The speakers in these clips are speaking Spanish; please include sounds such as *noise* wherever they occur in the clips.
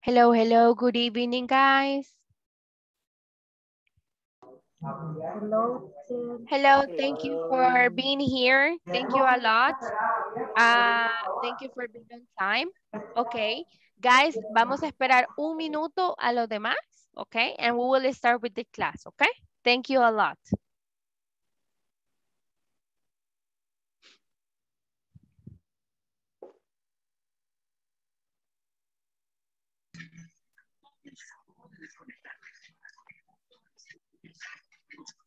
Hello, hello, good evening, guys. Hello. Hello, thank you for being here. Thank you a lot. Uh, thank you for being on time. Okay, guys, vamos a esperar un minuto a los demás, okay? And we will start with the class, okay? Thank you a lot.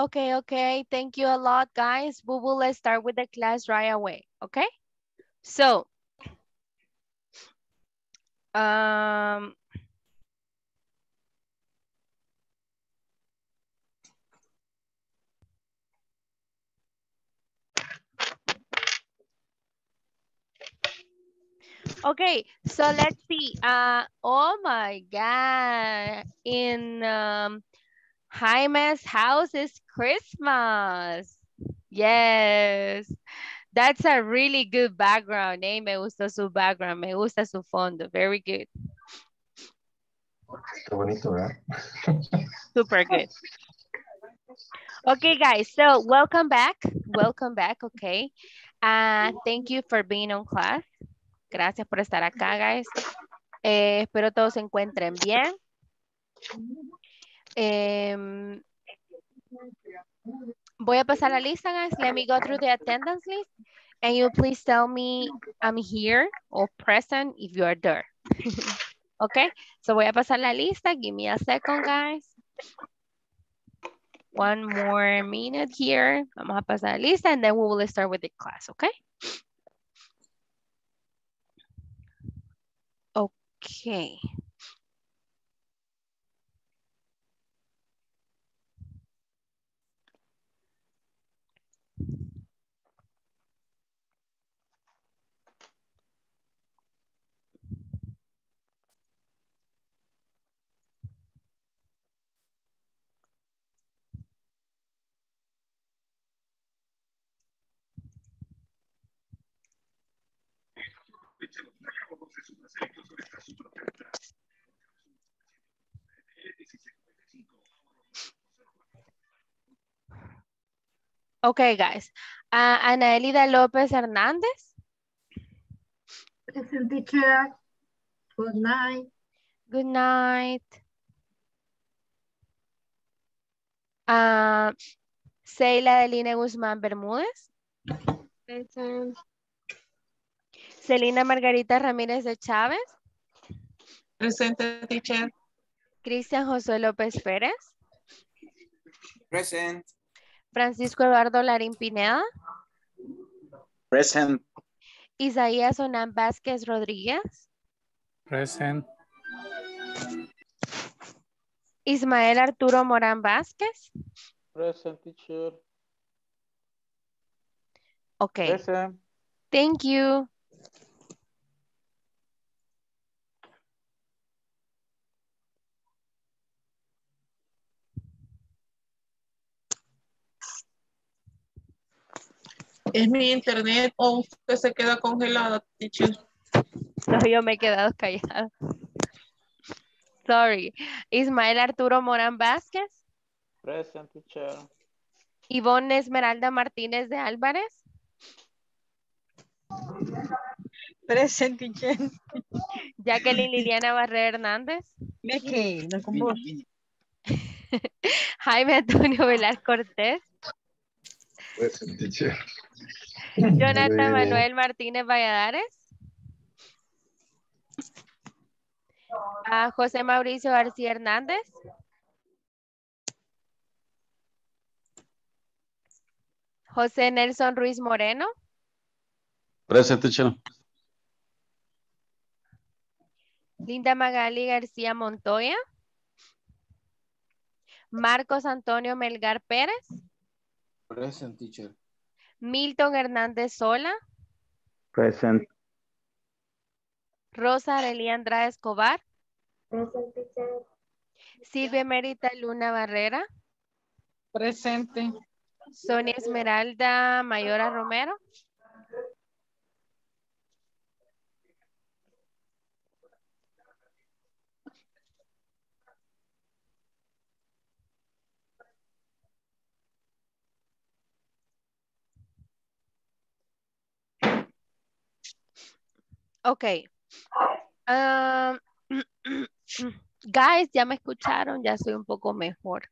Okay, okay. Thank you a lot, guys. We will start with the class right away, okay? So, um, okay, so let's see. Uh, oh my God. In um, Jaime's house is Christmas. Yes. That's a really good background, eh? Me gusta su background, me gusta su fondo. Very good. Qué bonito, ¿verdad? *laughs* Super good. Okay, guys, so welcome back. Welcome back, okay. Uh, thank you for being on class. Gracias por estar acá, guys. Eh, espero todos se encuentren bien. Em, voy a pasar la lista, guys. Let me go through the attendance list. And you please tell me I'm here or present if you are there. *laughs* okay, so voy a pasar la lista. Give me a second, guys. One more minute here. Vamos a pasar la lista and then we will start with the class, okay? Okay. Okay, guys. Uh, Ana Elida López Hernández. Present teacher. Good night. Good night. Uh, Seila Delina Guzmán Bermúdez. Present. Celina Margarita Ramírez de Chávez. Presente, teacher. Cristian José López Pérez. Present. Francisco Eduardo Larín Pineda. Present. Isaías Onan Vázquez Rodríguez. Present. Ismael Arturo Morán Vázquez. Present teacher. Ok, Present. thank you. ¿Es mi internet o usted se queda congelada, teacher? No, yo me he quedado callada. Sorry. Ismael Arturo Morán Vázquez. Present teacher. Ivonne Esmeralda Martínez de Álvarez. Present, teacher. Jacqueline Liliana Barrera Hernández. ¿Ve que no como *laughs* Jaime Antonio Velar Cortés. Present teacher. Jonathan. Manuel Martínez Valladares. A José Mauricio García Hernández. José Nelson Ruiz Moreno. Present teacher. Linda Magali García Montoya. Marcos Antonio Melgar Pérez. Present teacher. Milton Hernández Sola. Present. Rosa Arelí Andrade Escobar. Silvia Mérita Luna Barrera. Presente. Sonia Esmeralda Mayora Romero. Ok. Um, *clears throat* guys, ya me escucharon, ya soy un poco mejor.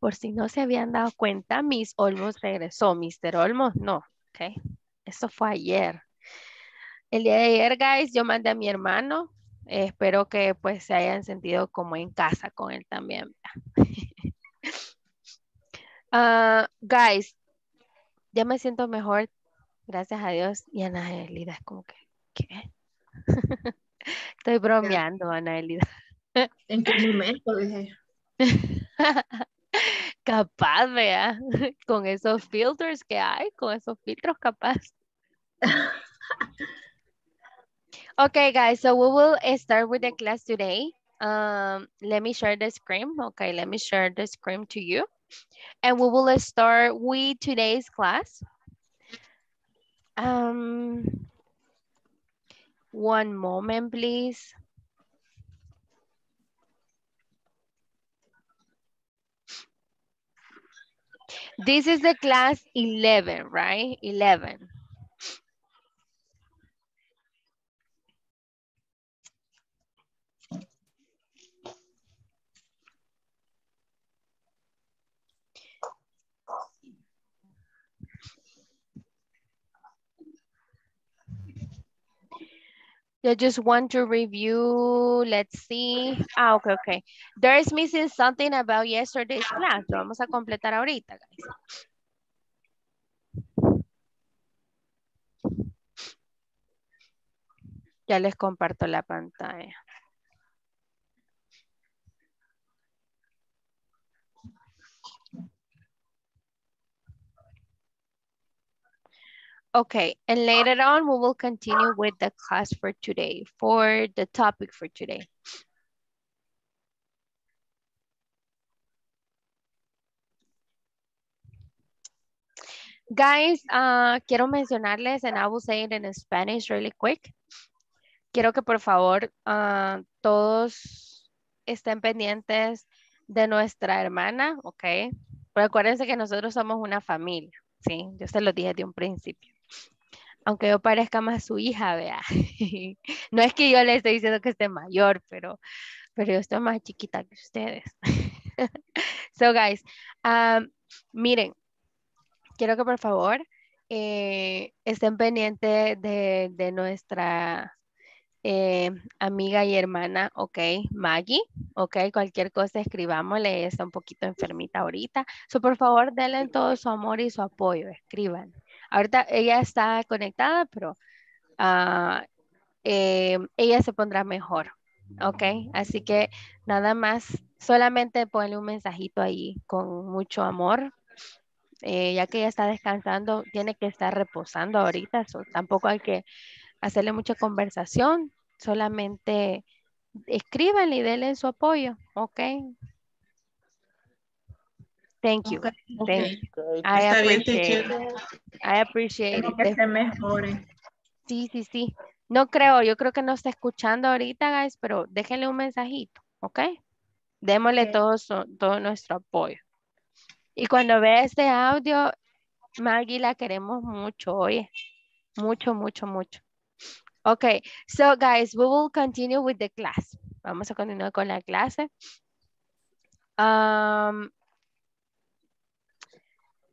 Por si no se habían dado cuenta, Miss Olmos regresó. Mr. Olmos, no. Ok. Eso fue ayer. El día de ayer, guys, yo mandé a mi hermano. Espero que pues se hayan sentido como en casa con él también. *laughs* Ah, guys, ya me siento mejor. Gracias a Dios. Y Ana Elida es como que, ¿qué? *laughs* Estoy bromeando, Ana Elida. ¿En qué momento? Dije. *laughs* Capaz, vea, con esos filters que hay, con esos filtros capaz. *laughs* Okay, guys, so we will start with the class today. Um, let me share the screen. Okay, let me share the screen to you. And we will start with today's class. Um, one moment, please. This is the class 11, right? 11. I just want to review, let's see. Ah, okay, okay. There is missing something about yesterday's class. Vamos a completar ahorita, guys. Ya les comparto la pantalla. Okay, and later on we will continue with the class for today, for the topic for today. Guys, uh, quiero mencionarles, and I will say it in Spanish really quick. Quiero que por favor uh, todos estén pendientes de nuestra hermana, ¿ok? Pero acuérdense que nosotros somos una familia, ¿sí? Yo se lo dije de un principio. Aunque yo parezca más su hija, vea. *laughs* no es que yo le esté diciendo que esté mayor, pero, pero yo estoy más chiquita que ustedes. *laughs* so, guys, um, miren, quiero que por favor eh, estén pendientes de, de nuestra eh, amiga y hermana, ok, Maggie, ok, cualquier cosa escribámosle, está un poquito enfermita ahorita. So, por favor, denle todo su amor y su apoyo, escriban. Ahorita ella está conectada, pero eh, ella se pondrá mejor, ok. Así que nada más, solamente ponle un mensajito ahí con mucho amor. eh, ya que ella está descansando, tiene que estar reposando ahorita, so, tampoco hay que hacerle mucha conversación, solamente escríbanle y denle su apoyo, ¿ok? Thank you. Ok, ok. Thank you. Okay, I Está bien, appreciate, teacher. I appreciate it. que se mejore. Sí, sí, sí. No creo, yo creo que no está escuchando ahorita, guys, pero déjenle un mensajito, ¿ok? Démosle Ok. todo, su- todo nuestro apoyo. Y cuando vea este audio, Maggie, la queremos mucho, oye. Mucho, mucho, mucho. Okay, so guys, we will continue with the class. Vamos a continuar con la clase. Um,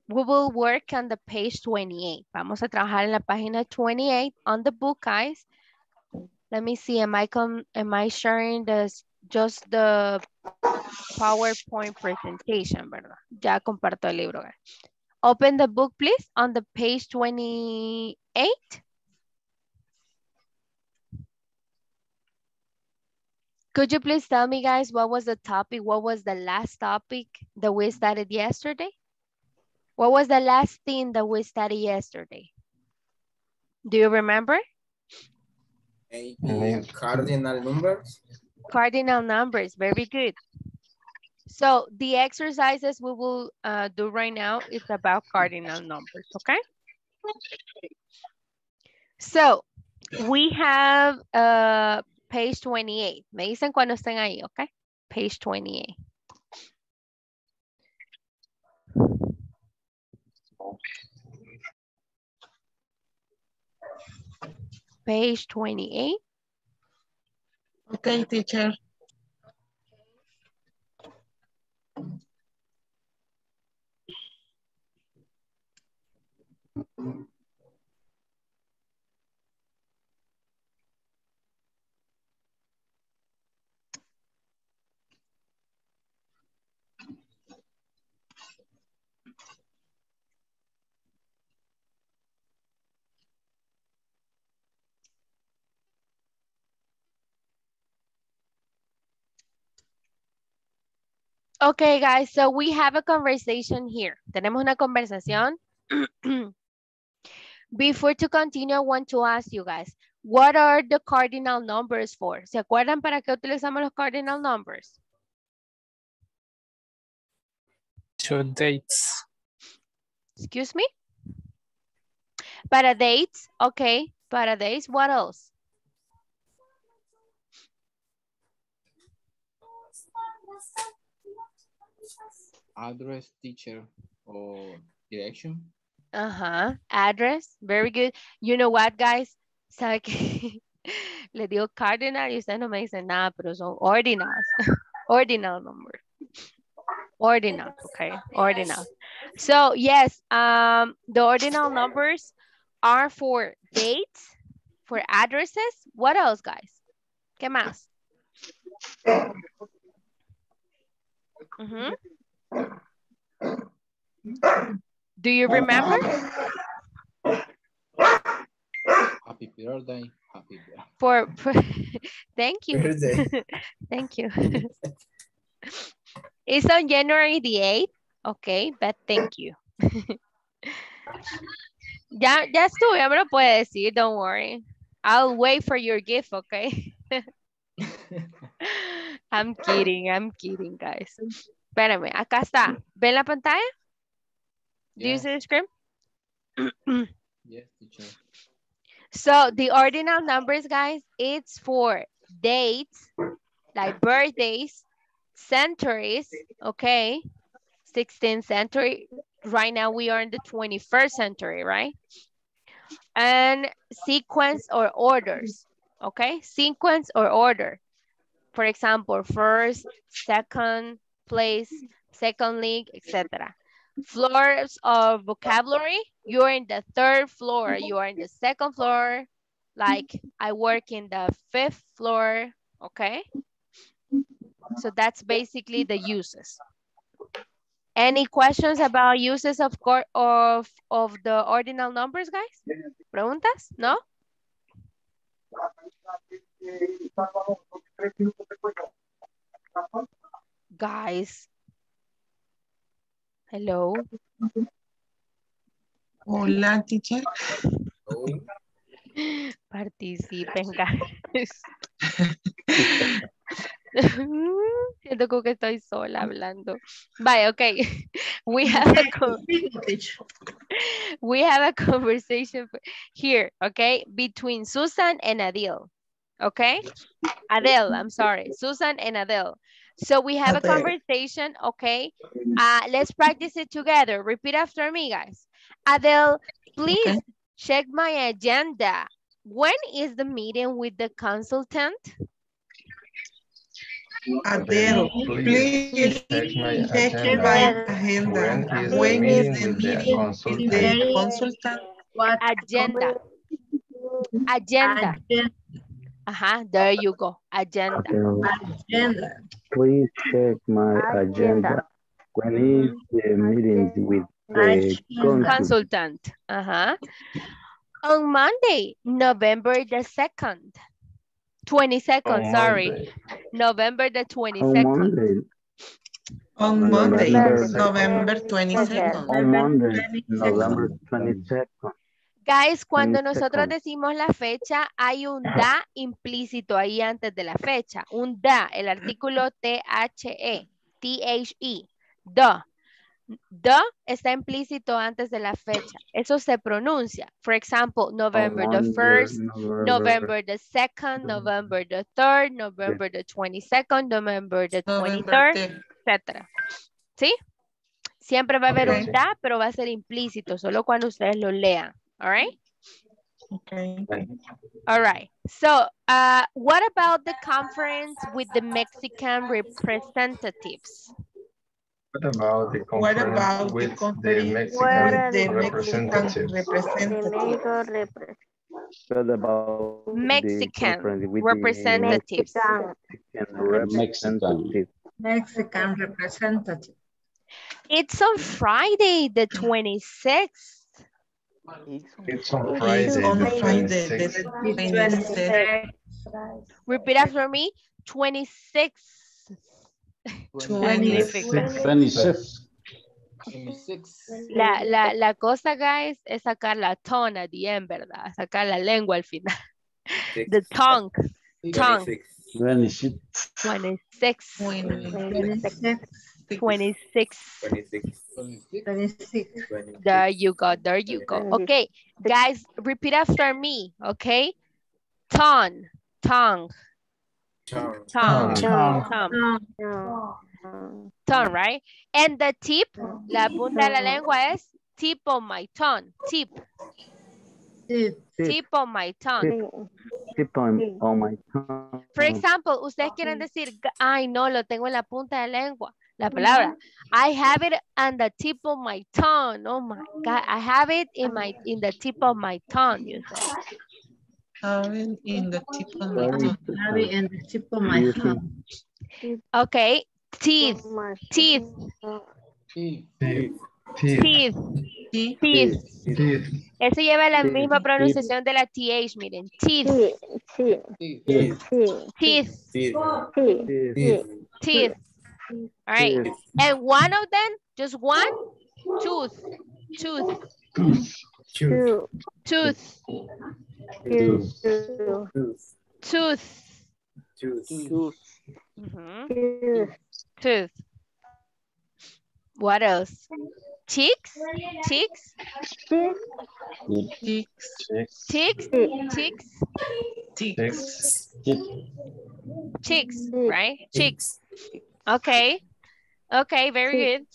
we will work on the page 28. Vamos a trabajar en la página 28 on the book, guys. Let me see, am I, com am I sharing this, just the PowerPoint presentation, verdad? Ya comparto el libro. guys. Open the book, please, on the page 28. Could you please tell me, guys, what was the topic? What was the last topic that we studied yesterday? What was the last thing that we studied yesterday? Do you remember? Maybe cardinal numbers. Cardinal numbers, very good. So the exercises we will uh, do right now is about cardinal numbers, okay? So we have uh, page 28. Me dicen cuando estén ahí, okay? Page 28. Page 28. Ok, teacher. Okay, guys, so we have a conversation here. Tenemos una conversación. *clears throat* Before to continue, I want to ask you guys, what are the cardinal numbers for? ¿Se acuerdan para qué utilizamos los cardinal numbers? Two dates. Excuse me? Para dates, okay. Para dates, what else? Address, teacher, or direction. Ajá, uh -huh. address, very good. You know what, guys? ¿Sabe qué? *laughs* Le digo cardinal y ustedes no me dicen nada, pero son ordinals. *laughs* Ordinal number. Ordinal, okay, ordinal. So, yes, um, the ordinal numbers are for dates, for addresses. What else, guys? ¿Qué más? Ujú. *laughs* Do you remember? Happy birthday. Happy birthday. For, for *laughs* thank you. Birthday. *laughs* Thank you. *laughs* it's on January the 8th. Okay, but thank you. ya, ya estuvo, ya me lo puede decir, don't worry. I'll wait for your gift, okay? I'm kidding, I'm kidding, guys. Espérame, acá está. ¿Ven la pantalla? Do you see the screen? *clears throat* yes, teacher. So the ordinal numbers, guys, it's for dates, like birthdays, centuries, okay? 16th century. Right now we are in the 21st century, right? And sequence or orders, okay? Sequence or order. For example, first, second place, second league, etc. Floors of vocabulary, you're in the third floor, you are in the second floor, Like I work in the fifth floor, okay? So that's basically the uses. Any questions about uses of of of the ordinal numbers, guys? Preguntas? No? Guys. Hello. Hola, teacher. Participen, guys. *laughs* Siento como que estoy sola hablando. Bye, okay. *laughs* We have a we have a conversation here, okay, between Susan and Adele. Okay? Adele, I'm sorry. Susan and Adele. So we have a conversation, okay? Uh, let's practice it together. Repeat after me, guys. Adele, please Okay. check my agenda. When is the meeting with the consultant? Adele, please check my check agenda. my agenda. When is the meeting is the with the consultant? the consultant? Agenda. Agenda. Uh-huh, there you go. Agenda. Okay. Please check my agenda. When is the meeting with the consul? Consultant. Uh-huh. On Monday, November the 2nd. 22nd, On sorry. Monday. November the On 22nd. Monday, On Monday, November- November 22nd. on Monday, November twenty-second. Guys, cuando 22nd. nosotros decimos la fecha, hay un da implícito ahí antes de la fecha. Un da, el artículo T-H-E, T-H-E, da. The está implícito antes de la fecha. Eso se pronuncia. For example, November the Monday, 1st, November- the 2nd, November the 3rd, November the 22nd, November the November 23rd, 10th. etc. ¿Sí? Siempre va a haber un da, pero va a ser implícito, solo cuando ustedes lo lean. All right? Okay. All right. So, uh, what about the conference with the Mexican representatives? What about the What conference about the with the conference Mexican with the Mexican representatives? What about Mexican the representatives. Mexican representative? Mexican representative. It's on Friday, the 26th. It's on It's Friday, on the Friday, the 26th. 26th. Repeat after me. 26th. 26th. Twenty-six. 26. La, la, la cosa, guys, es sacar la tongue at the end, ¿verdad? Sacar la lengua al final. The tongue. Tongue. Twenty-six. 26. 26. 26. 26. 26. There you go. There you go. Okay, guys, repeat after me. Okay, tongue, tongue, tongue, Tongue. tongue, tongue, right? And the tip, la punta de la lengua es tip of my tongue. Tip, Tip. tip of my tongue. Tip on, on my tongue. For example, ustedes quieren decir, ay, no, lo tengo en la punta de la lengua. La palabra, I have it on the tip of my tongue. Oh my God, I have it in my in the tip of my tongue. You say. Having in the tip of my tongue. Have it in the tip of my tongue. Okay, teeth, teeth. Teeth. teeth, Teeth. teeth. Teeth. Eso lleva la Teeth, misma teeth. pronunciación de la TH, miren. Teeth, Sí. teeth, Teeth. teeth. All right. Teeth. And one of them, just one, tooth, tooth, Two. tooth, Tooth. tooth. Mhm. Tooth. What else? Cheeks, cheeks, Cheeks. cheeks, cheeks, Teeth. cheeks, right? Cheeks. Okay. Okay, very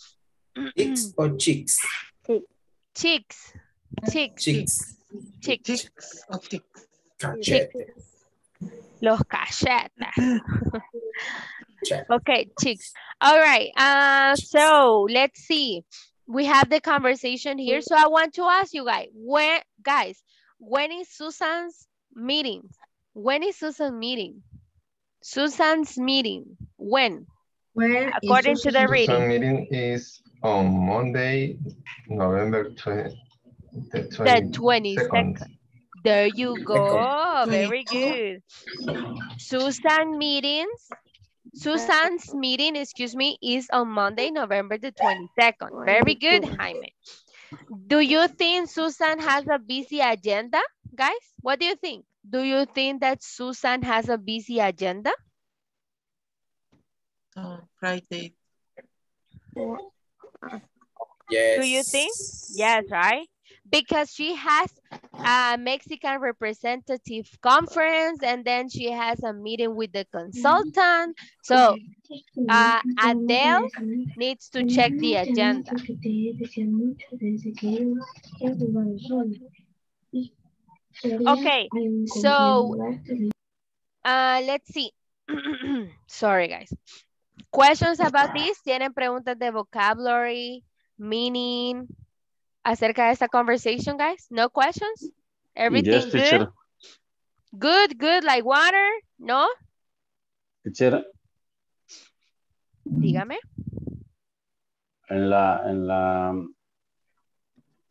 good. Chicks or chicks? Cheeks, cheeks, Chicks. cheeks, Cheeks or cheeks. Cachete. los cachetes. Okay, cheeks. All right. Uh, so let's see. We have the conversation here. So I want to ask you guys, when, guys, when is Susan's meetings. When is Susan meeting? Susan's meeting. When? Where is According to the Susan? reading. Some meeting is on Monday, November 20. The The 22nd. 22nd. There you go. Very good. Susan meetings. Susan's meeting, excuse me, is on Monday, November the 22nd. Very good, Jaime. Do you think Susan has a busy agenda? Guys, what do you think? Do you think that Susan has a busy agenda? Oh, Friday. Yes. Do you think? Yes, right? Because she has a Mexican representative conference and then she has a meeting with the consultant. So uh, Adele needs to check the agenda. Okay, so uh, let's see. *clears throat* Sorry, guys. Questions about this? ¿Tienen preguntas de vocabulary, meaning, acerca de esta conversation, guys? No questions? Everything Yes, good? teacher. Good, good, like water? No? Teacher, Dígame. en la, en la,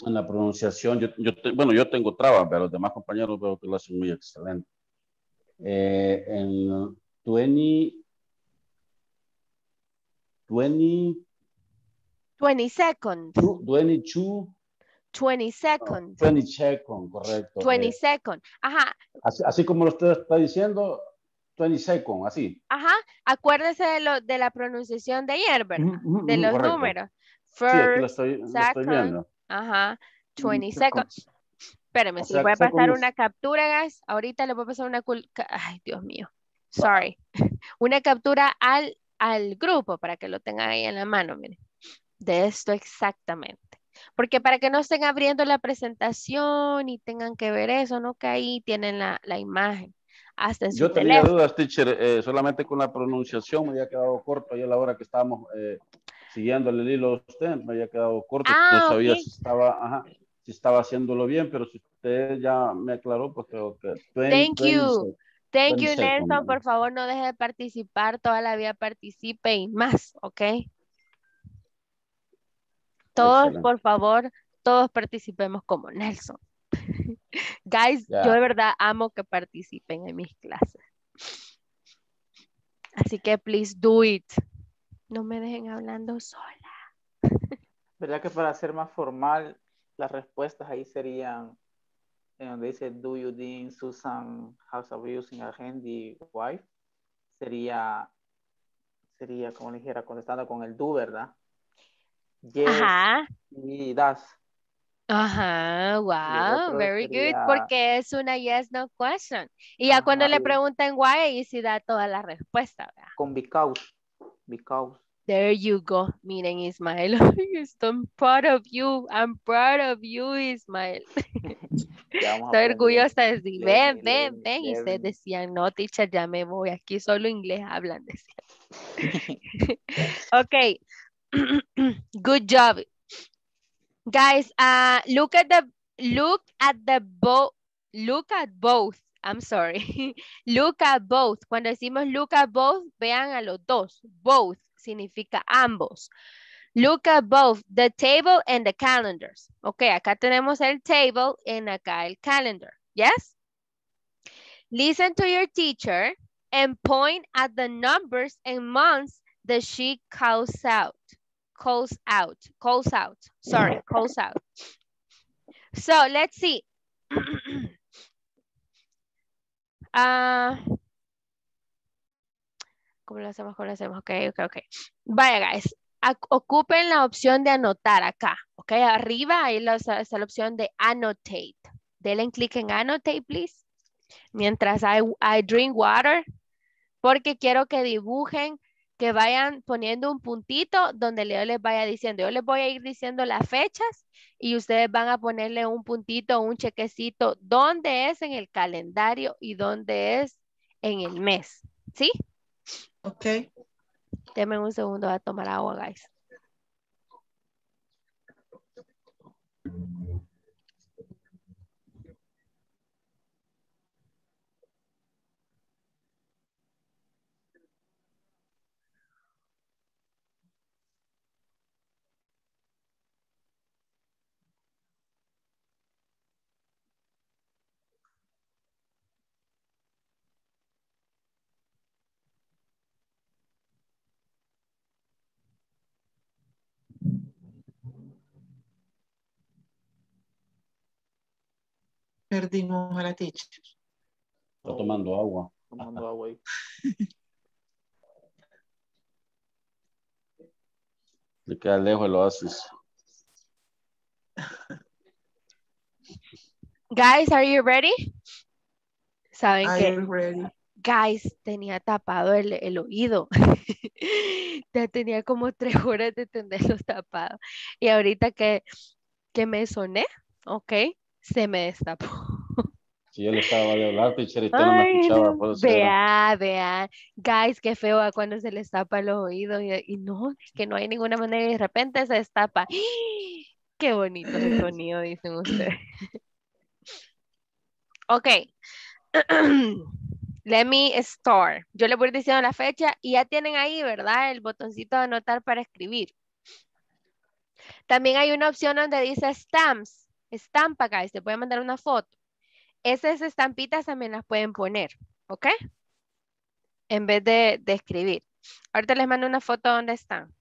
en la pronunciación, yo, yo te- bueno, yo tengo trabas, pero los demás compañeros veo que lo hacen muy excelente. Eh, en 20, 20, 20 seconds. 22, 20 seconds. 20 second, correcto. 20 Eh, seconds. Ajá, así, así como lo usted está diciendo, 20 second, así. ajá. Acuérdese de, lo, de la pronunciación de ayer, ¿verdad? Ujú, De los correcto. números. Sí, aquí lo First, estoy, lo estoy second, viendo. Ajá, 20 second. seconds. Espérame, O si sea, voy a second pasar una captura, guys. Ahorita le voy a pasar una... Ay, Dios mío. Sorry. *laughs* Una captura al, al grupo para que lo tengan ahí en la mano, miren. De esto exactamente. Porque para que no estén abriendo la presentación y tengan que ver eso, ¿no? Que ahí tienen la, la imagen. Hasta en su Yo tenía teléfono. dudas, teacher, eh, solamente con la pronunciación me había quedado corto ahí a la hora que estábamos eh, siguiéndole el hilo a usted, me había quedado corto, Ah, no sabía ok. si estaba, ajá, si estaba haciéndolo bien, pero si usted ya me aclaró, pues creo que 20, Thank you. 26. Thank you, 26 Nelson. Por favor, no deje de participar. Toda la vida participe y más, ¿ok? Todos, Excelente. por favor, todos participemos como Nelson. *laughs* Guys, yo de verdad amo que participen en mis clases. Así que please do it. No me dejen hablando sola. *laughs* ¿Verdad que para ser más formal, las respuestas ahí serían donde dice Do you think Susan has abusing a handy wife? Sería, sería como le dijera, contestando con el do, ¿verdad? Yes Ajá. y das. Ajá, wow, very good, porque es una yes, no question. Y ya cuando le preguntan why, ahí sí da toda la respuesta, ¿verdad? Con because. Because. There you go. Miren, Ismael. *laughs* I'm proud of you. I'm proud of you, Ismael. *laughs* Estoy orgullosa de decir, ven, ven, ven. Y ustedes learning. decían, no, teacher, ya me voy. Aquí solo inglés hablan, decían. *laughs* Okay. *clears throat* Good job. Guys, uh, look at the, look at the both, look at both. I'm sorry. look at both. Cuando decimos look at both, vean a los dos. Both significa ambos. Look at both the table and the calendars. Ok, acá tenemos el table and acá el calendar. Yes? Listen to your teacher and point at the numbers and months that she calls out. Calls out. Calls out. Sorry, calls out. So let's see. Ah, *clears throat* ¿Cómo lo hacemos? ¿Cómo lo hacemos? Ok, ok, ok. Vaya, guys. Ocupen la opción de anotar acá. Ok, arriba ahí la- está la opción de annotate. Denle clic en annotate, please. Mientras I, I drink water. Porque quiero que dibujen, que vayan poniendo un puntito donde yo les vaya diciendo. Yo les voy a ir diciendo las fechas y ustedes van a ponerle un puntito, un chequecito, dónde es en el calendario y dónde es en el mes. ¿Sí? Ok. Denme un segundo a tomar agua, guys. Perdimos a la teacher. Está tomando agua. Tomando agua ahí. *laughs* Le queda lejos el oasis. Guys, are you ready? ¿Saben I ready. Guys, tenía tapado el, el oído. *laughs* ya tenía como tres horas de tenerlo tapado. Y ahorita que, que me soné, ok, se me destapó. Si yo le estaba de hablar, teacher, y usted no me escuchaba. Por eso Vea, vea. Guys, qué feo cuando se les tapa los oídos y, y no, es que no hay ninguna manera y de repente se destapa. Qué bonito el *laughs* sonido, dicen ustedes. Ok. *clears throat* Let me start. Yo le voy diciendo la fecha y ya tienen ahí, ¿verdad? El botoncito de anotar para escribir. También hay una opción donde dice stamps. Estampa, guys. Te pueden mandar una foto. Esas estampitas también las pueden poner, ¿ok? En vez de, de escribir. Ahorita les mando una foto donde están.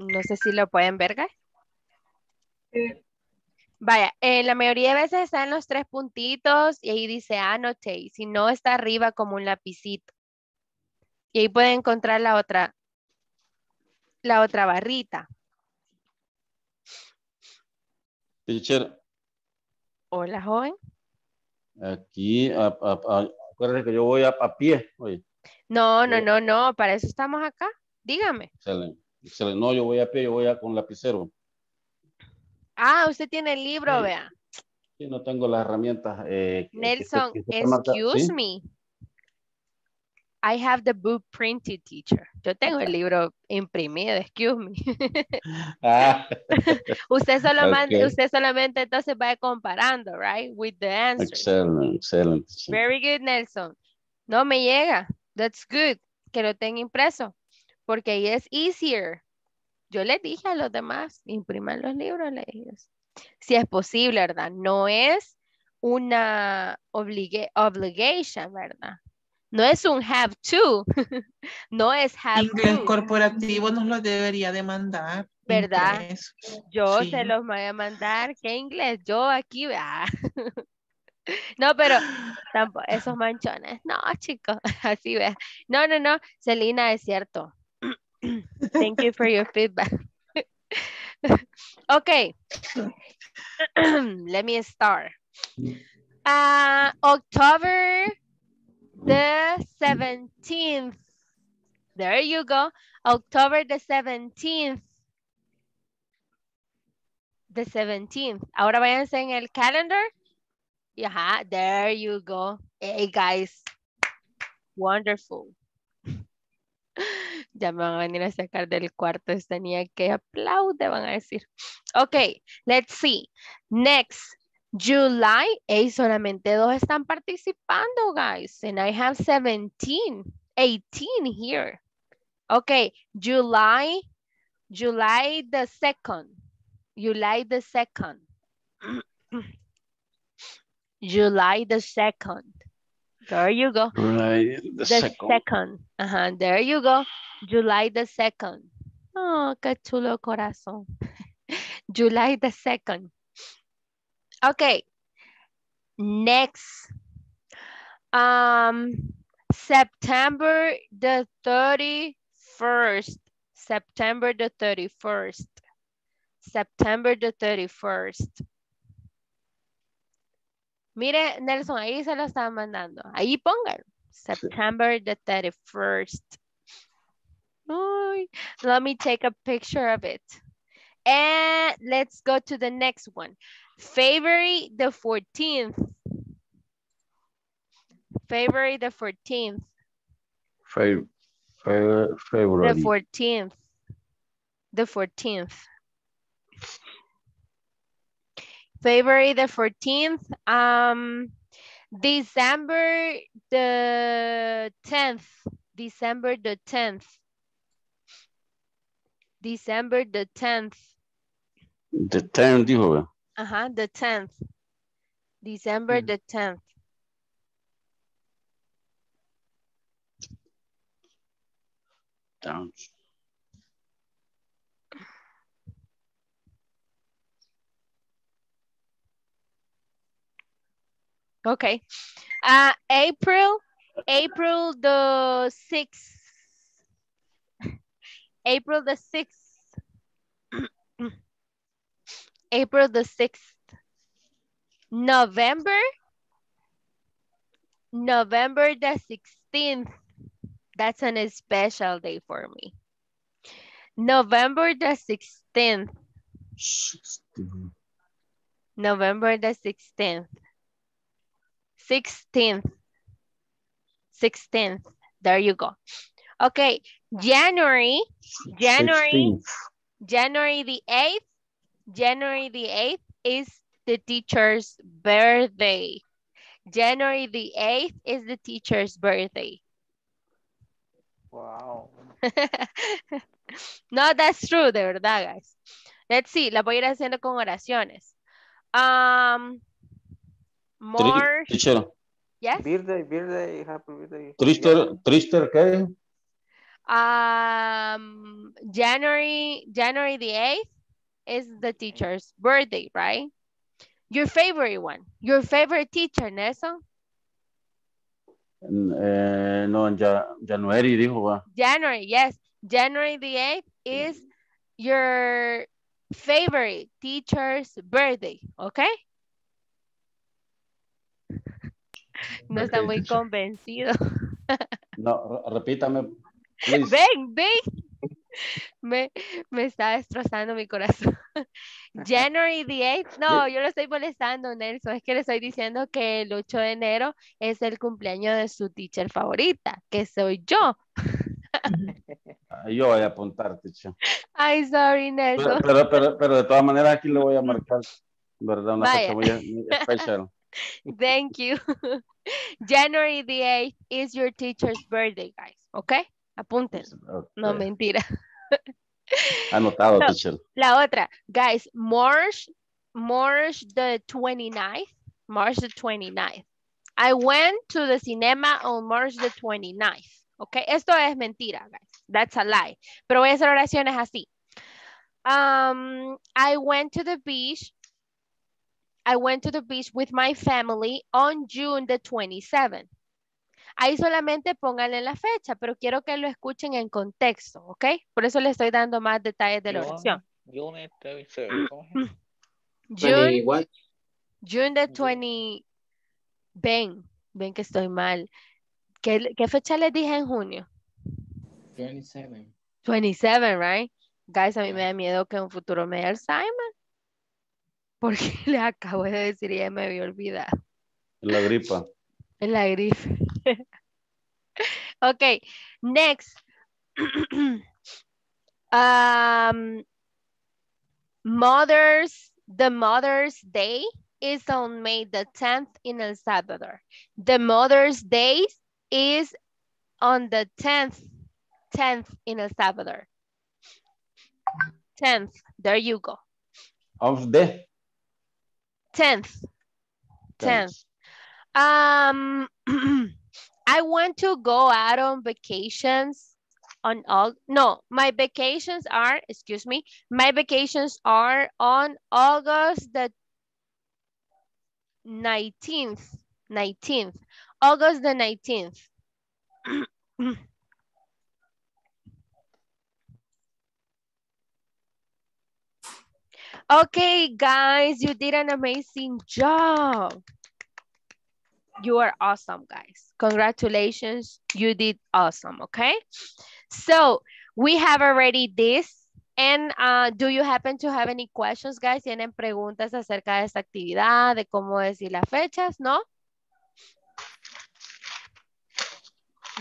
No sé si lo pueden ver, guys. Vaya, eh, la mayoría de veces están los tres puntitos y ahí dice annotate. Si no, está arriba como un lapicito. Y ahí pueden encontrar la otra, la otra barrita. Teacher, Hola, joven. aquí, a, a, a- acuérdate que yo voy a, pie. Oye, No, no, no, no, para eso estamos acá. Dígame. excelente. excelente. No, yo voy a pie, yo voy a con lapicero. Ah, usted tiene el libro, Sí. vea. Sí, no tengo las herramientas. eh, que- Nelson, que- que excuse ¿sí? me. I have the book printed, teacher. Yo tengo el libro imprimido, excuse me. *laughs* Ah, *laughs* usted, solo manda- usted solamente entonces va comparando, right? With the answers. excelente, excelente. sí. Very good, Nelson. No me llega. That's good. Que lo tenga impreso. Porque ahí es easier. Yo les dije a los demás, impriman los libros, les dije. Si es posible, ¿verdad? No es una obliga- obligation, ¿verdad? No es un have to. *laughs* no es have Inglés to. corporativo nos lo debería demandar. ¿Verdad? Yo Sí. se los voy a mandar. ¿Qué inglés? Yo aquí. ah. *laughs* No, pero tampoco, esos manchones. No, chicos, *laughs* así vea. No, no, no. Celina, es cierto. *clears throat* Thank you for your feedback. okay. *clears throat* Let me start. Uh, October the 17th. There you go. October the 17th. The 17th. Ahora váyanse en el calendar. Y Ajá, there you go. Hey, guys. Wonderful. *laughs* Ya me van a venir a sacar del cuarto. Tenía que aplaude, van a decir. Ok, let's see. Next, July. Hey, solamente dos están participando, guys. And I have 17, 18 here. Okay, July, July the 2nd. July the 2nd. *clears throat* July the 2nd. There you go. Right, the The second. second. Ajá, there you go. July the 2nd. Oh, qué chulo corazón. *laughs* July the 2nd. Okay. Next. Um, September the 31st. September the 31st. September the 31st. Mire, Nelson, ahí se lo estaba mandando. Ahí póngalo. September the 31st. Ay, let me take a picture of it. And let's go to the next one. February the 14th. February the 14th. Fe- fe- The 14th. The 14th. February the 14th. Um, December the 10th. December the 10th. December the 10th. The 10, dijo. Uh-huh, the 10th. December mm. the 10th. Down. Okay. Uh, April, April the 6th. April the 6th. April the 6th. November, November the 16th. That's an special day for me. November the 16th. 16th. November the 16th. 16th. 16th. There you go. Okay, January, January, 16th. January the 8th, January the 8th is the teacher's birthday. January the 8th is the teacher's birthday. Wow. *laughs* no, that's true, de verdad, guys. Let's see, la voy a ir haciendo con oraciones. Um, Tri- March, Teacher, yes? Birthday, birthday, happy birthday. Trister, Trister, ¿qué? Um, January, January the 8th is the teacher's birthday, right? Your favorite one, your favorite teacher, Nelson? Eh, no, en ja- January dijo, va. January, yes. January the 8th is your favorite teacher's birthday, okay? *laughs* No está muy convencido. *laughs* No, re- repítame, please. Ven, ven. *laughs* Me, me está destrozando mi corazón. *laughs* January the 8th. No, yo lo estoy molestando, Nelson. Es que le estoy diciendo que el 8 de enero es el cumpleaños de su teacher favorita, que soy yo. *laughs* Yo voy a apuntar, teacher. Ay, sorry, Pero, Nelson. pero, pero, pero de todas maneras aquí le voy a marcar, ¿verdad? Una Vaya. fecha muy, especial. Thank you. January the 8th is your teacher's birthday, guys. ¿Ok? Apunten. No, Ok. mentira. *laughs* Anotado, No. teacher. La otra, guys, March, March the 29th, March the 29th. I went to the cinema on March the 29th. Ok, esto es mentira, guys. That's a lie. Pero voy a hacer oraciones así. Um, I went to the beach. I went to the beach with my family on June the 27th. Ahí solamente pónganle la fecha, pero quiero que lo escuchen en contexto, ¿ok? Por eso le estoy dando más detalles de la oración. June 27. ¿cómo es? *clears throat* June, 21. June the 20. Ven, ven que estoy mal. ¿Qué, qué fecha les dije en junio? 27. 27, right? Guys, a mí me da miedo que en un futuro me dé Alzheimer. Porque *laughs* les acabo de decir y ya me había olvidado. La gripa. En la gripe. *laughs* ok, next. *clears throat* um, Mother's, the Mother's Day is on May the 10th in El Salvador. The Mother's Day is on the 10th, 10th in El Salvador. 10th, there you go. Of the 10th, 10th. Um, *clears throat* I want to go out on vacations on all, no, my vacations are, excuse me, my vacations are on August the 19th, 19th, August the 19th. *clears throat* Okay, guys, you did an amazing job. You are awesome, guys. Congratulations, you did awesome, okay? So, we have already this. And uh, do you happen to have any questions, guys? ¿Tienen preguntas acerca de esta actividad, de cómo decir las fechas, no?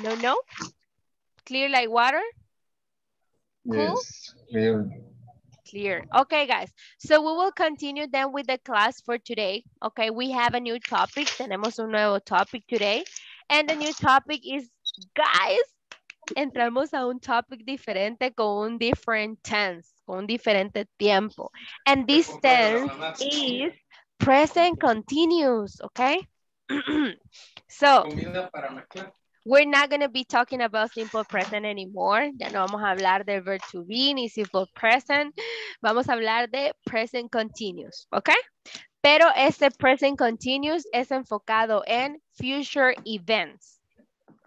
No, no? Clear like water? Cool? Yes, clear. Clear. Okay, guys. So we will continue then with the class for today. Okay, we have a new topic. Tenemos un nuevo topic today. And the new topic is, guys, entramos a un topic diferente con un different tense, con un diferente tiempo. And this tense is present continuous, okay? *clears throat* so, We're not going to be talking about simple present anymore. Ya no vamos a hablar de verb to be ni simple present. Vamos a hablar de present continuous, ¿ok? Pero este present continuous es enfocado en future events.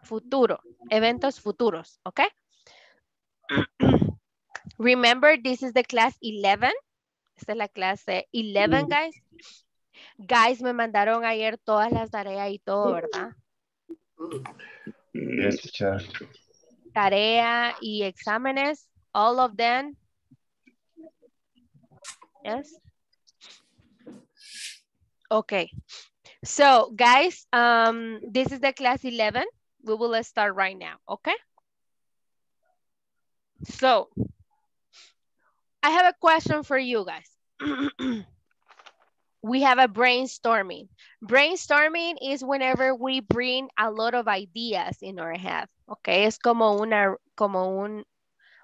Futuro, eventos futuros, ¿ok? *clears throat* Remember, this is the class 11. Esta es la clase 11, guys. Guys, me mandaron ayer todas las tareas y todo, ¿verdad? Yes, teacher. Tarea y exámenes, all of them. Yes. Okay. So, guys, um, this is the class 11. We will start right now, okay? So, I have a question for you guys. *clears throat* we have a brainstorming. Brainstorming is whenever we bring a lot of ideas in our head, okay? Es como una, como un,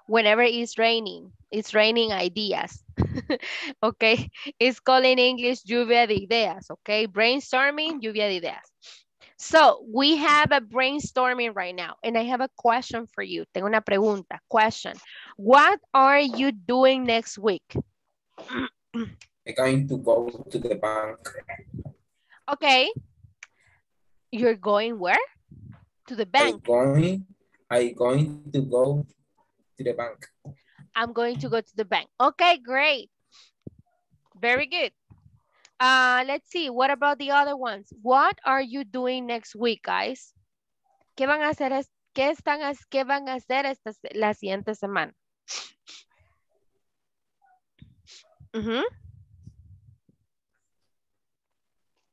whenever it's raining, it's raining ideas, *laughs* okay? It's called in English lluvia de ideas, okay? Brainstorming, lluvia de ideas. So we have a brainstorming right now and I have a question for you. Tengo una pregunta, question. What are you doing next week? *clears throat* I'm going to go to the bank. Okay. You're going where? To the bank. I'm going, I'm going to go to the bank. I'm going to go to the bank. Okay, great. Very good. Uh, let's see, what about the other ones? What are you doing next week, guys? ¿Qué van a hacer, es- qué están, qué van a hacer esta, la siguiente semana? Ujú.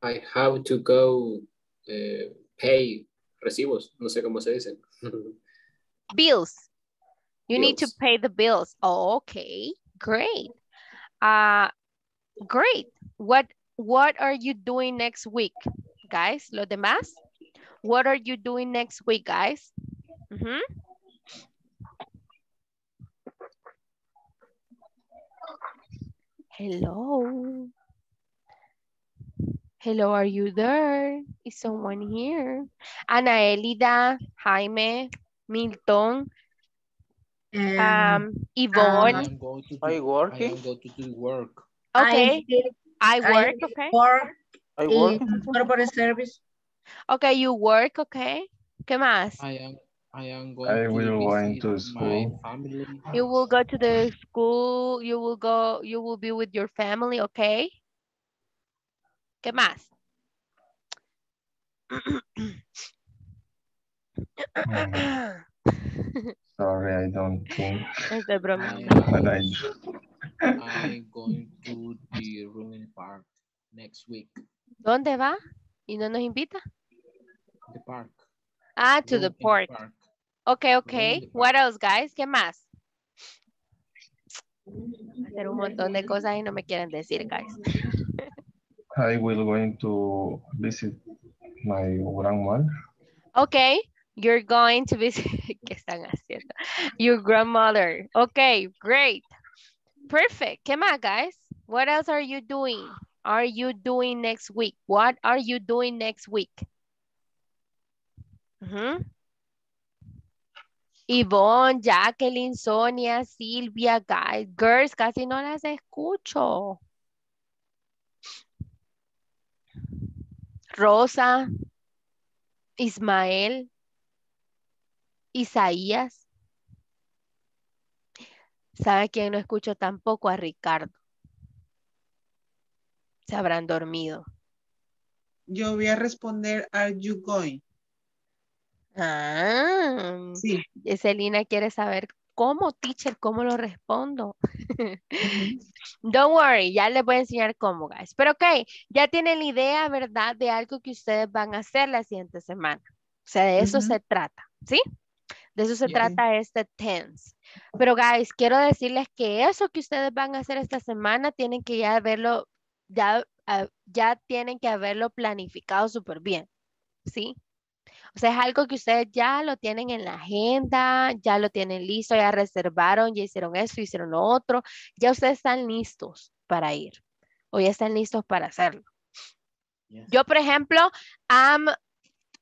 I have to go eh, pay recibos, no sé cómo se dice. Bills. You need to pay the bills. Oh, okay, great. Uh, great. What, what are you doing next week, guys? Los demás? What are you doing next week, guys? Ujú. Hello. Hello, are you there? Is someone here? Ana Elida, Jaime, Milton, um, Yvonne. I am going to do, I working? am going to do work. Okay, I did, I I work, did okay. work I in working. corporate service. Okay, you work, okay. ¿Qué más? I am I am going I to will going visit to my school. family. You will go to the school, you will go, you will be with your family, okay? ¿Qué más? Sorry, I don't think. Estoy bromeando. But I I'm going to the Ruin Park next week. ¿Dónde va? ¿Y no nos invita? The park. Ah, to the port. park. Okay, okay. What else, guys? ¿Qué más? Hacer un montón de cosas y no me quieren decir, guys. I will going to visit my grandmother. Okay, you're going to visit. *laughs* Your grandmother. Okay, great. Perfect. ¿Qué más, guys? What else are you doing? Are you doing next week? What are you doing next week? Ujú. Yvonne, Jacqueline, Sonia, Silvia, guys, girls, casi no las escucho. Rosa, Ismael, Isaías. ¿Sabe quién no escucho tampoco? A Ricardo. Se habrán dormido. Yo voy a responder, are you going? Ah, Sí. Celina quiere saber cómo, teacher, cómo lo respondo. *laughs* Don't worry, ya les voy a enseñar cómo, guys. Pero ok, ya tienen la idea, ¿verdad? De algo que ustedes van a hacer la siguiente semana. O sea, de eso se trata, ¿sí? De eso se Sí. trata este tense. Pero, guys, quiero decirles que eso que ustedes van a hacer esta semana tienen que ya verlo, ya, ah, ya tienen que haberlo planificado súper bien, ¿sí? O sea, es algo que ustedes ya lo tienen en la agenda, ya lo tienen listo, ya reservaron, ya hicieron eso, hicieron lo otro, ya ustedes están listos para ir o ya están listos para hacerlo. Yo, por ejemplo, I'm,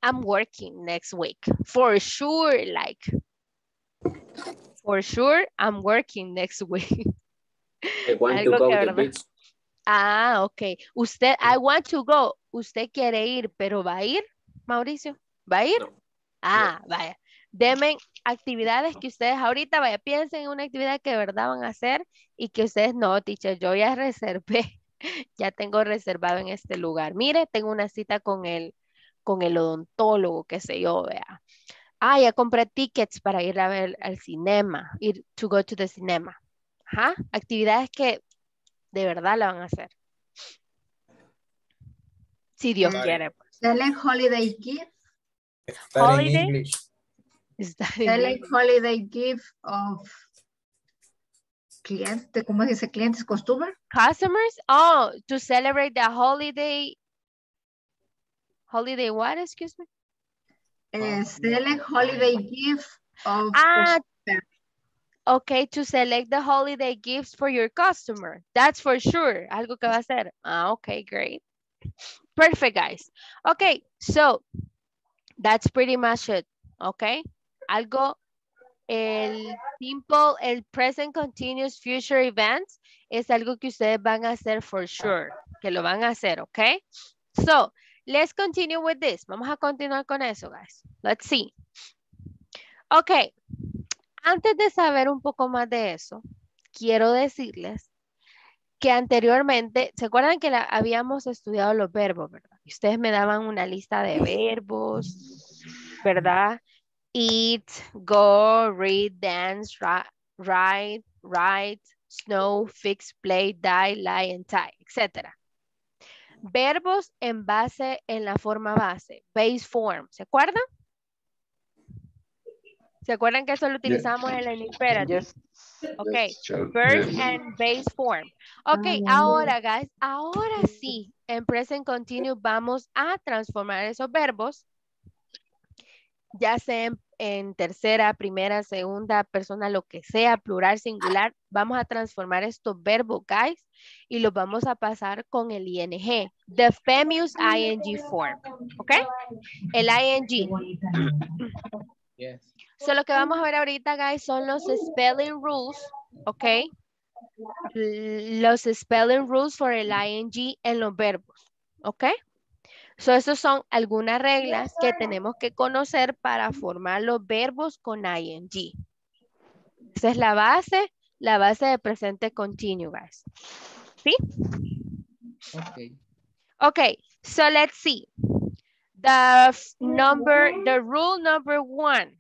I'm working next week. For sure, like, for sure, I'm working next week. I *laughs* want to Algo go que, to the ¿verdad? beach. Ah, ok. Usted, I want to go. Usted quiere ir, pero ¿va a ir, Mauricio? ¿Va a ir? Ah, vaya. Deme actividades que ustedes ahorita, vaya, piensen en una actividad que de verdad van a hacer y que ustedes no, teacher, yo ya *laughs* reservé, ya tengo reservado en este lugar. Mire, tengo una cita con el, con el odontólogo, qué sé yo, vea. Ah, ya compré tickets para ir a ver al cinema, ir to go to the cinema. Ajá, actividades que de verdad la van a hacer. Si Dios Vale. quiere. pues. Select holiday gift. Study in Holiday. English. Study Select holiday gift of cliente, ¿cómo se dice? Clientes, customer. Customers, oh, to celebrate the holiday. Holiday what, excuse me? Eh, select holiday gift of Ah, customer. okay, to select the holiday gifts for your customer. That's for sure. Algo que va a hacer. Ah, okay, great. Perfect, guys. Okay, so that's pretty much it. Okay, algo, el simple, el present continuous future events es algo que ustedes van a hacer for sure, que lo van a hacer, okay? So, let's continue with this. Vamos a continuar con eso, guys. Let's see. Okay, antes de saber un poco más de eso, quiero decirles que anteriormente, ¿se acuerdan que la- habíamos estudiado los verbos, verdad? Y ustedes me daban una lista de verbos, ¿verdad? Eat, go, read, dance, ri- ride, write, snow, fix, play, die, lie, and tie, etc. Verbos en base, en la forma base, base form, ¿se acuerdan? ¿Se acuerdan que eso lo utilizamos en la imperative? Ok, Yes. and base form. Ok, ahora, guys, ahora sí, en present continuous vamos a transformar esos verbos, ya sea en, en tercera, primera, segunda persona, lo que sea, plural, singular, vamos a transformar estos verbos, guys, y los vamos a pasar con el ing, the famous ing form, ¿ok? El ing. Yes. So, lo que vamos a ver ahorita, guys, son los spelling rules, ¿ok? Los spelling rules for el ing en los verbos, ¿ok? So, esas son algunas reglas que tenemos que conocer para formar los verbos con ing. Esa es la base, la base de presente continuo, guys. ¿Sí? Okay. Okay, so let's see. The number, the rule number one.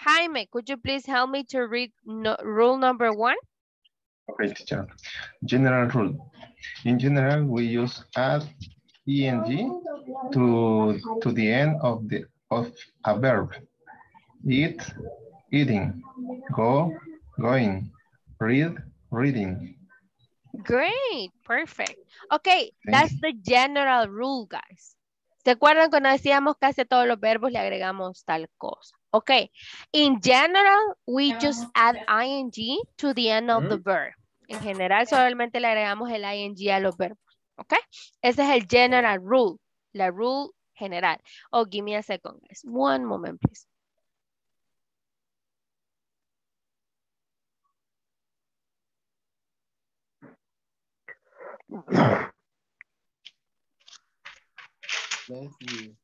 Jaime, could you please help me to read no- rule number one? Okay, teacher. General rule. In general, we use add ing to to the end of the of a verb. Eat, eating. Go, going. Read, reading. Great, perfect. Okay, that's the general rule, guys. ¿Se acuerdan cuando decíamos casi a todos los verbos le agregamos tal cosa? Okay, in general, we just add ing to the end of the verb. En general, solamente le agregamos el ing a los verbos. ¿Ok? Ese es el general rule. La rule general. Oh, give me a second, guys. One moment, please. You.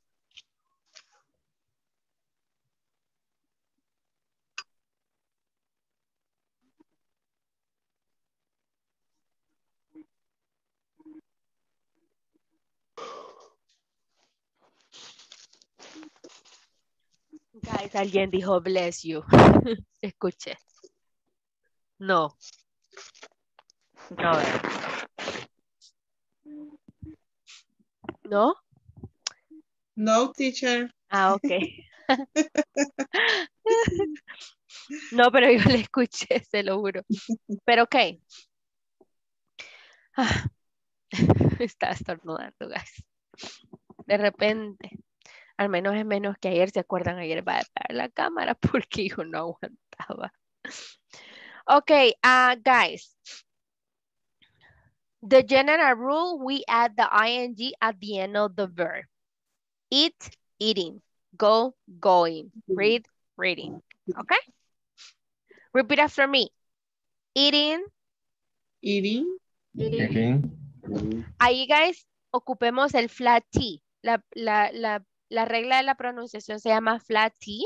Guys, alguien dijo bless you. *laughs* Escuché. No. No. ¿No? No, teacher. Ah, ok. *laughs* *laughs* No, pero yo le escuché, se lo juro. Pero ok. Ah, Está estornudando, guys. De repente, al menos es menos que ayer, ¿se acuerdan? Ayer va a apagar la cámara *laughs* porque yo no aguantaba. Ok, uh, guys. The general rule, we add the ing at the end of the verb. Eat, eating. Go, going. Read, reading. Okay? Repeat after me. Eating, Eating, Eating, Ahí, guys, ocupemos el flat T. La, la, la, la regla de la pronunciación se llama flat T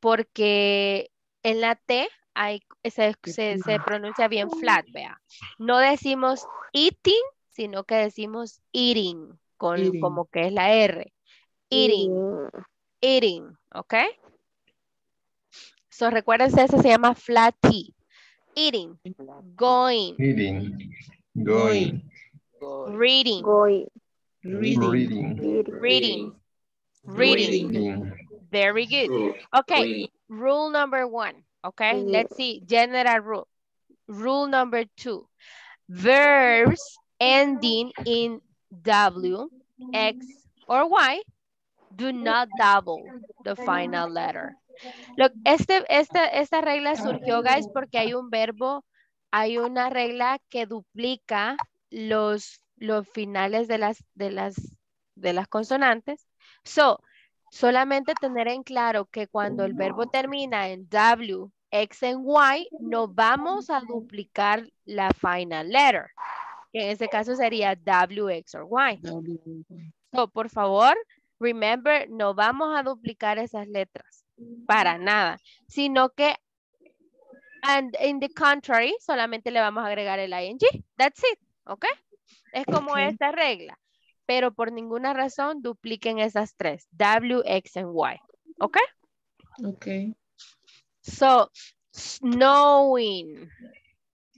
porque en la T hay, se, se, se pronuncia bien flat, vea. No decimos eating, sino que decimos eating, con, Eating. como que es la R. Eating, eating, ¿ok? So, recuérdense, eso se llama flat T. Eating, going, Eating. Going. reading, Reading. Reading. reading, reading. Reading. Very good. Okay, reading. rule number one. Okay, let's see. General rule. Rule number two. Verbs ending in W, X, or Y do not double the final letter. Look, este, esta, esta regla surgió, guys, porque hay un verbo, hay una regla que duplica los, los finales de las, de las, de las consonantes. So, solamente tener en claro que cuando el verbo termina en W, X en Y, no vamos a duplicar la final letter. que En este caso sería W, X or Y. So, por favor, remember, no vamos a duplicar esas letras. Para nada. Sino que, and in the contrary, solamente le vamos a agregar el ing. That's it. ¿Ok? Es como Ok. esta regla. Pero por ninguna razón dupliquen esas tres. W, X, and Y. ¿Ok? Okay. So, snowing,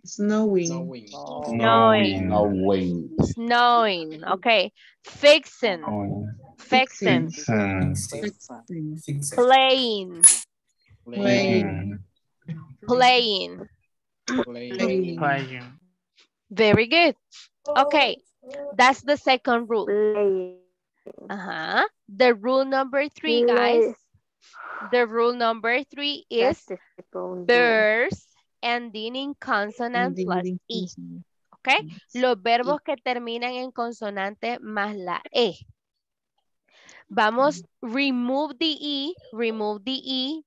Snowing. Snowing. snowing, No way. snowing. Okay. Fixing, fixing. Playing. playing. Playing. Playing. Very good. Okay. That's the second rule. Uh-huh. The rule number three, guys. The rule number three is verbs ending in consonant plus Ending E. consonant. ¿Ok? Los verbos que terminan en consonante más la E. Vamos, remove the E, remove the E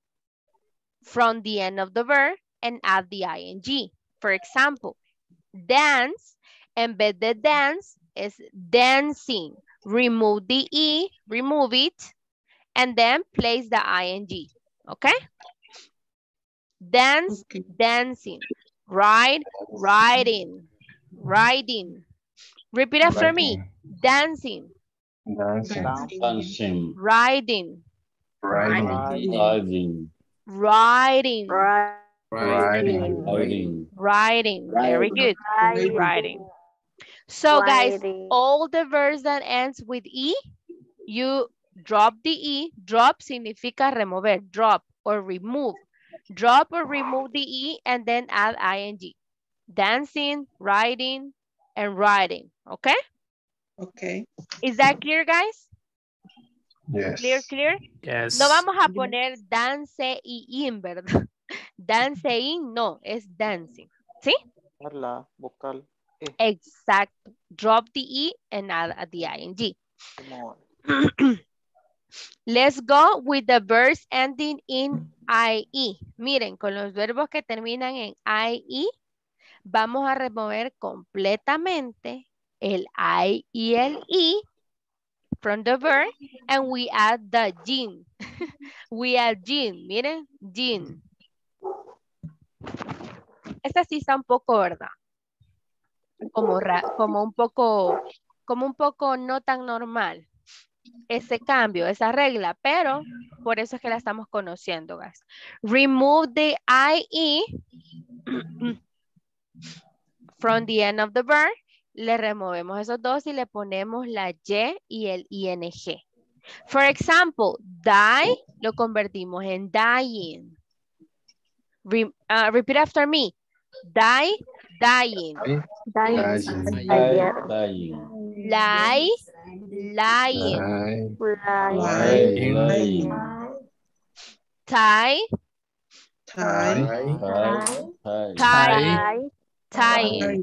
from the end of the verb and add the ing. For example, dance, en vez de dance, es dancing. Remove the E, remove it, and then place the ing. okay? Dance, Okay. dancing. Ride, riding. Riding. Repeat after me. Dancing, Dancing. Dancing. riding, Riding. Diving. riding, Riding. Riding. riding. Very good. Riding. So guys, all the verbs that ends with E, you drop the E. Drop significa remover, drop or remove. Drop or remove the E and then add ing. Dancing, riding, and riding. Okay? Okay. Is that clear, guys? Yes. Clear, clear? Yes. No vamos a poner dance y in, ¿verdad? *laughs* Dance Dancing, no, es dancing. ¿Sí? La vocal E. Exacto. Drop the E and add the ing. Let's go with the verbs ending in IE. Miren, con los verbos que terminan en IE, vamos a remover completamente el I y el E from the verb and we add the gene. *laughs* we add gene, miren, gene. Esta sí está un poco, ¿verdad? Como, como un poco, como un poco no tan normal ese cambio, esa regla, pero por eso es que la estamos conociendo, guys. Remove the IE *clears throat* from the end of the verb. Le removemos esos dos y le ponemos la Y y el ING. For example, die lo convertimos en dying. Uh, repeat after me. Die, dying. Dying. Dying. Lie, lying. Lying. Lying. Tie, Tie. Tie. tie, Tying.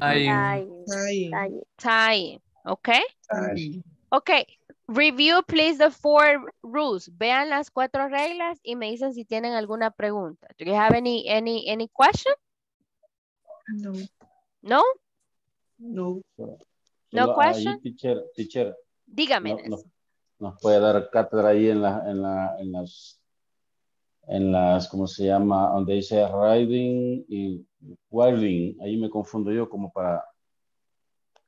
tying. Okay? Tying. Okay. Review, please, the four rules. Vean las cuatro reglas y me dicen si tienen alguna pregunta. Do you have any, any, any question? No. No? No. No ahí, question? teacher, teacher, Dígame. no- Nelson. nos, puede dar cátedra ahí en, la, en, la, en las, en las, ¿cómo se llama? Donde dice riding y wilding. Ahí me confundo yo como para...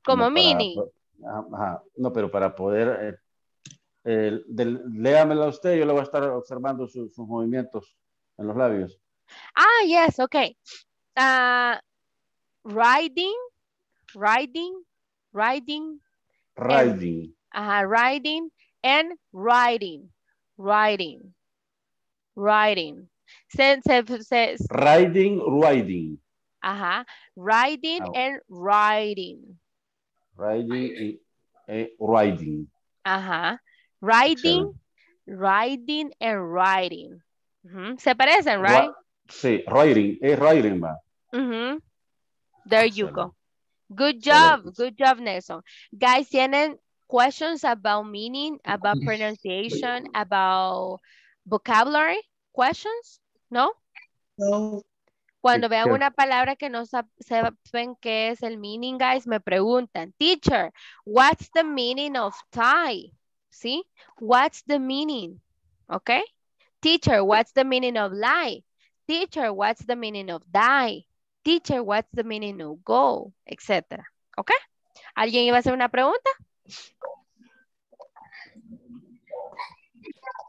Como mini. Ajá, ajá. No, pero para poder... Eh, eh, del- léamela usted, yo le voy a estar observando su- sus movimientos en los labios. Ah, yes, okay. Uh, riding, riding, riding, Riding. ajá, riding and riding, riding, riding. Se, se, se- Riding, riding. ajá, riding Ah. and riding, Riding y eh, riding. ajá, riding, riding and riding. Ujú, Se parecen, right? Ri- Sí, riding, es riding, va. Mhm. There you go. Good job. Good job, Nelson. Guys, ¿tienen questions about meaning, about pronunciation, *laughs* about vocabulary? Questions? ¿No? No. Cuando vean una palabra que no sab- saben qué es el meaning, guys, me preguntan, teacher, what's the meaning of tie? ¿Sí? What's the meaning? Okay? Teacher, what's the meaning of lie? Teacher, what's the meaning of die? Teacher, what's the meaning of go? Etcétera. ¿Ok? ¿Alguien iba a hacer una pregunta?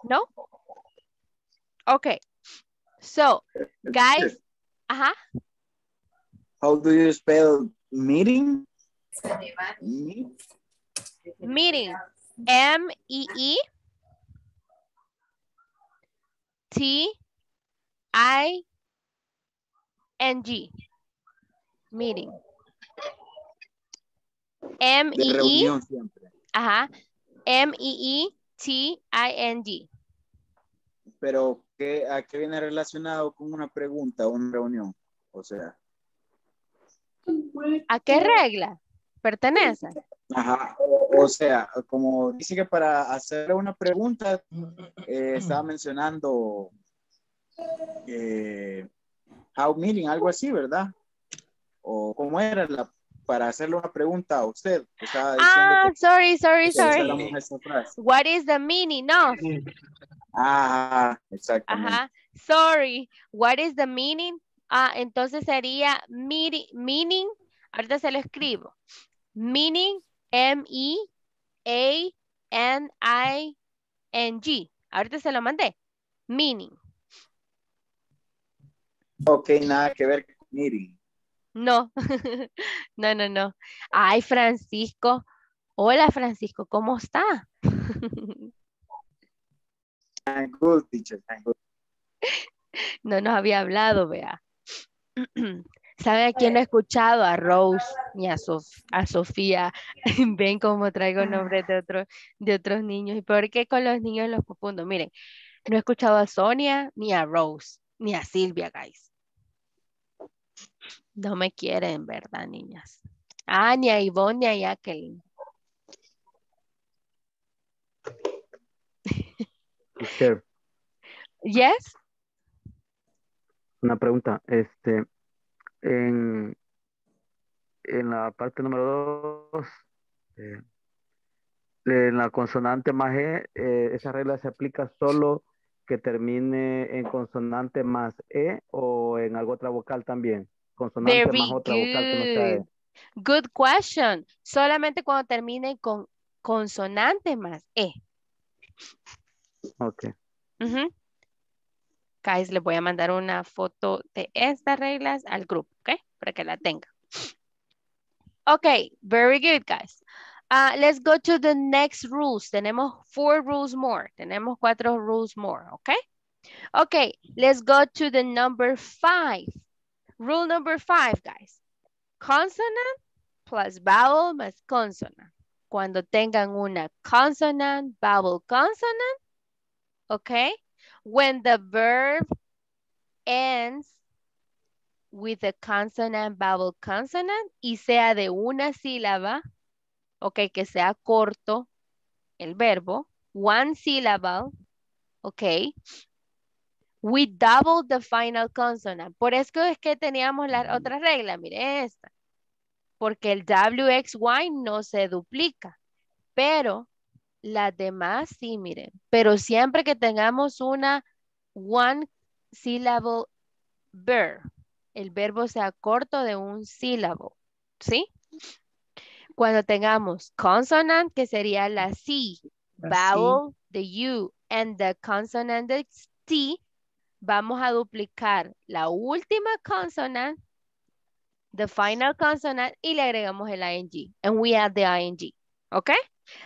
¿No? Okay. So, guys, ajá. How do you spell meeting? Me- Meeting. M-E-E T I N G. Meeting. De M-E-E. reunión siempre. Ajá. M-E-E-T-I-N-G. Pero ¿qué, ¿a qué viene relacionado con una pregunta o una reunión? O sea, ¿A qué regla pertenece? ajá, o, o sea, como dice que para hacer una pregunta eh, estaba mencionando eh, how meeting, algo así, ¿verdad? O cómo era la para hacerle una pregunta a usted. Estaba diciendo Ah, que- sorry, sorry, que sorry. What is the meaning of? Ah, exactamente. Ajá. Sorry. What is the meaning? Ah, entonces sería meaning, meaning. Ahorita se lo escribo. Meaning, M-E-A-N-I-N-G. Ahorita se lo mandé. Meaning. Ok, nada que ver con meeting. No. *laughs* no, no, no. Ay, Francisco. Hola, Francisco. ¿Cómo está? *laughs* I'm good, teacher. I'm good. No nos había hablado, vea. *clears throat* ¿Sabe a quién no he escuchado? A Rose ni a, Sof- a Sofía. *laughs* Ven cómo traigo nombres de, otros de otros niños. ¿Y por qué con los niños los confundo? Miren, no he escuchado a Sonia, ni a Rose, ni a Silvia, guys. No me quieren, ¿verdad, niñas? Ah, ni a Ivonne, ni a Jacqueline. ¿Yes? una pregunta. Este, en, en la parte número dos, eh, en la consonante más E, eh, esa regla se aplica solo que termine en consonante más E o en algo otra vocal también. Consonante Very más otra vocal que no sea E. good. Good question. Solamente cuando termine con consonante más E. Ok. Guys, les voy a mandar una foto de estas reglas al grupo, ¿ok? Para que la tengan. Okay, very good, guys. Uh, let's go to the next rules. Tenemos four rules more. Tenemos cuatro rules more, okay? Okay, let's go to the number five. Rule number five, guys. Consonant plus vowel más consonant. Cuando tengan una consonant, vowel, consonant, okay? When the verb ends with a consonant, vowel, consonant y sea de una sílaba, ok, que sea corto el verbo, one syllable, ok, we double the final consonant. Por eso es que teníamos la otra regla, mire esta. porque el WXY no se duplica, pero las demás sí, miren. Pero siempre que tengamos una one syllable verb, el verbo sea corto de un sílabo, ¿sí? Cuando tengamos consonant, que sería la C, La vowel de U, and the consonant de T, vamos a duplicar la última consonant, the final consonant, y le agregamos el ing. And we add the ing. ¿Ok?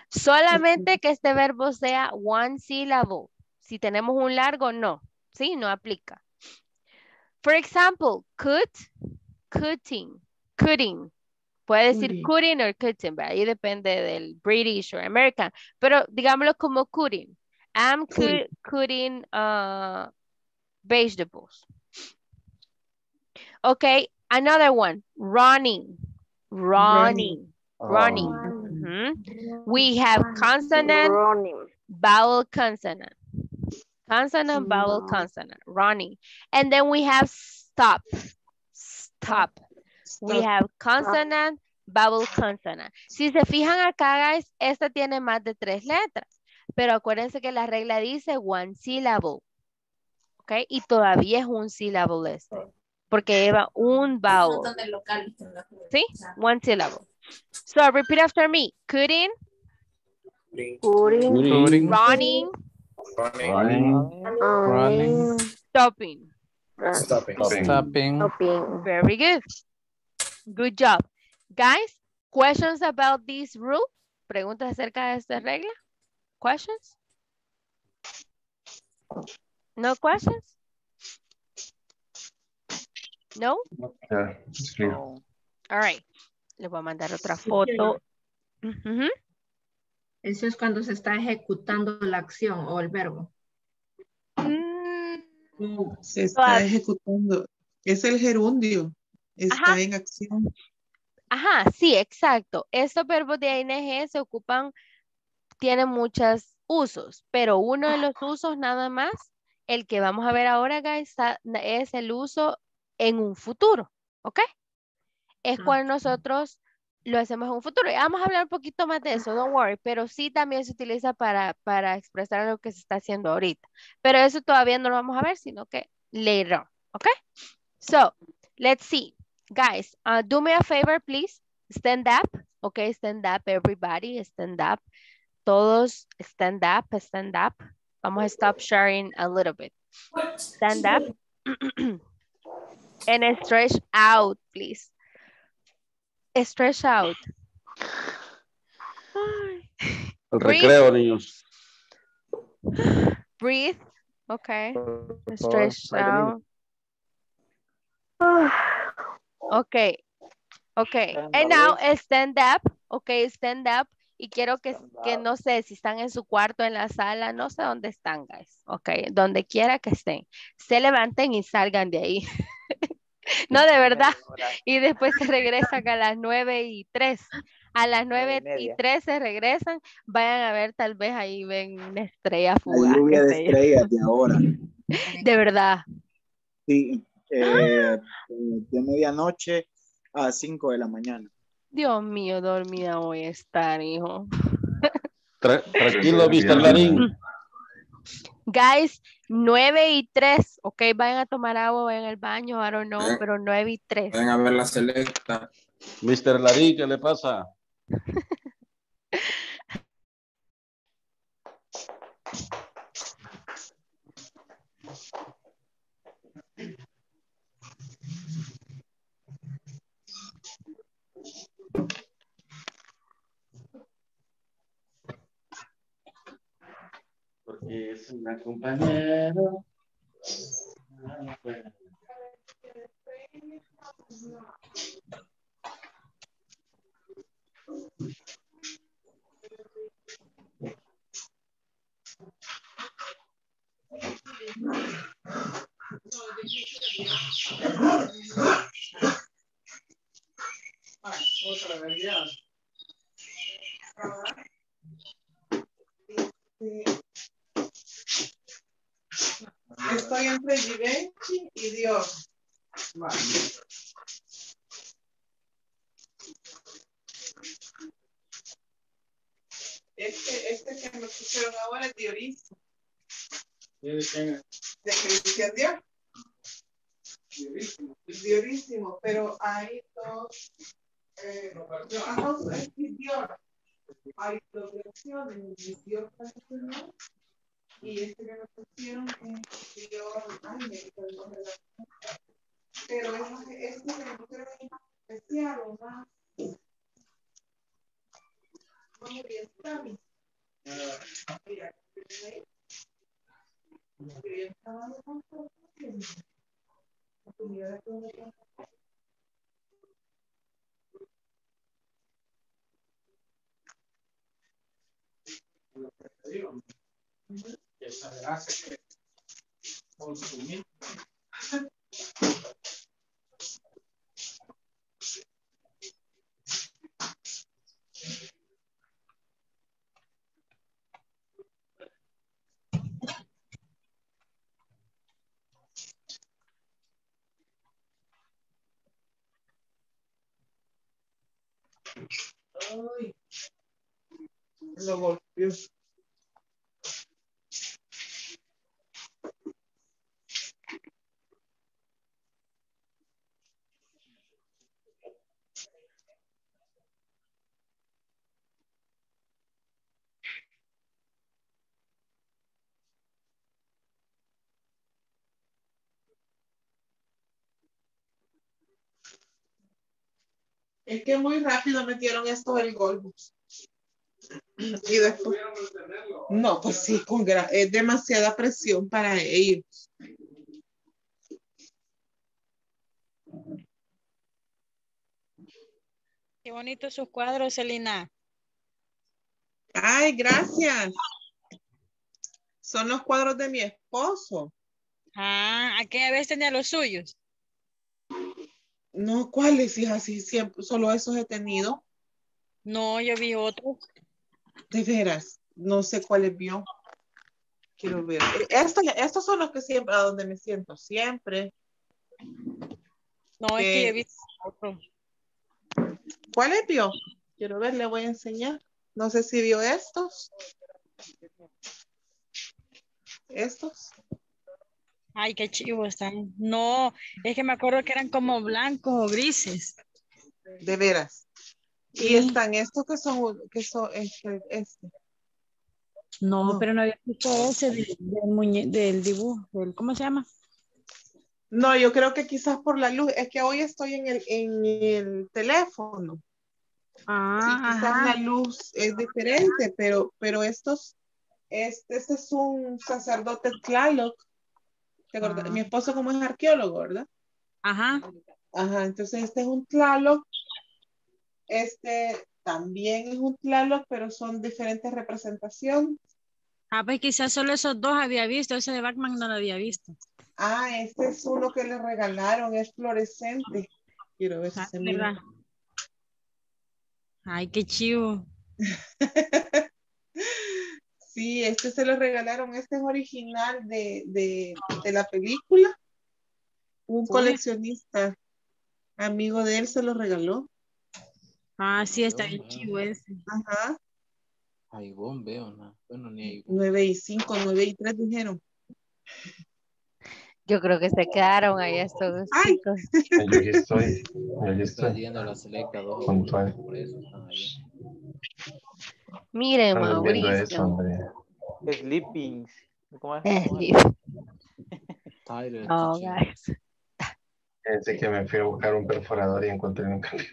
Solamente que este verbo sea one syllable. Si tenemos un largo, no. ¿Sí? No aplica. For example, cut, cutting, cutting. Puede decir Cutting. o cutting, ¿verdad? ahí depende del British o American. Pero digámoslo como cutting. I'm cu- Cutting. cutting uh, vegetables. Okay, another one, running, running, running. Mhm. We have consonant, vowel, consonant. Consonant, vowel, consonant, running. And then we have stop, stop. We Stop. have consonant, vowel, consonant. Si se fijan acá, guys, esta tiene más de tres letras. Pero acuérdense que la regla dice one syllable. ¿Ok? Y todavía es un syllable este. Porque lleva un vowel. ¿Sí? One syllable. So repeat after me. Cutting, Cutting. running, Running. Running. stopping. Stopping. Stopping. Very good. Good job. Guys, questions about this rule? ¿Preguntas acerca de esta regla? Questions? No questions? No? Yeah, clear. All right. Le voy a mandar otra foto. Ujú. Eso es cuando se está ejecutando la acción o el verbo. Mm, No, se está ejecutando. Es el gerundio. Está Ajá. en acción. Ajá, sí, exacto. Estos verbos de ING se ocupan, tienen muchos usos, pero uno de los usos nada más, el que vamos a ver ahora, guys, es el uso en un futuro, ¿ok? Es Ah, cuando ok. nosotros lo hacemos en un futuro. Y vamos a hablar un poquito más de eso, don't worry, pero sí también se utiliza para, para expresar lo que se está haciendo ahorita. Pero eso todavía no lo vamos a ver, sino que later on, ¿ok? So, let's see. Guys, uh, do me a favor, please. Stand up. Okay, stand up, everybody. Stand up. Todos stand up, stand up. Vamos a stop sharing a little bit. Stand up. *clears throat* and stretch out, please. Stretch out. El recreo, niños. *sighs* Breathe. Okay. Stretch out. *sighs* Okay. Okay. And now eh, stand up. Okay, stand up. Y quiero que, que no sé si están en su cuarto, en la sala, no sé dónde están, guys. Okay, donde quiera que estén. Se levanten y salgan de ahí. *laughs* no, de verdad. Y después se regresan a las nueve y tres. A las nueve Nueve y y media. tres se regresan. Vayan a ver, tal vez ahí ven una estrella La fugaz. lluvia qué de estrellas de ahora. *laughs* De verdad. Sí, eh, de medianoche a 5 de la mañana. Dios mío, dormida voy a estar, hijo. Tra- tranquilo, Mr. Larín. Guys, 9 y 3, ok, vayan a tomar agua, vayan al baño, I don't know, Eh. pero 9 y 3. Ven a ver la selecta. Mr. Larín, ¿qué le pasa? *laughs* es una compañera. Estoy entre Givenchy y Dios. Este, este que me pusieron ahora es Diorismo. De Cristian Dior. Diorísimo, pero hay dos. Eh, Dior. Hay dos versiones, Dior y este que me pusieron es Dior. Ay, me quito el nombre de la Pero este, este que me pusieron es más especial o más. Vamos bien, está bien. Mira, Esa hace que consumir. Ay, lo golpeó. Es que muy rápido metieron esto del Golbus. Y después. No, pues sí, con gra- es demasiada presión para ellos. Qué bonitos sus cuadros, Celina. Ay, gracias. Son los cuadros de mi esposo. Ah, aquella vez tenía los suyos. No, ¿cuáles, hija? Sí, siempre, solo esos he tenido. No, yo vi otros. De veras, no sé cuáles vio. Quiero ver. Estos, estos son los que siempre, a donde me siento siempre. No, es que yo vi otros. ¿Cuáles vio? Quiero ver, le voy a enseñar. No sé si vio estos. Estos. Ay, qué chivos están. No, es que me acuerdo que eran como blancos o grises. De veras. Y están estos que son, que son este, este. No, pero no había visto ese del, del, del dibujo, del, ¿cómo se llama? No, yo creo que quizás por la luz, es que hoy estoy en el, en el teléfono. Ah, quizás ajá. la luz es diferente, pero, pero estos, este, este es un sacerdote Tlaloc. Ah. Mi esposo como es arqueólogo, ¿verdad? Ajá. Ajá, entonces este es un Tlaloc. Este también es un Tlaloc, pero son diferentes representaciones. Ah, pues quizás solo esos dos había visto, ese de Batman no lo había visto. Ah, este es uno que le regalaron, es fluorescente. Quiero ver si Ah, se mira. Ay, qué chivo. *laughs* Sí, este se lo regalaron, este es original de, de, de la película. Un Uy. coleccionista, amigo de él, se lo regaló. Ah, sí, está bien chivo ese. Ajá, Aibón veo, ¿no? Bueno, ni Aibón. 9 y 5, 9 y 3 dijeron. Yo creo que se quedaron ahí estos Ay. chicos. Yo aquí *laughs* estoy. Yo aquí estoy. yendo a la selecta dos Puntual. por eso están ahí. Miren, Estamos viendo Mauricio. hombre. Sleepings. ¿Cómo es? ¿Cómo es? Liz. *laughs* Tyler, Oh, chichi. guys. Pensé que me fui a buscar un perforador y encontré un cambio.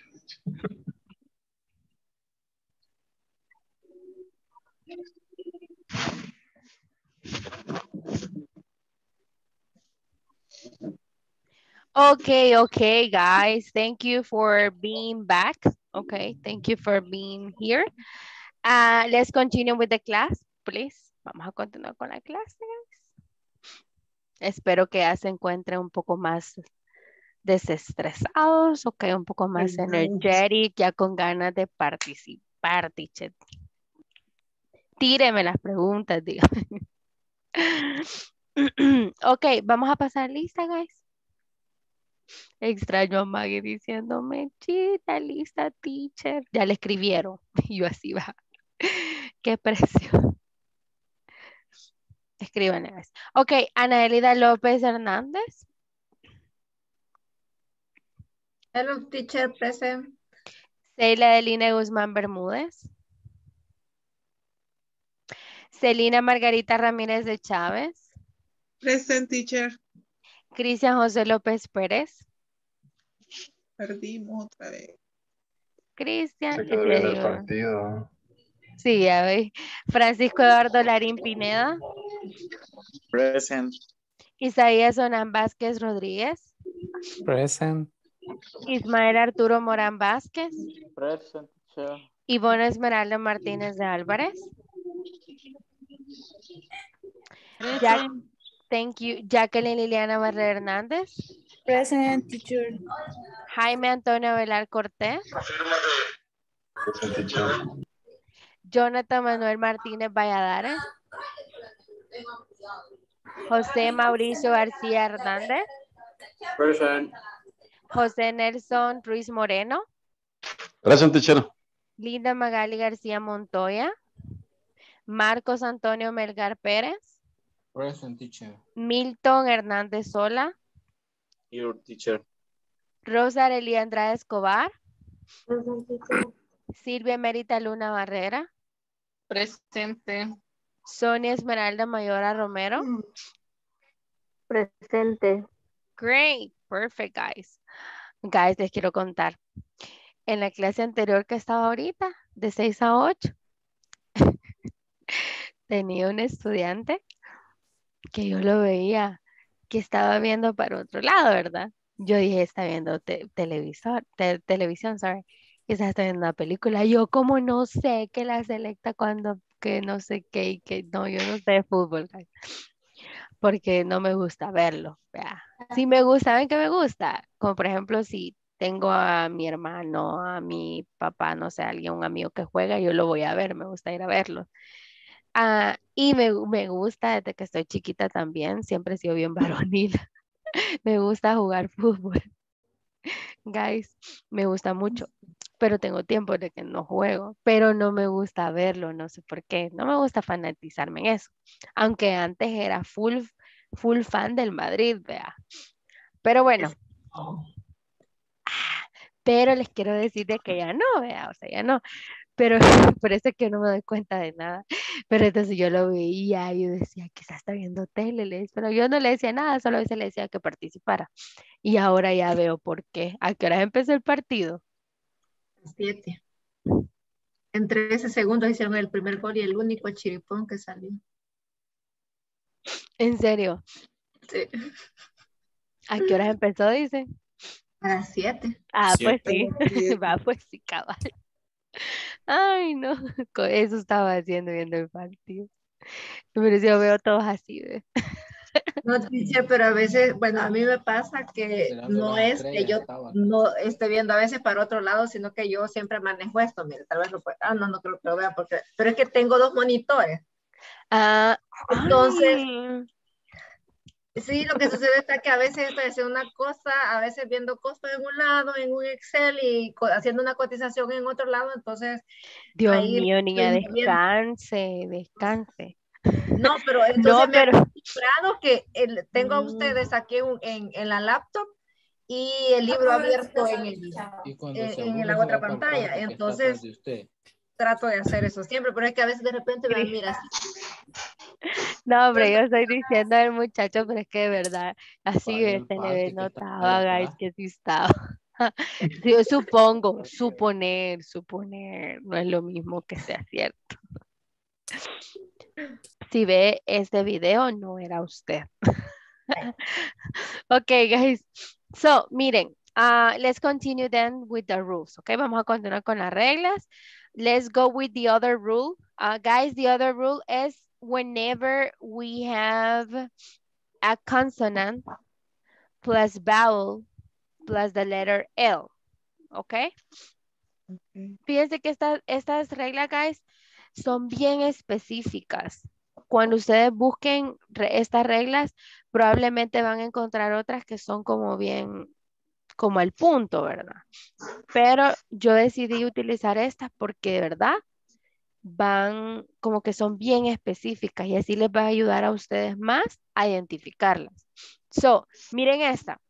Okay, okay, guys. Thank you for being back. Okay, thank you for being here. Uh, let's continue with the class, please. Vamos a continuar con la clase, guys. Espero que ya se encuentren un poco más desestresados, ok, un poco más Relax. energetic, ya con ganas de participar, teacher. Tíreme las preguntas, dígame. *laughs* ok, vamos a pasar lista, guys. Extraño a Maggie diciéndome, chita, lista, teacher. Ya le escribieron. *laughs* Y yo así va. Qué precio. *laughs* Escríbanle. Ok, Ana Elida López Hernández. Hello, teacher, present. Seila Delina Guzmán Bermúdez. Celina Margarita Ramírez de Chávez. Present teacher. Cristian José López Pérez. Perdimos otra vez. Cristian. Se ¿qué quedó el partido. Sí, ya ve. Francisco Eduardo Larín Pineda. Present. Isaías Onán Vázquez Rodríguez. Present. Ismael Arturo Morán Vázquez. Present, teacher. Ivonne Esmeralda Martínez de Álvarez. Jack, thank you. Jacqueline Liliana Barrera Hernández. Present teacher. Jaime Antonio Velar Cortés. Present teacher. Jonathan Manuel Martínez Valladares. José Mauricio García Hernández. Present. José Nelson Ruiz Moreno. Present, teacher. Linda Magali García Montoya. Marcos Antonio Melgar Pérez. Present teacher. Milton Hernández Sola. Your teacher. Rosa Arely Andrade Escobar. Silvia Merita Luna Barrera. Presente. Sonia Esmeralda Mayora Romero. Presente. Great, perfect, guys. Guys, les quiero contar. En la clase anterior que estaba ahorita, de 6 a 8, *laughs* tenía un estudiante que yo lo veía que estaba viendo para otro lado, ¿verdad? Yo dije, está viendo te- televisor, te- televisión, sorry. Quizás está viendo una película. Yo como no sé que la selecta cuando, que no sé qué, y que no, yo no sé de fútbol, guys, porque no me gusta verlo. vea. Sí me gusta, ¿saben qué me gusta? Como por ejemplo, si tengo a mi hermano, a mi papá, no sé, alguien, un amigo que juega, yo lo voy a ver, me gusta ir a verlo. Ah, y me, me gusta desde que estoy chiquita también, siempre he sido bien *laughs* varonil. Me gusta jugar fútbol. Guys, me gusta mucho, pero tengo tiempo de que no juego, pero no me gusta verlo, no sé por qué, no me gusta fanatizarme en eso, aunque antes era full, full fan del Madrid, vea. Pero bueno, pero les quiero decir de que ya no, vea, o sea, ya no, pero *laughs* por eso es que no me doy cuenta de nada. Pero entonces yo lo veía y yo decía, quizás está viendo tele, pero yo no le decía nada, solo a veces le decía que participara. Y ahora ya veo por qué. ¿A qué hora empezó el partido? Siete. En 13 segundos hicieron el primer gol y el único chiripón que salió. ¿En serio? Sí. ¿A qué hora empezó, dice? A las 7. Ah, pues sí. Siete. *laughs* Va, pues sí, cabal. Ay, no. *laughs* Eso estaba haciendo viendo el partido. Pero yo veo todos así, ¿ve? No, teacher, pero a veces, bueno, a mí me pasa que no es que yo estaba. no esté viendo a veces para otro lado, sino que yo siempre manejo esto. Mire, tal vez lo pueda. Ah, no, no creo que lo vea porque. Pero es que tengo dos monitores. Ah, Entonces, ay. sí, lo que sucede está que a veces estoy haciendo una cosa, a veces viendo costos en un lado, en un Excel y haciendo una cotización en otro lado. Entonces, Dios ahí mío, niña, estoy viendo. descanse, descanse. No, pero No, entonces me he pero que el- tengo a Mm. ustedes aquí un- en, en la laptop y el libro abierto en, el, en, la otra pantalla. Entonces trato de hacer eso siempre, pero es que a veces de repente me mira así. No, hombre, yo estoy diciendo al muchacho, pero es que de verdad, así se el le notaba, guys, que sí estaba. *laughs* Yo supongo, suponer, suponer, no es lo mismo que sea cierto. Si ve este video, no era usted. *laughs* Okay, guys. So, miren, uh, let's continue then with the rules. Okay, vamos a continuar con las reglas. Let's go with the other rule. Uh, guys, the other rule is whenever we have a consonant plus vowel plus the letter L. Okay. Fíjense que estas, estas reglas, guys, son bien específicas. Cuando ustedes busquen estas reglas, probablemente van a encontrar otras que son como bien, como el punto, ¿verdad? Pero yo decidí utilizar estas porque de verdad van como que son bien específicas y así les va a ayudar a ustedes más a identificarlas. So, miren esta.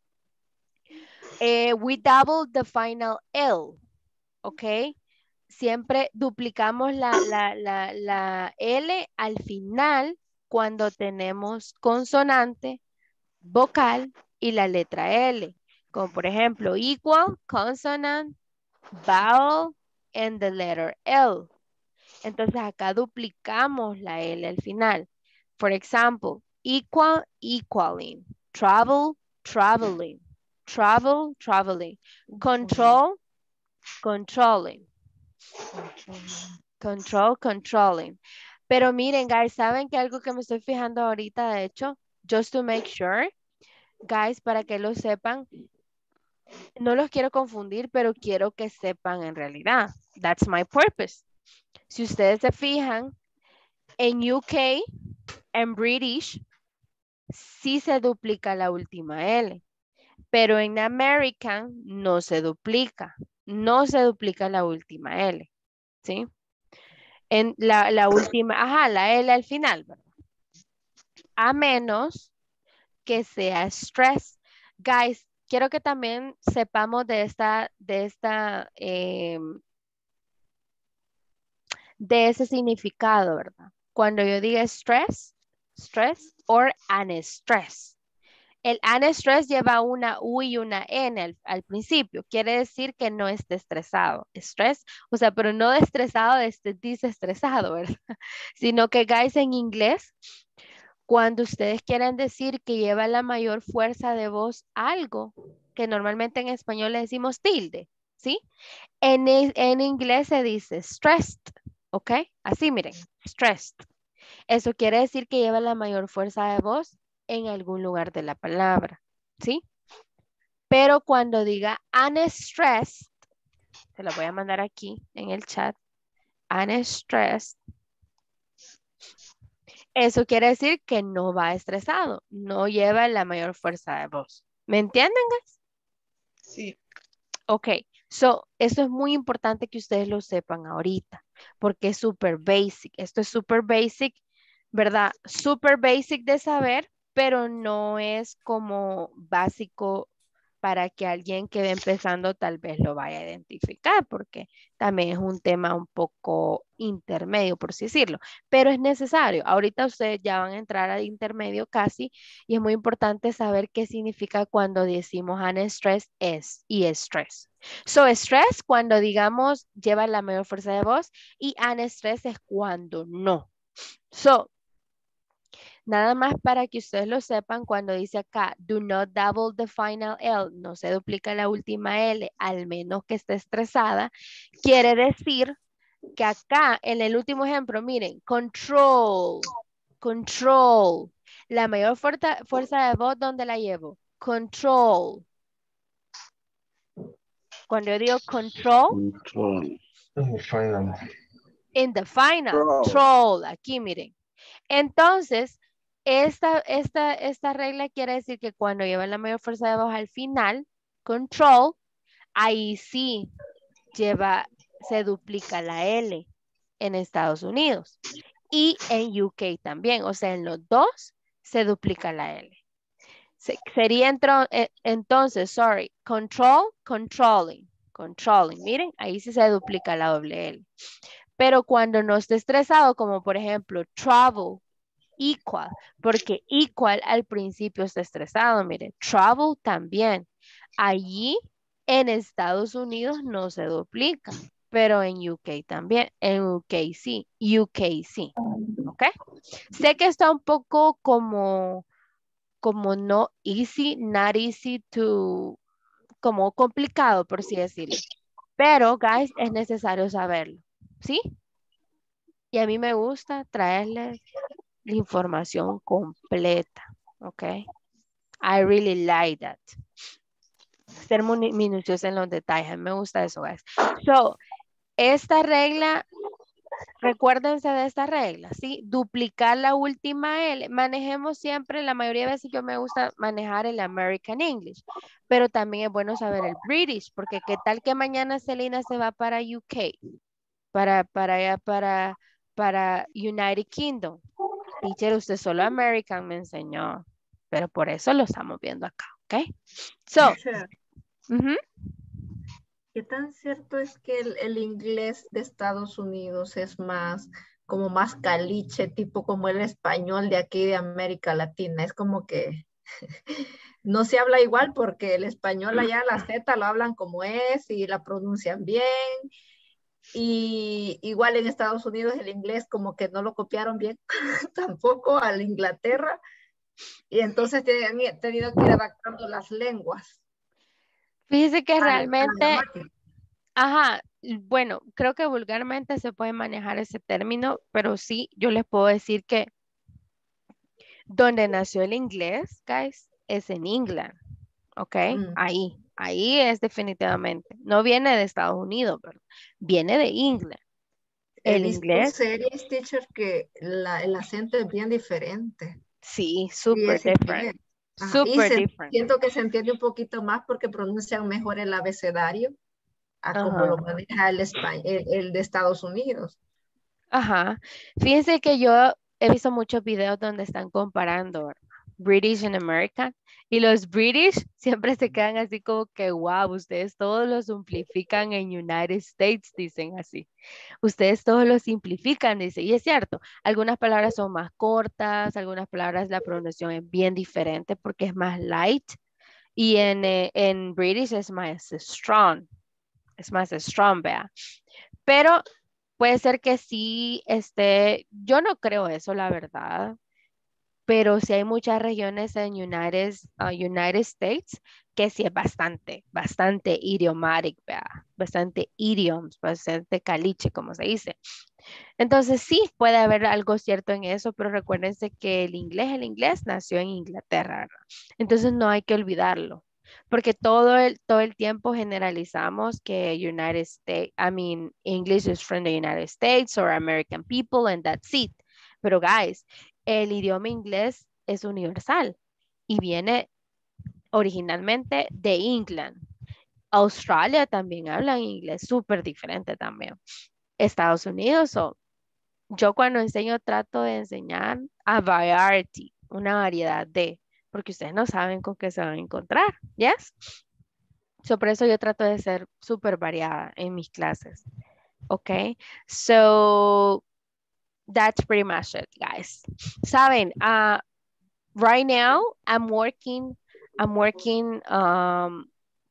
Eh, we double the final L, ¿ok? Siempre duplicamos la, la, la, la L al final cuando tenemos consonante, vocal y la letra L. Como por ejemplo, equal, consonant, vowel, and the letter L. Entonces acá duplicamos la L al final. For example, equal, equaling, travel, traveling, travel, traveling, control, controlling, control, controlling. Pero miren, guys, ¿saben que algo que me estoy fijando ahorita, de hecho, just to make sure, guys, para que lo sepan, no los quiero confundir, pero quiero que sepan en realidad. That's my purpose. Si ustedes se fijan, en UK, en British, sí se duplica la última L, pero en American no se duplica, no se duplica la última L, ¿sí? En la, la última, ajá, la L al final, ¿verdad? A menos que sea stress. Guys, quiero que también sepamos de esta, de esta, eh, de ese significado, ¿verdad? Cuando yo diga stress, stress or stress. El stress lleva una U y una N al, principio. Quiere decir que no esté estresado. Stress, o sea, pero no estresado, este desestresado, *laughs* ¿verdad? Sino que, guys, en inglés, cuando ustedes quieren decir que lleva la mayor fuerza de voz algo, que normalmente en español le decimos tilde, ¿sí? En, en inglés se dice stressed, ¿ok? Así miren, stressed. Eso quiere decir que lleva la mayor fuerza de voz en algún lugar de la palabra, ¿sí? Pero cuando diga unstressed, se lo voy a mandar aquí en el chat, unstressed, eso quiere decir que no va estresado, no lleva la mayor fuerza de voz. ¿Me entienden, guys? Sí. Ok, so, eso es muy importante que ustedes lo sepan ahorita, porque es súper basic. Esto es súper basic, ¿verdad? Súper basic de saber, pero no es como básico para que alguien que va empezando tal vez lo vaya a identificar, porque también es un tema un poco intermedio, por así decirlo, pero es necesario. Ahorita ustedes ya van a entrar al intermedio casi y es muy importante saber qué significa cuando decimos stress es y stress. So, stress cuando digamos lleva la mayor fuerza de voz y stress es cuando no. So, Nada más para que ustedes lo sepan, cuando dice acá, do not double the final L, no se duplica la última L, al menos que esté estresada, quiere decir que acá, en el último ejemplo, miren, control, control. La mayor fuerza, fuerza de voz, ¿dónde la llevo? Control. Cuando yo digo control. Control. In the final. In the final. Control. Aquí, miren. Entonces, esta, esta, esta regla quiere decir que cuando lleva la mayor fuerza de voz al final, control, ahí sí lleva, se duplica la L en Estados Unidos y en UK también, o sea, en los dos se duplica la L. sería eh, entonces, sorry, control, controlling, controlling, miren, ahí sí se duplica la doble L. Pero cuando no esté estresado, como por ejemplo, travel, equal, porque equal al principio está estresado, mire, travel también. Allí en Estados Unidos no se duplica, pero en UK también, en UK sí, UK sí, ¿ok? Sé que está un poco como, como no easy, not easy to, como complicado, por así decirlo. Pero, guys, es necesario saberlo, ¿sí? Y a mí me gusta traerles la información completa, ¿ok? I really like that. Ser minuciosa en los detalles, me gusta eso, guys. So, esta regla, recuérdense de esta regla, ¿sí? Duplicar la última L. Manejemos siempre, la mayoría de veces yo me gusta manejar el American English, pero también es bueno saber el British, porque qué tal que mañana Selena se va para UK, para, para, para, para United Kingdom. Teacher, usted solo American me enseñó, pero por eso lo estamos viendo acá, ¿ok? So. *laughs* ¿Qué tan cierto es que el, el inglés de Estados Unidos es más, como más caliche, tipo como el español de aquí de América Latina? Es como que *laughs* no se habla igual porque el español allá, la Z lo hablan como es y la pronuncian bien. Y igual en Estados Unidos el inglés como que no lo copiaron bien *laughs* tampoco al Inglaterra. Y entonces tienen- han tenido que ir adaptando las lenguas. Fíjese que a a realmente, ajá, bueno, creo que vulgarmente se puede manejar ese término, pero sí, yo les puedo decir que donde nació el inglés, guys, es en England, ¿ok? Mm. Ahí, ahí es definitivamente. No viene de Estados Unidos, pero viene de. He El inglés, series, teacher, que la- el acento es bien diferente. sí, super y super different. siento que se entiende un poquito más porque pronuncian mejor el abecedario a como lo maneja el, espa- el, el de Estados Unidos. Ajá. Fíjense que yo he visto muchos videos donde están comparando ¿verdad? British and American y los British *laughs* siempre se quedan así como que, wow, ustedes todos lo simplifican en United States, dicen así. Ustedes todos lo simplifican, dice. Y es cierto, algunas palabras son más cortas, algunas palabras la pronunciación es bien diferente porque es más light y en, eh, en British es más strong, es más strong, vea. Pero puede ser que sí, este, yo no creo eso, la verdad, pero sí hay muchas regiones en United, uh, United States que sí es bastante, bastante idiomatic, bastante idioms, bastante caliche, como se dice. Entonces sí, puede haber algo cierto en eso, pero recuérdense que el inglés, el inglés nació en Inglaterra. Entonces no hay que olvidarlo, porque todo el, todo el tiempo generalizamos que United States, I mean, English is from the United States or American people and that's it. Pero guys, el idioma inglés es universal y viene originalmente de England. Australia también habla inglés súper diferente también. Estados Unidos, yo cuando enseño trato de enseñar a variety, una variedad de, porque ustedes no saben con qué se van a encontrar, ¿yes? So, por eso yo trato de ser súper variada en mis clases, ¿ok? So, that's pretty much it, guys. Saben, uh, right now I'm working, I'm working um,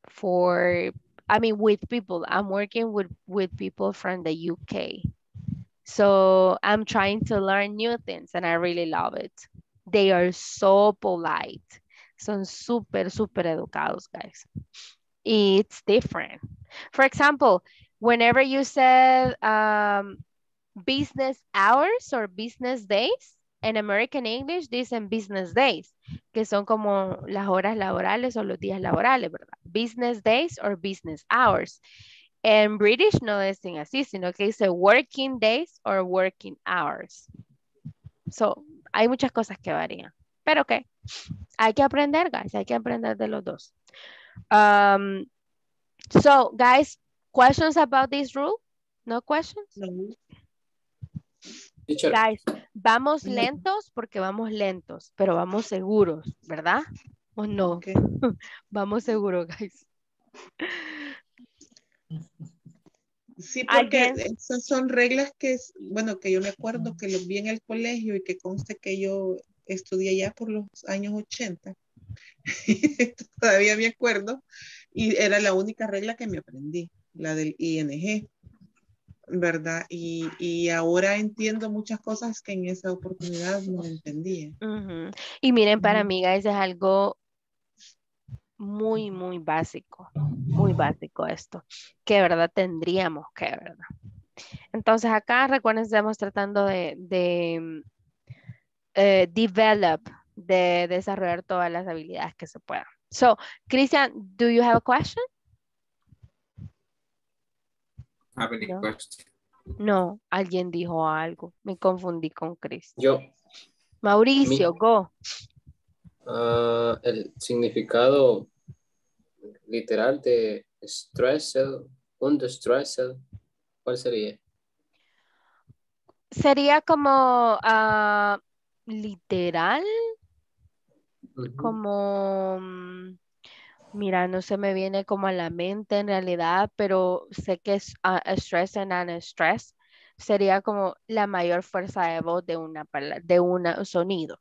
for, I mean, with people. I'm working with, with people from the UK. So I'm trying to learn new things and I really love it. They are so polite. Son súper, súper educados, guys. It's different. For example, whenever you said um, business hours or business days, en American English dicen business days, que son como las horas laborales o los días laborales, ¿verdad? Business days or business hours. En British no dicen así, sino que dice working days or working hours. So, hay muchas cosas que varían. Pero ok, hay que aprender, guys, hay que aprender de los dos. Um, so, guys, questions about this rule? No questions? Teacher, Guys, vamos lentos porque vamos lentos, pero vamos seguros, ¿verdad? ¿O no? *laughs* vamos seguros, guys. Sí, porque esas son reglas que, es- bueno, que yo me acuerdo que los vi en el colegio y que conste que yo estudié ya por los años 80. *laughs* Todavía me acuerdo. Y era la única regla que me aprendí, la del ING, ¿verdad? Y, y ahora entiendo muchas cosas que en esa oportunidad no entendía. Y miren, para mí, guys, es algo muy, muy básico, muy básico esto, que de verdad tendríamos que, ¿verdad? Entonces acá, recuerden, estamos tratando de, de eh, develop, de desarrollar todas las habilidades que se puedan. So, Christian, do you have a question? Have any No. question? No, alguien dijo algo. Me confundí con Christian. Yo, Mauricio, Mi- go. ah, el significado literal de stressed, under stressed, ¿cuál sería? Sería como ah, literal, como, mm, mira, no se me viene como a la mente en realidad, pero sé que es ah, stress and stress sería como la mayor fuerza de voz de una de un sonido,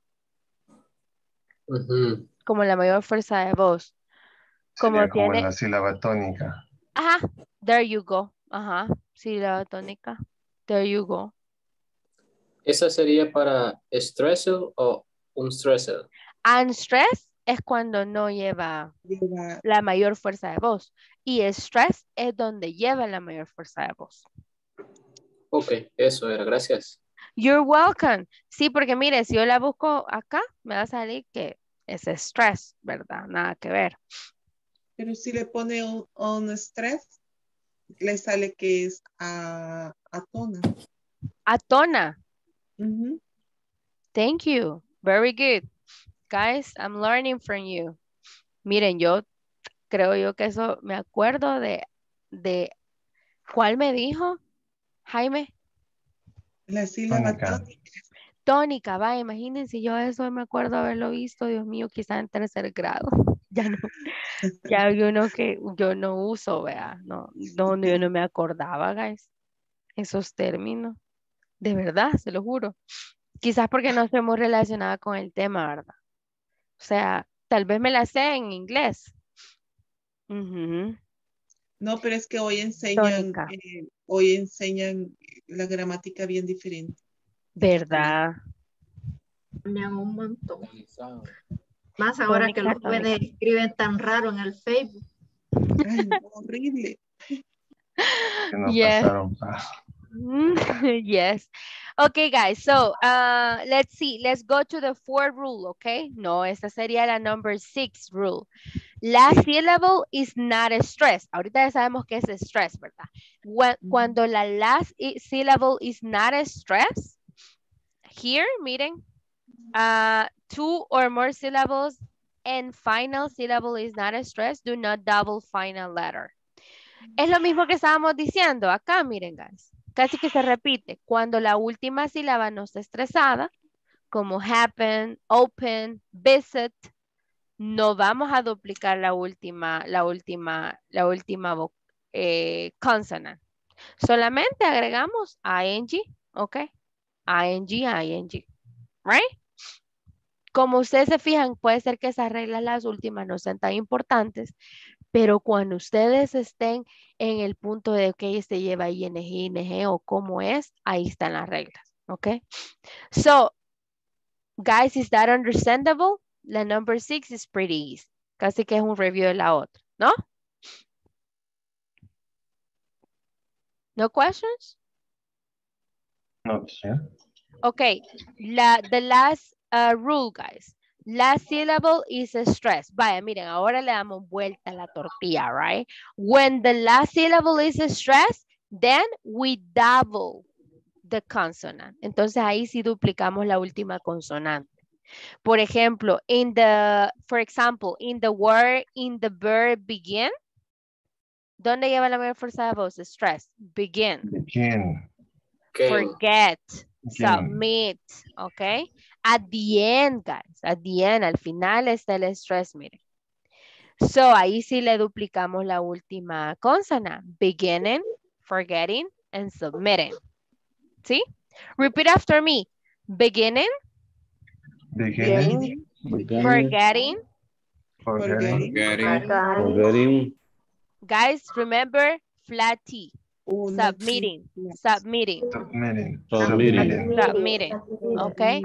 como la mayor fuerza de voz. Como Sería como tiene, la sílaba tónica. ajá, there you go, ajá, sí, la tónica, there you go. ¿Esa sería para stressor o un stressor? And stress es cuando no lleva Lleva- la mayor fuerza de voz. Y stress es donde lleva la mayor fuerza de voz. Ok, eso era, gracias. You're welcome. Sí, porque mire, si yo la busco acá, me va a salir que es stress, ¿verdad? Nada que ver. Pero si le pone un, un stress, le sale que es a, a tona. Atona. Ujú. Thank you. Very good. Guys, I'm learning from you. Miren, yo creo yo que eso me acuerdo de, de ¿cuál me dijo? Jaime. La sílaba Tónica. tónica. Tónica, va, imagínense, yo eso me acuerdo haberlo visto, Dios mío, quizá en tercer grado. *laughs* Ya no, ya hay uno que yo no uso, vea, no, no, yo no me acordaba, guys, esos términos. De verdad, se lo juro. Quizás porque no estoy muy relacionada con el tema, ¿verdad? O sea, tal vez me la sé en inglés. No, pero es que hoy enseñan, eh, hoy enseñan la gramática bien diferente. ¿Verdad? Cambian un montón. Más ahora que los jóvenes tónica. escriben tan raro en el Facebook. Ay, horrible. Que *laughs* no Yes. pasaron. pa- *laughs* yes. Okay, guys. So, uh, let's see. Let's go to the fourth rule, okay? No, esta sería la number six rule. Last syllable is not a stress. Ahorita ya sabemos que es stress, ¿verdad? When- Cuando la last syllable is not a stress, here, miren, uh, two or more syllables and final syllable is not a stress, do not double final letter. Es lo mismo que estábamos diciendo acá, miren, guys. Casi que se repite. Cuando la última sílaba no está estresada, como happen, open, visit, no vamos a duplicar la última, la última, la última eh, consonant. Solamente agregamos ing, ¿ok? ing, ing, right? Como ustedes se fijan, puede ser que esas reglas, las últimas, no sean tan importantes, pero cuando ustedes estén en el punto de que se lleva ing, ing o cómo es, ahí están las reglas, ¿ok? So, guys, is that understandable? La number six is pretty easy. Casi que es un review de la otra, ¿no? No questions? Not here. Okay, la, the last uh, rule, guys. Last syllable is a stress. Vaya, miren, ahora le damos vuelta a la tortilla, right? When the last syllable is a stress, then we double the consonant. Entonces ahí sí duplicamos la última consonante. Por ejemplo, in the, for example, in the word, in the verb begin, ¿dónde lleva la mayor fuerza de voz? Stress. Begin. Begin. forget, submit, okay? At the end, guys, at the end, al final está el stress, miren. So, ahí sí le duplicamos la última consonant. Beginning, forgetting, and submitting. ¿Sí? Repeat after me. Beginning, Beginning. forgetting. Forgetting. Forgetting. Guys, remember flat T. Submitting, submitting. Submitting. Submitting. Submitting, okay?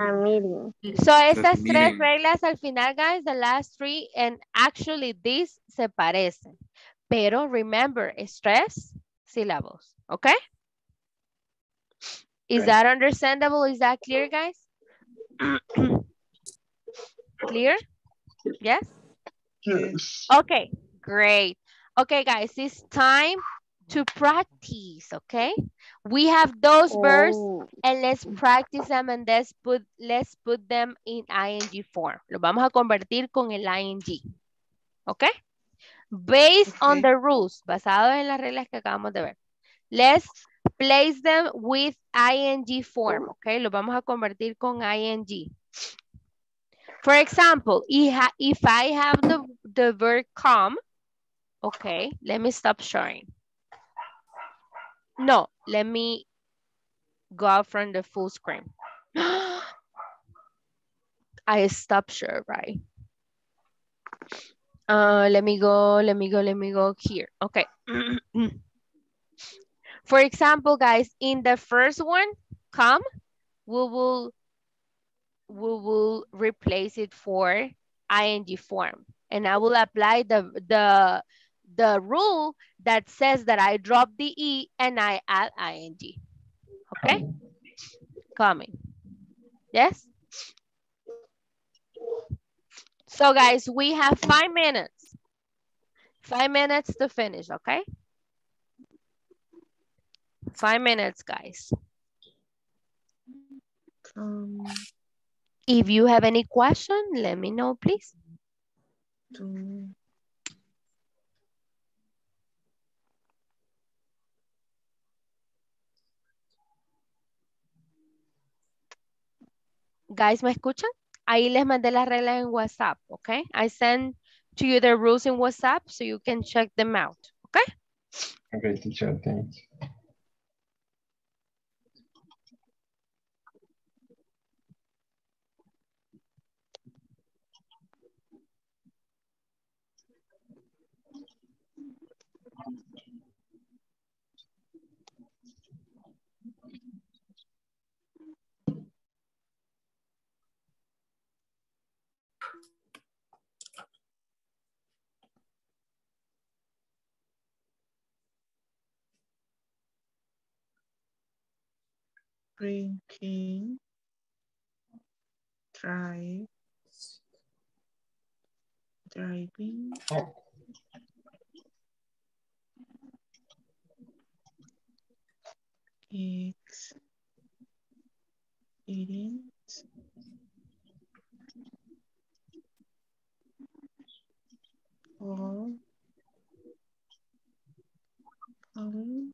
So estas tres Submitting. reglas al final, guys, the last three, and actually these se parecen. Pero remember, stress, syllables, okay? Is Okay. that understandable? Is that clear, guys? *clears throat* clear? Yes? Yes. Okay, great. Okay, guys, it's time to practice, okay? We have those verbs oh. and let's practice them and let's put, let's put them in ing form. Lo vamos a convertir con el ing, okay? Based on the rules, basado en las reglas que acabamos de ver. Let's place them with ing form, okay? Lo vamos a convertir con ing. For example, if I have the, the verb come, okay, let me stop sharing. No, let me go out from the full screen. *gasps* I stopped share, right? Uh, let me go, let me go, let me go here. Okay. *clears throat* For example, guys, in the first one, come, we will, we will replace it for ing form. And I will apply the, the, the rule that says that I drop the E and I add ing. Okay? Coming. Yes? So guys, we have five minutes. Five minutes to finish, okay? Five minutes, guys. Um, if you have any question, let me know, please. Guys, ¿me escuchan? Ahí les mandé las reglas en WhatsApp, okay? I sent to you the rules in WhatsApp so you can check them out, okay? Okay, teacher, thanks. Drinking, drive, driving, eats, eating, all, calling,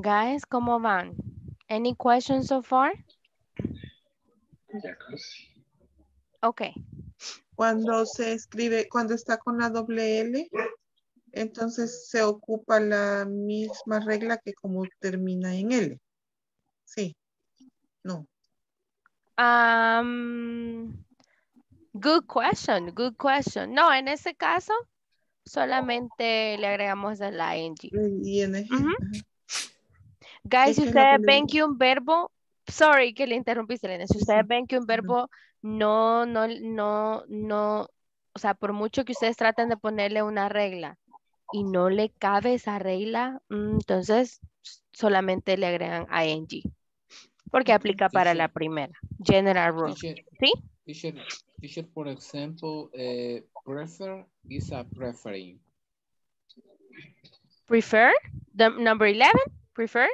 Guys, ¿cómo van? Any questions so far? Ya casi. Okay. Cuando se escribe, cuando está con la doble L, entonces se ocupa la misma regla que como termina en L. Sí. No. Um, good question, good question. No, en ese caso, solamente le agregamos el ing. ING. Ujú. Guys, si ustedes ven que un verbo, sorry que le interrumpí, Selena, si ustedes ven que un verbo no, no, no, no, o sea, por mucho que ustedes traten de ponerle una regla y no le cabe esa regla, mm, entonces solamente le agregan ing, porque aplica para la primera, general rule. ¿Sí? teacher, teacher, for example, eh, prefer is a preferring. Prefer, the number 11, prefer,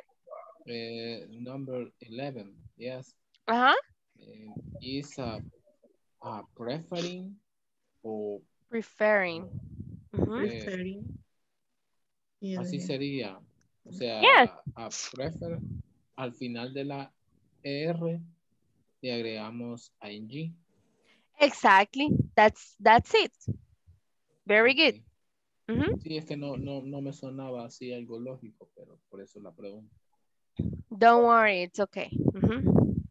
Eh, number 11, yes, ajá, eh, is a, a preferring o preferring. Eh, Preferring. así sería. O sea, Yes. a prefer al final de la R le agregamos ing. Exactly, that's, that's it. Very good. Sí, es que no, no, no me sonaba así algo lógico, pero por eso la pregunta. Don't worry, it's okay. Ujú.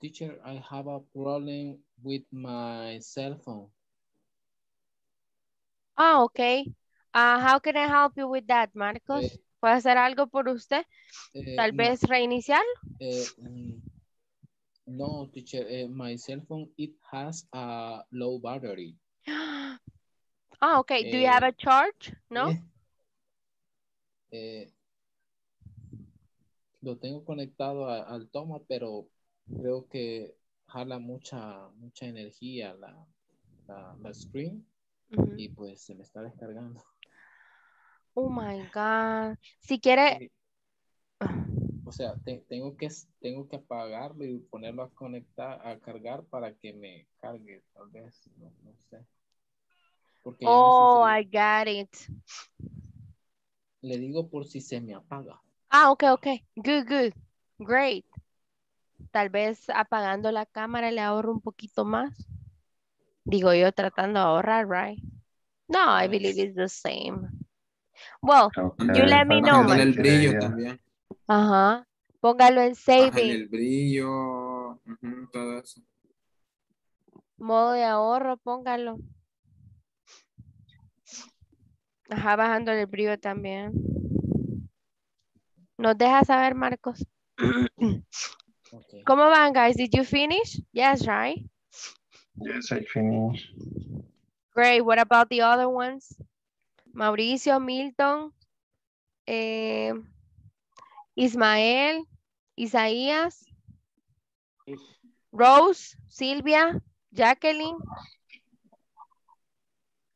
Teacher, I have a problem with my cell phone. Ah, okay. Uh, how can I help you with that, Marcos? Eh, ¿Puedo hacer algo por usted? Eh, Tal no, vez reiniciar. eh, mm, no, teacher, my cell phone, it has a low battery. Ah, okay. Do you have a charge? No? lo tengo conectado a- al toma, pero creo que jala mucha, mucha energía la, la, la screen y pues se me está descargando. Oh my God. Si quiere, O sea, te- tengo que tengo que apagarlo y ponerlo a conectar, a cargar para que me cargue, tal vez, no, no sé. Porque oh. I got it. Le digo por si se me apaga. Ah, okay, okay. Good, good. Great. Tal vez apagando la cámara le ahorro un poquito más. Digo yo tratando de ahorrar, right? No, I believe it's the same. Well, you let me know, el brillo también. Ajá. Póngalo en Bájale saving. el brillo, ujú, todo eso. Modo de ahorro, póngalo. Ajá, bajando el brillo también. Nos deja saber, Marcos. *coughs* Okay. ¿Cómo van, guys? Did you finish? Yes, right? Yes, I finished. Great. What about the other ones? Mauricio, Milton, eh, Ismael, Isaías, Rose, Silvia, Jacqueline,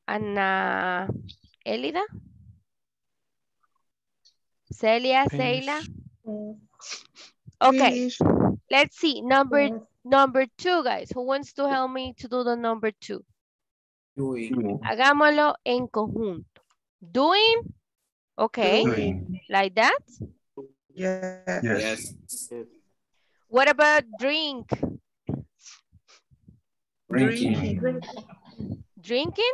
Ana Elida, Celia, Ceila, Okay, let's see. Number number two, guys. Who wants to help me to do the number two? Hagámoslo en conjunto. Doing, okay, Doing. like that. Yes. Yes. What about drink? Drinking. Drinking?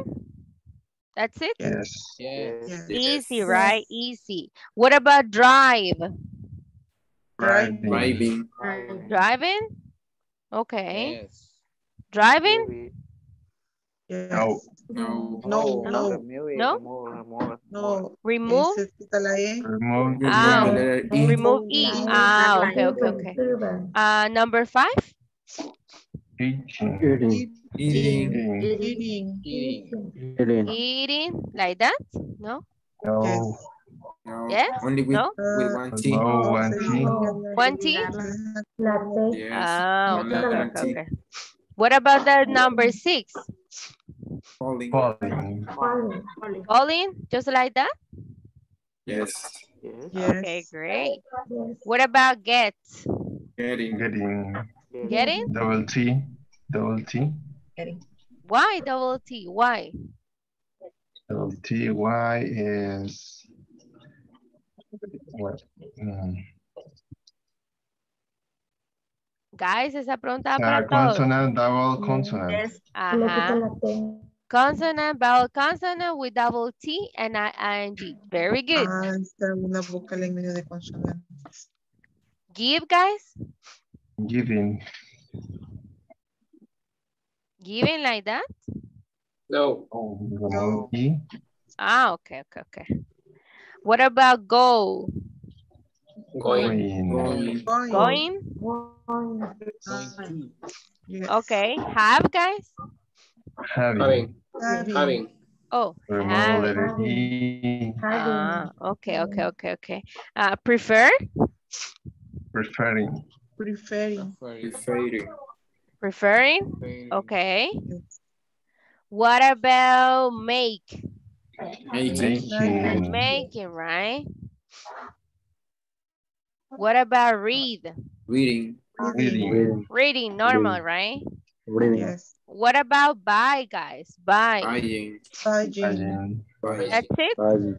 That's it? Yes. Yes. Easy, right? Easy. What about drive? Driving. Driving. Driving? Okay. Yes. Driving? No. No. No, no, No? no. Remove? Ese quita E. Remove. Ah, E. remove E. Ah, okay, okay, okay. Uh, number five? Eating. Eating. Eating. Eating. Eating. Eating. Eating, like that? No? No. No. Yes? Only with, No? with one T. No. One T. One T? Yes. Ah, okay, okay, okay. What about the number six? Falling. Falling. Falling, just like that? Yes. yes. Okay, great. What about get? Getting. Getting. Getting? Double T. Double T. Getting. Why double T? Why? Double T. Y is. What? Mm. Guys, esa pregunta va para todos. consonant, double consonant. Ajá. Consonant, vowel consonant with double T and I- ing. Very good. Ah, está una vocal en medio de consonantes. Give, guys. Giving. Giving like that? No. Oh, E. Ah, okay, okay, okay. What about go? Going. Going. Going. Going? Yes. Okay. Have, guys? Having. Having. Having. Having. Oh, Remove letter E. Ah, okay, okay, okay, okay. Uh, prefer? Preferring. Preferring. Preferring. Preferring? Okay. What about make? Making. Making. Making, right? What about read? Reading. Reading. Reading. Reading, normal, right? Reading. Yes. What about buy, guys? Buy. Buying. Buying. Buying. That's it? Buying.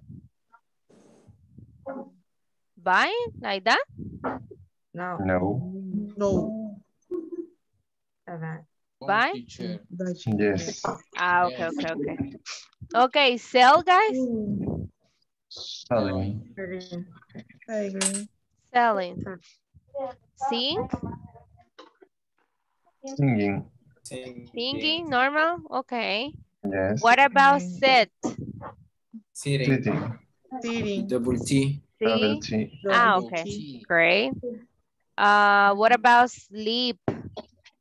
Buying, like that? No. No. No. Buy? Yes. Ah, okay, Yes. okay, okay. Okay, sell, guys? Selling. Selling. Selling. Sing? Singing. Singing, normal? Okay. Yes. What about sit? Sitting. Sitting. Sitting. Double T. Double T. Ah, okay. T. Great. Uh, what about sleep?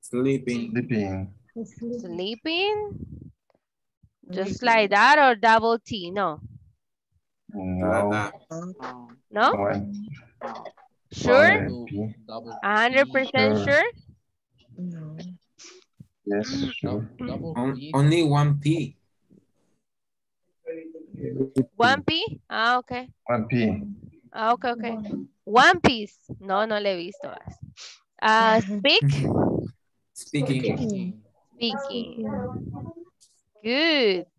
Sleeping. Sleeping. Sleeping? Just like that or double T? No. No. No? One. Sure? Double P. Double A hundred percent Sure. sure? No. Yes, sure. double On- only one P. One P? Ah, okay. One P. Ah, okay, okay. One piece. No, no le he visto. Uh, speak? Speaking. Speaking. Good.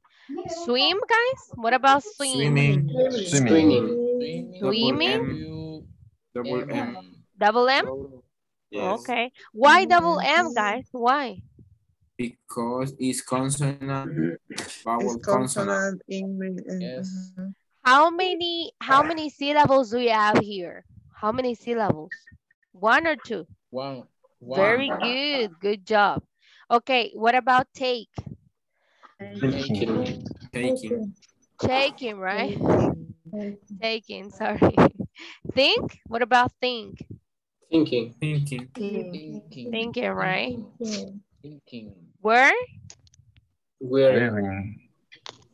Swim, guys? What about swim? Swimming. Swimming. Swimming? Double M. Double M? Yes. Okay. Why double M, guys? Why? Because it's consonant, vowel It's consonant. consonant in. Yes. uh, How many how many syllables do you have here? How many syllables? One or two? One. One. Very good. Good job. Okay, what about take? Taking. Taking. Taking, right? Taking, sorry. Think? What about think? Thinking. Thinking. Thinking. Thinking, right? Thinking. Where? Wearing.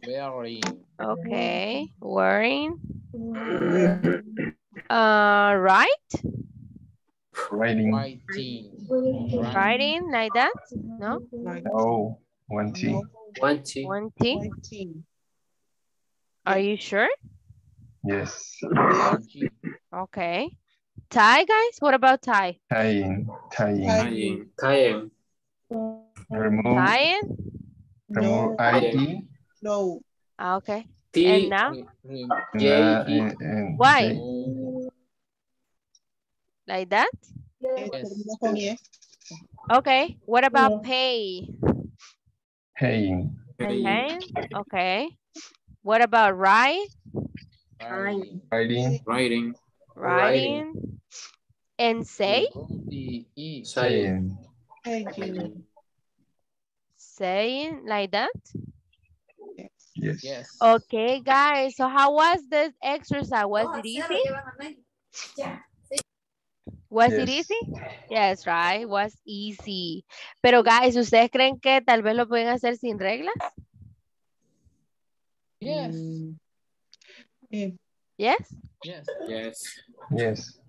Wearing. Wearing. Okay, wearing. *coughs* Uh, right? Writing. Writing. Writing like that? No? No. One T. One T. One T? Twenty. Are you sure? Yes. Okay. Tie, guys? What about tie? Tying. Tying. Tying. Tying. Remove. Tying? Remove ID. No. Ah, okay. T. And now? J. E. and- and Why? J. Like that? Termina con Y. Okay. What about pay? Paying. Okay. Okay. What about write? Writing. Writing. Writing. And say? The E. Saying. Saying like that? Yes. Yes. Okay, guys. So how was this exercise? Was it easy? Was it Yes. easy? Yes, right. Was easy. Pero guys, ¿ustedes creen que tal vez lo pueden hacer sin reglas? Yes. Eh, Yes. Yes. Yes. Yes.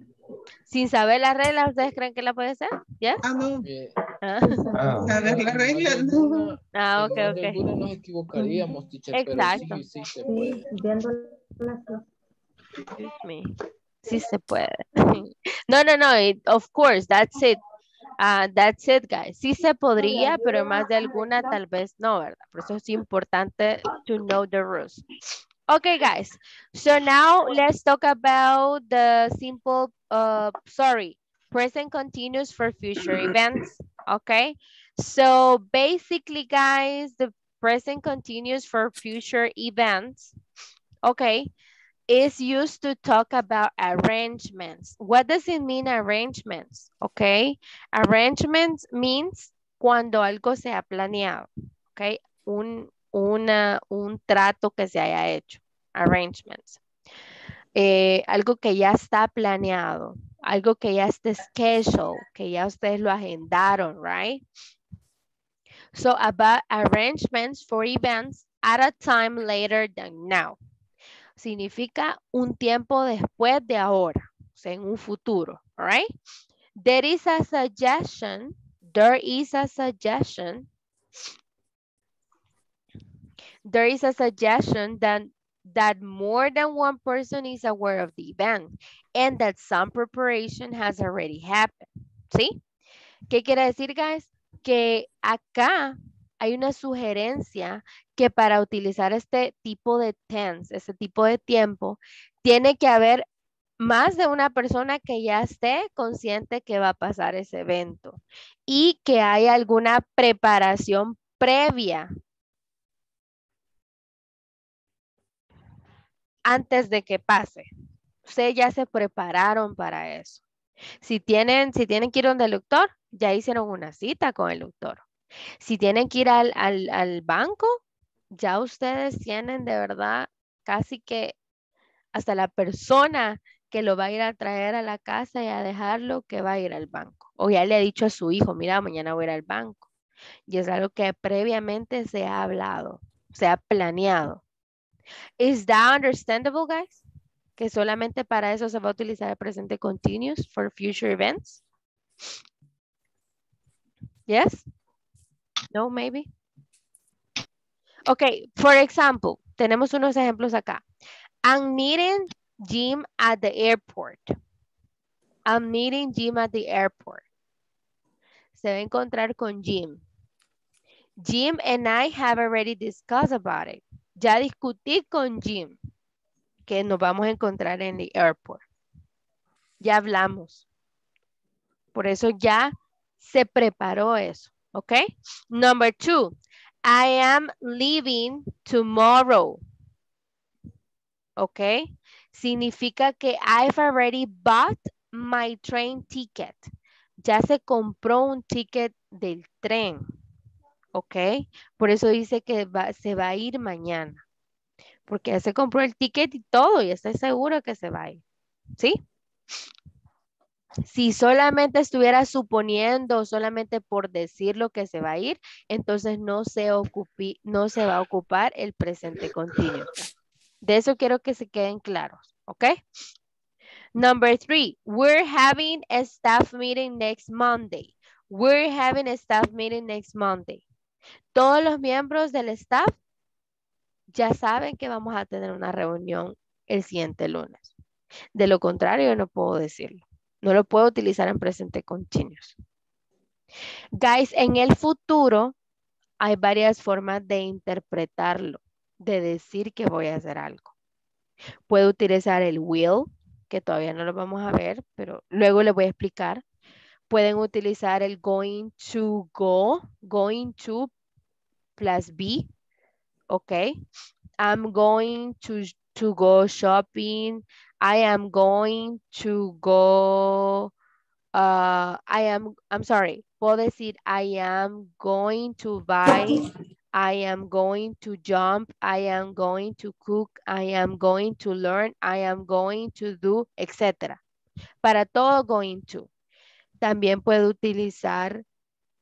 Sin saber las reglas, ¿ustedes creen que la puede hacer? Yes. Ah, no. Eh, Ah, Ah, Saber las reglas, no. Ah, ok, ok. alguna nos equivocaríamos, teacher, Exacto. pero sí, sí se puede. Excuse me. Sí se puede. No, no, no. it- of course, that's it. Ah, that's it, guys. Sí se podría, pero más de alguna tal vez no, ¿verdad? Por eso es importante to know the rules. Okay, guys. So now let's talk about the simple, uh, sorry, present continuous for future *clears throat* events. Okay. So basically, guys, the present continuous for future events. Okay is used to talk about arrangements. What does it mean arrangements? Okay. Arrangements means cuando algo se ha planeado. Okay. Un, una, un trato que se haya hecho. Arrangements. Eh, algo que ya está planeado. Algo que ya está scheduled. Que ya ustedes lo agendaron, right? So about arrangements for events at a time later than now significa un tiempo después de ahora, o sea, en un futuro, right? There is a suggestion, there is a suggestion, there is a suggestion that, that more than one person is aware of the event and that some preparation has already happened, ¿sí? ¿Qué quiere decir, guys? Que acá hay una sugerencia que para utilizar este tipo de tense, este tipo de tiempo, tiene que haber más de una persona que ya esté consciente que va a pasar ese evento y que haya alguna preparación previa antes de que pase. Ustedes ya se prepararon para eso. Si tienen, si tienen que ir donde el doctor, ya hicieron una cita con el doctor. Si tienen que ir al, al, al banco, ya ustedes tienen de verdad casi que hasta la persona que lo va a ir a traer a la casa y a dejarlo que va a ir al banco. O ya le ha dicho a su hijo, mira, mañana voy a ir al banco. Y es algo que previamente se ha hablado, se ha planeado. Is that understandable, guys? Que solamente para eso se va a utilizar el presente continuous for future events. Yes? No, maybe. Okay, for example, tenemos unos ejemplos acá. I'm meeting Jim at the airport. I'm meeting Jim at the airport. Se va a encontrar con Jim. Jim and I have already discussed about it. Ya discutí con Jim que nos vamos a encontrar en el airport. Ya hablamos. Por eso ya se preparó eso. ¿Ok? Number two, I am leaving tomorrow. ¿Ok? Significa que I've already bought my train ticket. Ya se compró un ticket del tren. ¿Ok? Por eso dice que va- se va a ir mañana. Porque ya se compró el ticket y todo y estoy seguro que se va a ir. ¿Sí? Si solamente estuviera suponiendo, solamente por decir lo que se va a ir, entonces no se, ocupi- no se va a ocupar el presente continuo. De eso quiero que se queden claros, ¿ok? Number three, we're having a staff meeting next Monday. We're having a staff meeting next Monday. Todos los miembros del staff ya saben que vamos a tener una reunión el siguiente lunes. De lo contrario, yo no puedo decirlo. No lo puedo utilizar en presente continuous. Guys, en el futuro hay varias formas de interpretarlo, de decir que voy a hacer algo. Puedo utilizar el will, que todavía no lo vamos a ver, pero luego les voy a explicar. Pueden utilizar el going to go, going to plus B. ok. I'm going to, to go shopping. I am going to go, uh, I am, I'm sorry, puedo decir I am going to buy, I am going to jump, I am going to cook, I am going to learn, I am going to do, etc. Para todo going to. También puedo utilizar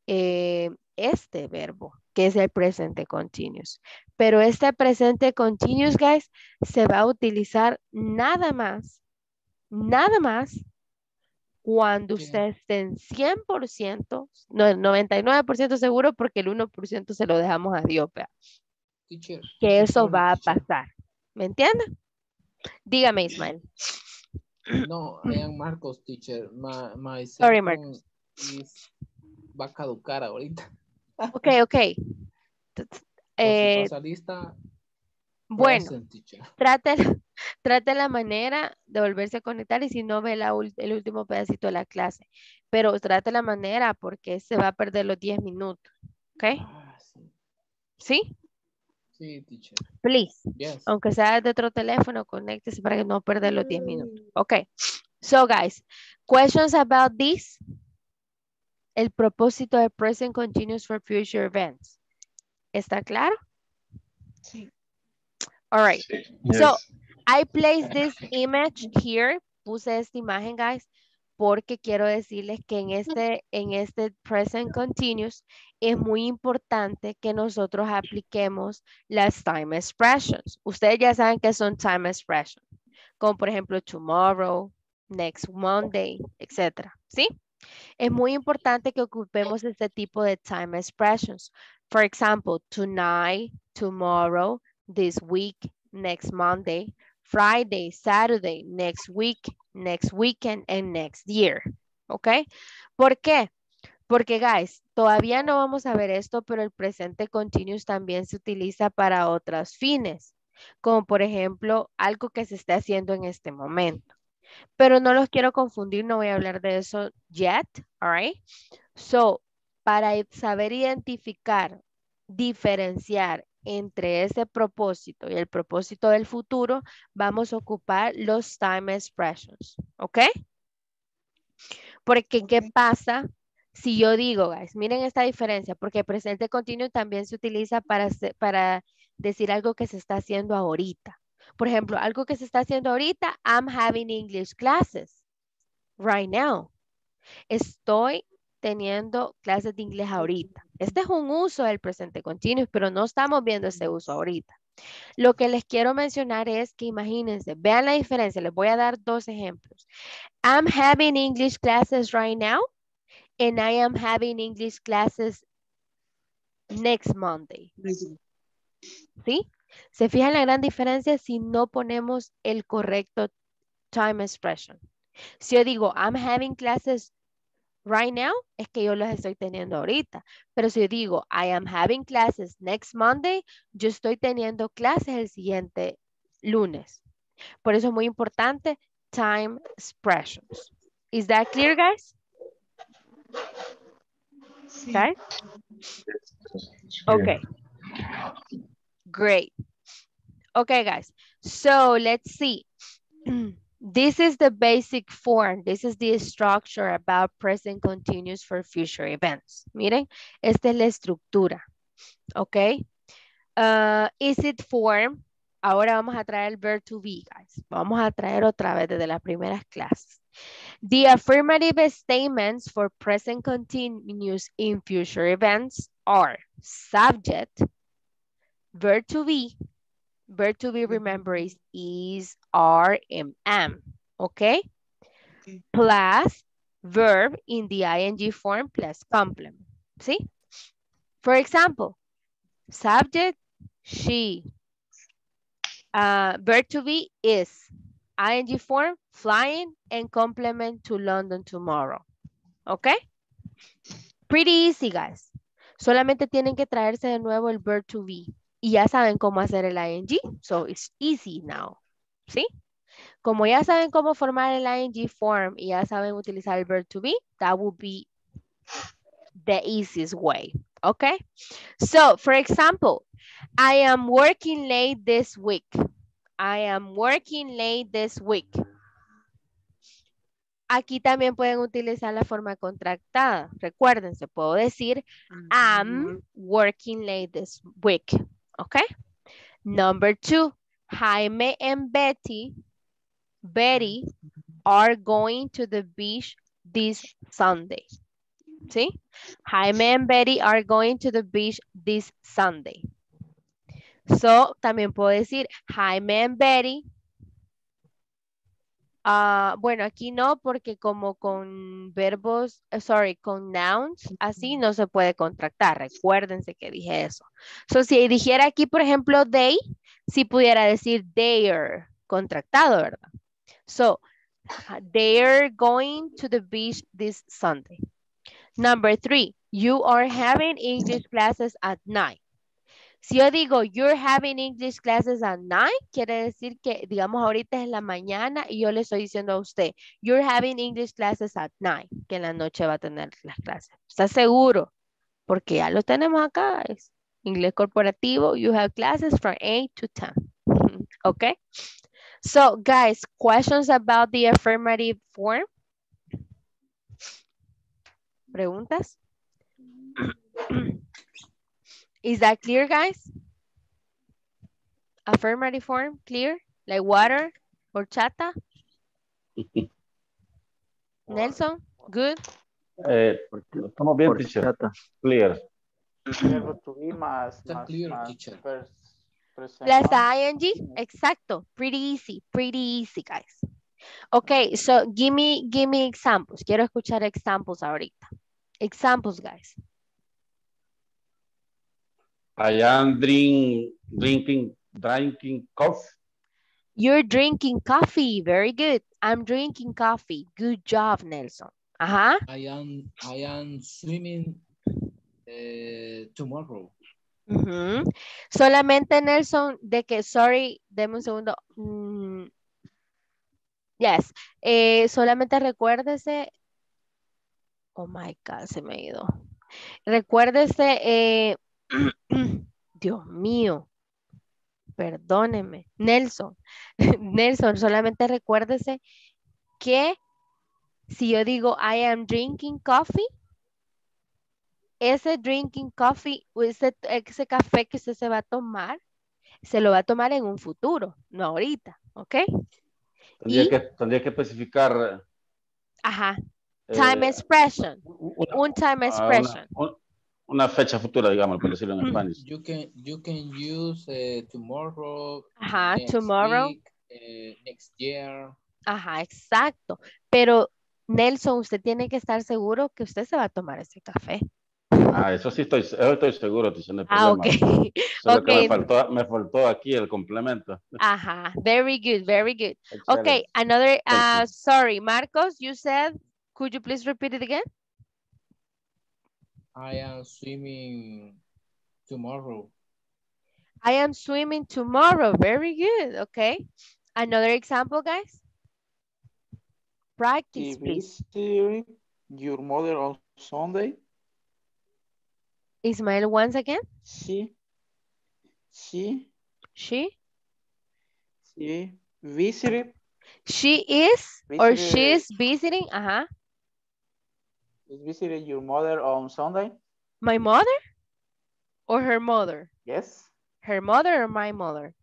eh, este verbo, que es el presente continuous. Pero este presente continuous, guys, se va a utilizar nada más, nada más cuando ustedes estén 100%, no, 99% seguro porque el 1% se lo dejamos a Dios, Teacher. que eso va a pasar. ¿Me entienden? Dígame, Ismael. *clears throat* No, I am Marcos, teacher. My, my cell Sorry, Marcos. is- va a caducar ahorita. Ok, ok. Eh, lista, bueno, trate, *laughs* trate la manera de volverse a conectar y si no ve la el último pedacito de la clase. Pero trate la manera porque se va a perder los 10 minutos. ¿Ok? Ah, sí. ¿Sí? Sí, teacher. Please. Yes. Aunque sea de otro teléfono, conéctese para que no perder los 10 minutos. Ok. So, guys, questions about this? El propósito de present continuous for future events. ¿Está claro? Sí. All right. Yes. So, I place this image here. Puse esta imagen, guys, porque quiero decirles que en este, en este present continuous es muy importante que nosotros apliquemos las time expressions. Ustedes ya saben que son time expressions, como por ejemplo tomorrow, next Monday, etcétera, ¿sí? Es muy importante que ocupemos este tipo de time expressions. For example, tonight, tomorrow, this week, next Monday, Friday, Saturday, next week, next weekend, and next year. ¿Ok? ¿Por qué? Porque, guys, todavía no vamos a ver esto, pero el presente continuous también se utiliza para otros fines, como por ejemplo, algo que se está haciendo en este momento. Pero no los quiero confundir, no voy a hablar de eso yet, all right? So, para saber identificar, diferenciar entre ese propósito y el propósito del futuro, vamos a ocupar los time expressions, ¿ok? Porque, ¿qué pasa si yo digo, guys, miren esta diferencia, porque presente continuo también se utiliza para, para decir algo que se está haciendo ahorita. Por ejemplo, algo que se está haciendo ahorita, I'm having English classes right now. Estoy teniendo clases de inglés ahorita. Este es un uso del presente continuo, pero no estamos viendo ese uso ahorita. Lo que les quiero mencionar es que imagínense, vean la diferencia. Les voy a dar dos ejemplos. I'm having English classes right now and I am having English classes next Monday. ¿Sí? ¿Se fijan la gran diferencia si no ponemos el correcto time expression? Si yo digo, I'm having classes right now, es que yo las estoy teniendo ahorita. Pero si yo digo, I am having classes next Monday, yo estoy teniendo clases el siguiente lunes. Por eso es muy importante time expressions. Is that clear, guys? Guys? Okay. Great. Okay, guys. So let's see. *clears throat* This is the basic form. This is the structure about present continuous for future events. Miren, esta es la estructura. Ok. Uh, is it form? Ahora vamos a traer el verb to be, guys. Vamos a traer otra vez desde las primeras clases. The affirmative statements for present continuous in future events are subject, verb to be, verb to be remembered is is, are, and am, okay? Plus verb in the ing form plus complement, see? For example, subject, she. Uh, verb to be is, ing form, flying, and complement to London tomorrow. Okay? Pretty easy, guys. Solamente tienen que traerse de nuevo el verb to be. Y ya saben cómo hacer el ing. So it's easy now. ¿Sí? Como ya saben cómo formar el ing form y ya saben utilizar el verb to be, that would be the easiest way. Okay? So, for example, I am working late this week. I am working late this week. Aquí también pueden utilizar la forma contractada. Recuérdense, puedo decir I'm working late this week. Okay? Number two, Jaime and Betty, Betty are going to the beach this Sunday. ¿Sí? Jaime and Betty are going to the beach this Sunday. So, también puedo decir Jaime and Betty. Ah, bueno, aquí no, porque como con verbos, eh, sorry, con nouns, así no se puede contractar. Recuérdense que dije eso. So, si dijera aquí, por ejemplo, they, si pudiera decir they're contractado, ¿verdad? So, uh, they're going to the beach this Sunday. Number three, you are having English classes at night. Si yo digo, you're having English classes at night, quiere decir que, digamos, ahorita es la mañana y yo le estoy diciendo a usted, you're having English classes at night, que en la noche va a tener las clases. ¿Está seguro? Porque ya lo tenemos acá. Es inglés corporativo, you have classes from 8 to 10. *laughs* Okay? So, guys, questions about the affirmative form? ¿Preguntas? *clears throat* Is that clear, guys? Affirmative form, clear? Like water, horchata? *laughs* Nelson, good? Eh, estamos bien, teacher. Horchata. Clear. Exacto. Pretty easy, pretty easy, guys. Okay, so give me, give me examples. Quiero escuchar examples ahorita. Examples, guys. I am drink, drinking, drinking coffee. You're drinking coffee. Very good. I'm drinking coffee. Good job, Nelson. Ajá. I am I am swimming eh, tomorrow. Ujú. Solamente Nelson, de que, sorry, deme un segundo. Mm, yes. Eh, solamente recuérdese. Oh my God, se me ha ido. Recuérdese, eh, *clears throat* Dios mío. Perdóneme. Nelson. *laughs* Nelson, solamente recuérdese que si yo digo I am drinking coffee, ese drinking coffee, ese, ese café que usted se va a tomar, se lo va a tomar en un futuro, no ahorita, ¿ok? Tendría, Y- que, tendría que especificar Ajá. Time eh, expression. una, Un time ah, expression. una, una fecha futura, digamos, por decirlo Mm. en español. You can you can use eh, tomorrow, Ajá, next tomorrow. week, eh, next year. Ajá, exacto. Pero Nelson, usted tiene que estar seguro que usted se va a tomar ese café. Ah, eso sí estoy, eso estoy seguro, no hay Ah, ok. problema. Solo que me faltó, me faltó aquí el complemento. Ajá, very good, very good. Okay, another, uh, sorry, Marcos, you said, could you please repeat it again? I am swimming tomorrow. I am swimming tomorrow. Very good. Okay. Another example, guys. Practice, She please. visited your mother on Sunday. Ismael, once again. She, she, She? she visited, She is or Visited- she is visiting. Uh-huh. Visited your mother on Sunday. My mother? Or her mother? Yes. Her mother or my mother?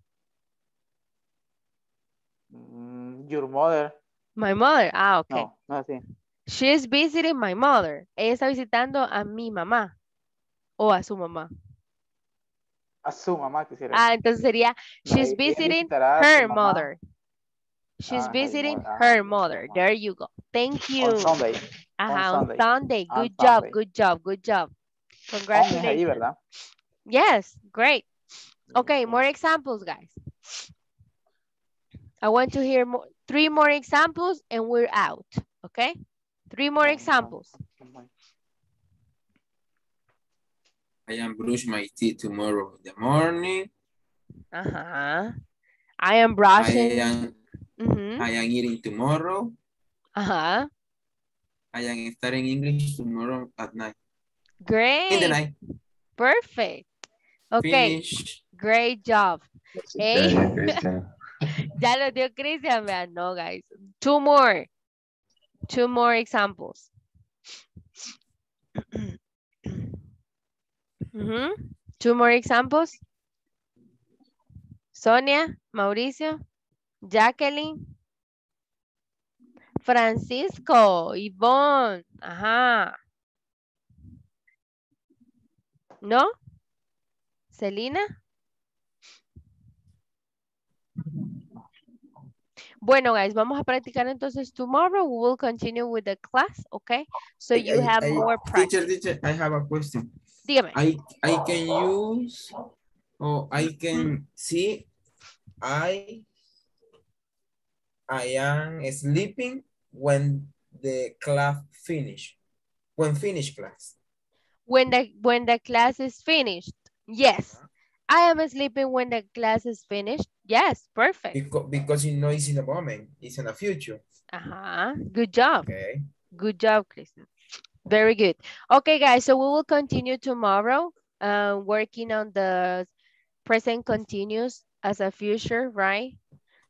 Mm, your mother. My mother. Ah, okay. No, no así. She is visiting my mother. Ella está visitando a mi mamá. O a su mamá. A su mamá quisiera. Ah, entonces sería, she's visiting visitará a su her mother. She's Ah, visiting. Ah, her her mother. There you go. Thank you. On Sunday. Ajá, on Sunday. Sunday. On Good job, Sunday. good job, good job. On es ahí, Congratulations. ¿verdad? Yes, great. Okay, more examples, guys. I want to hear more, three more examples and we're out, okay? Three more examples. I am brush my teeth tomorrow in the morning. Uh-huh. I am brushing. I brushing. am, Mhm. I am eating tomorrow. Uh-huh. I am studying English tomorrow at night. In the Great. night. Perfect. Okay. Finish. Great job. Hey. *laughs* Ya lo dio Cristian, vean. No, guys. Two more. Two more examples. Two more examples. Sonia, Mauricio, Jacqueline, Francisco, Ivonne. Ajá. ¿No? Celina. Bueno, guys, vamos a practicar entonces tomorrow. We will continue with the class, okay? So you I- have I- more practice. Teacher, teacher, I have a question. Dígame. I, I can use, or I can see, I, I am sleeping when the class finish, when finish class. When the when the class is finished. Yes. I am sleeping when the class is finished. Yes, perfect. Because, because you know it's in the moment, it's in the future. Uh-huh. Good job. Okay. Good job, Kristen. Very good. Okay, guys, so we will continue tomorrow uh, working on the present continuous as a future, right?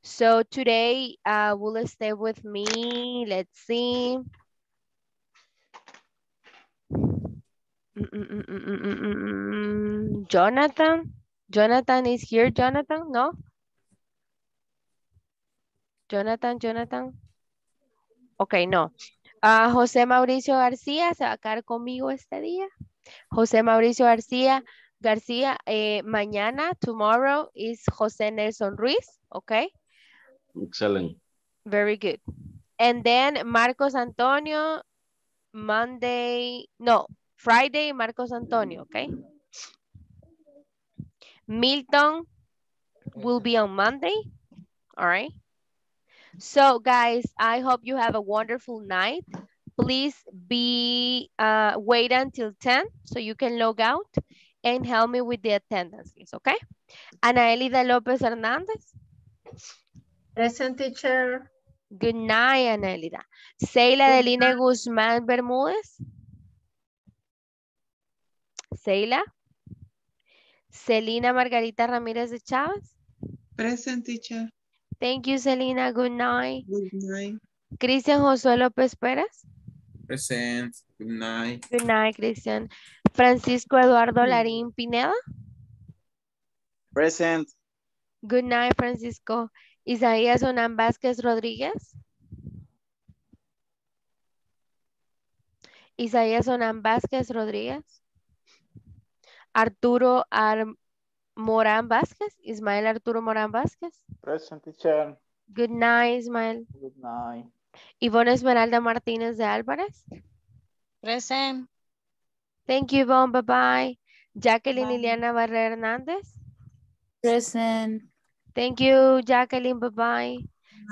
So today, uh, will stay with me. Let's see. Jonathan? Jonathan is here, Jonathan? No? Jonathan, Jonathan. Ok, no. Ah, José Mauricio García se va a quedar conmigo este día. José Mauricio García, García, eh, mañana, tomorrow is José Nelson Ruiz, ok? Excelente. Very good. And then Marcos Antonio, Monday, no, Friday, Marcos Antonio, okay? Milton will be on Monday, all right? So guys, I hope you have a wonderful night. Please be, uh, wait until 10 so you can log out and help me with the attendance list, okay? Ana Elida López Hernández. Present teacher. Good night, Ana Elida. Seila Deline Guzmán Bermúdez. Seila. Celina Margarita Ramírez de Chávez. Present teacher. Thank you, Celina. Good night. Good night. Cristian Josué López Pérez. Present, good night. Good night, Cristian. Francisco Eduardo Larín Pineda. Present. Good night, Francisco. Isaías Onan Vázquez Rodríguez. Isaías Onan Vázquez Rodríguez. Arturo Ar Morán Vázquez. Ismael Arturo Morán Vázquez. Present teacher. Good night, Ismael. Good night. Ivonne Esmeralda Martínez de Álvarez. Present. Thank you, Yvonne. Bye-bye. Jacqueline Liliana Barrera Hernández. Present. Thank you, Jacqueline. Bye-bye.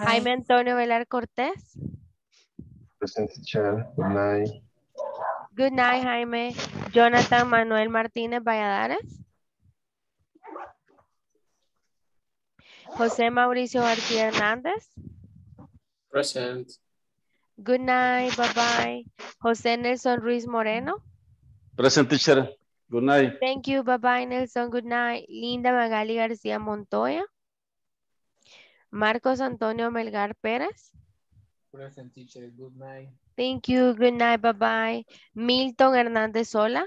Jaime Antonio Velar Cortés. Present teacher. Good night. Good night, Jaime. Jonathan Manuel Martínez Valladares. José Mauricio García Hernández. Present. Good night, bye-bye. José Nelson Ruiz Moreno. Present teacher. Good night. Thank you, bye-bye, Nelson. Good night. Linda Magali García Montoya. Marcos Antonio Melgar Pérez. Present teacher, good night. Thank you, good night, bye-bye. Milton Hernández Sola.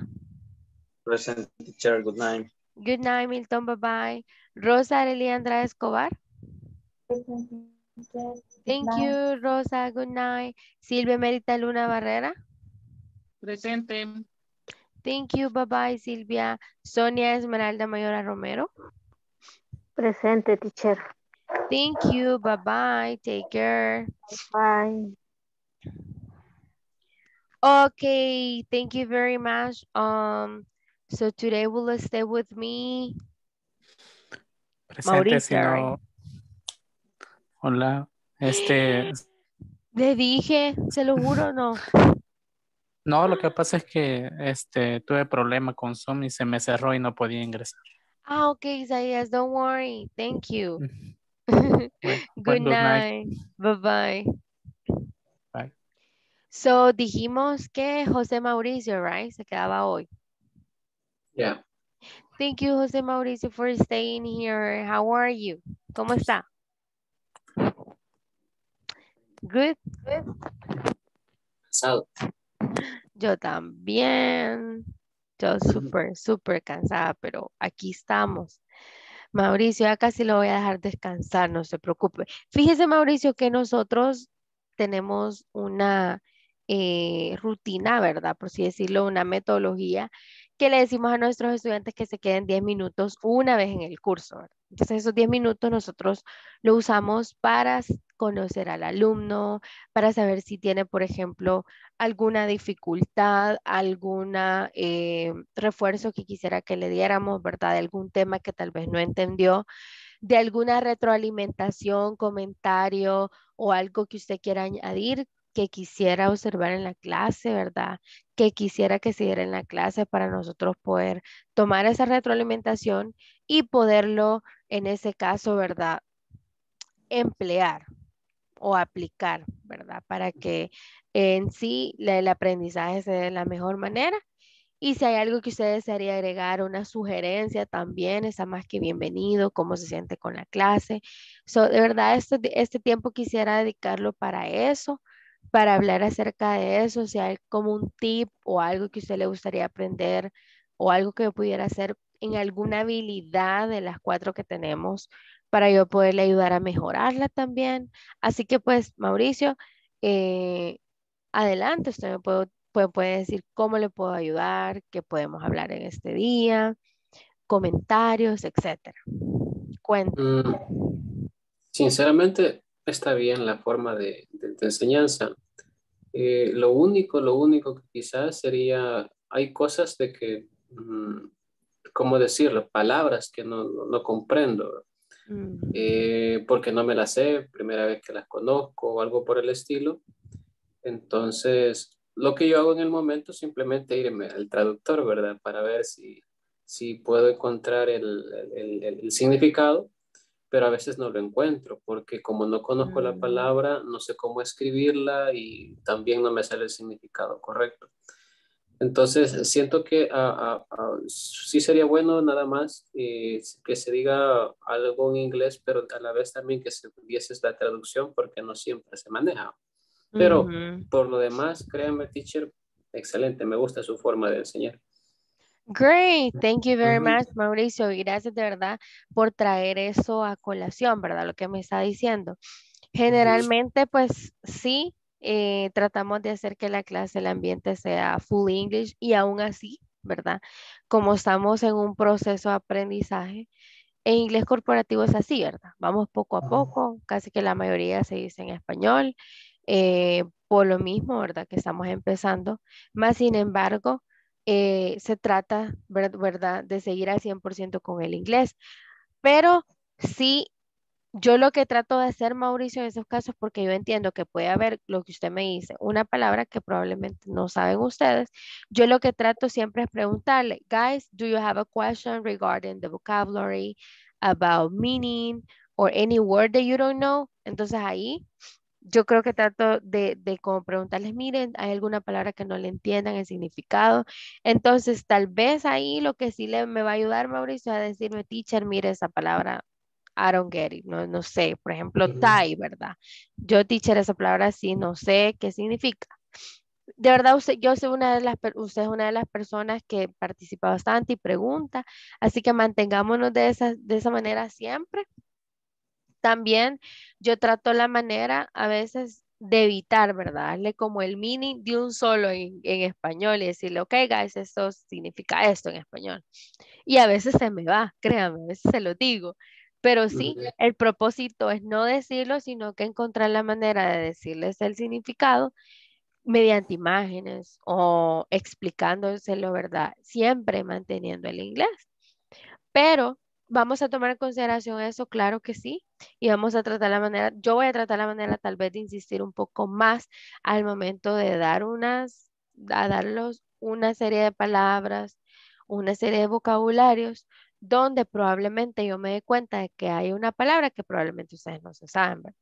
Present teacher, good night. Good night, Milton, bye-bye. Rosa Arely Andrade Escobar. Thank you, Rosa. Good night. Silvia Merita Luna Barrera. Presente. Thank you. Bye-bye, Silvia. Sonia Esmeralda Mayora Romero. Presente, teacher. Thank you. Bye-bye. Take care. Bye. Okay. Thank you very much. Um, so today will stay with me. Presente, Mauricio, no. Hola. Este, Le dije, se lo juro, no. no, lo que pasa es que este, tuve problema con Zoom y se me cerró y no podía ingresar. Ah, ok, Isaías, don't worry. Thank you. *laughs* Good good night. night. Bye bye. Bye. So dijimos que José Mauricio, right? Se quedaba hoy. Yeah. Thank you, José Mauricio, for staying here. How are you? ¿Cómo está? Good. Cansado. Yo también. Yo súper, súper cansada, pero aquí estamos. Mauricio, ya casi lo voy a dejar descansar, no se preocupe. Fíjese, Mauricio, que nosotros tenemos una eh, rutina, ¿verdad? Por así decirlo, una metodología que le decimos a nuestros estudiantes que se queden 10 minutos una vez en el curso. ¿verdad? Entonces, esos 10 minutos nosotros lo usamos para conocer al alumno, para saber si tiene, por ejemplo, alguna dificultad, alguna eh, refuerzo que quisiera que le diéramos, ¿verdad? De algún tema que tal vez no entendió, de alguna retroalimentación, comentario o algo que usted quiera añadir que quisiera observar en la clase, ¿verdad? Que quisiera que se diera en la clase para nosotros poder tomar esa retroalimentación y poderlo, en ese caso, ¿verdad? Emplear o aplicar, ¿verdad? Para que en sí el aprendizaje se dé de la mejor manera. Y si hay algo que usted desearía agregar, una sugerencia también, está más que bienvenido, cómo se siente con la clase. So, de verdad, este, este tiempo quisiera dedicarlo para eso, para hablar acerca de eso, si hay como un tip o algo que usted le gustaría aprender o algo que pudiera hacer en alguna habilidad de las cuatro que tenemos para yo poderle ayudar a mejorarla también. Así que pues, Mauricio, eh, adelante, usted me puede, puede, puede decir cómo le puedo ayudar, qué podemos hablar en este día, comentarios, etcétera. Cuenta. Mm, sinceramente, está bien la forma de, de- de enseñanza. Eh, lo único, lo único que quizás sería, hay cosas de que, mm, ¿cómo decirlo? Palabras que no, no, no comprendo, eh, porque no me las sé, primera vez que las conozco o algo por el estilo. Entonces, lo que yo hago en el momento es simplemente irme al traductor, ¿verdad? Para ver si, si puedo encontrar el, el- el- el significado, pero a veces no lo encuentro, porque como no conozco la palabra, no sé cómo escribirla y también no me sale el significado correcto. Entonces, siento que ah, ah, ah, sí sería bueno nada más eh, que se diga algo en inglés, pero a la vez también que se diese la traducción, porque no siempre se maneja. Pero Ujú. por lo demás, créanme, teacher, excelente, me gusta su forma de enseñar. Great, thank you very much, Mauricio, y gracias de verdad por traer eso a colación, ¿verdad? Lo que me está diciendo. Generalmente, pues sí, eh, tratamos de hacer que la clase, el ambiente sea full English y aún así, ¿verdad? Como estamos en un proceso de aprendizaje, en inglés corporativo es así, ¿verdad? Vamos poco a poco, casi que la mayoría se dice en español, eh, por lo mismo, ¿verdad? Que estamos empezando, más sin embargo, eh, se trata, ver- ¿verdad? De seguir al 100% con el inglés, pero sí yo lo que trato de hacer, Mauricio, en esos casos, porque yo entiendo que puede haber lo que usted me dice, una palabra que probablemente no saben ustedes, yo lo que trato siempre es preguntarle, guys, do you have a question regarding the vocabulary, about meaning, or any word that you don't know? Entonces ahí yo creo que trato de, de como preguntarles, miren, ¿hay alguna palabra que no le entiendan el significado? Entonces, tal vez ahí lo que sí le, me va a ayudar, Mauricio, a decirme, teacher, mire esa palabra I don't get it, no, no sé, por ejemplo, tie, ¿verdad? Yo, teacher, esa palabra sí, no sé qué significa. De verdad, usted, yo soy una de las, usted es una de las personas que participa bastante y pregunta, así que mantengámonos de esa, de esa manera siempre. También yo trato la manera a veces de evitar, ¿verdad? Darle como el meaning de un solo en, en español y decirle, ok, guys, esto significa esto en español. Y a veces se me va, créanme, a veces se lo digo. Pero sí, el propósito es no decirlo, sino que encontrar la manera de decirles el significado mediante imágenes o explicándoselo, ¿verdad? Siempre manteniendo el inglés. Pero vamos a tomar en consideración eso, claro que sí, y vamos a tratar la manera, yo voy a tratar la manera tal vez de insistir un poco más al momento de dar unas, a darlos una serie de palabras, una serie de vocabularios, donde probablemente yo me dé cuenta de que hay una palabra que probablemente ustedes no se saben, ¿verdad?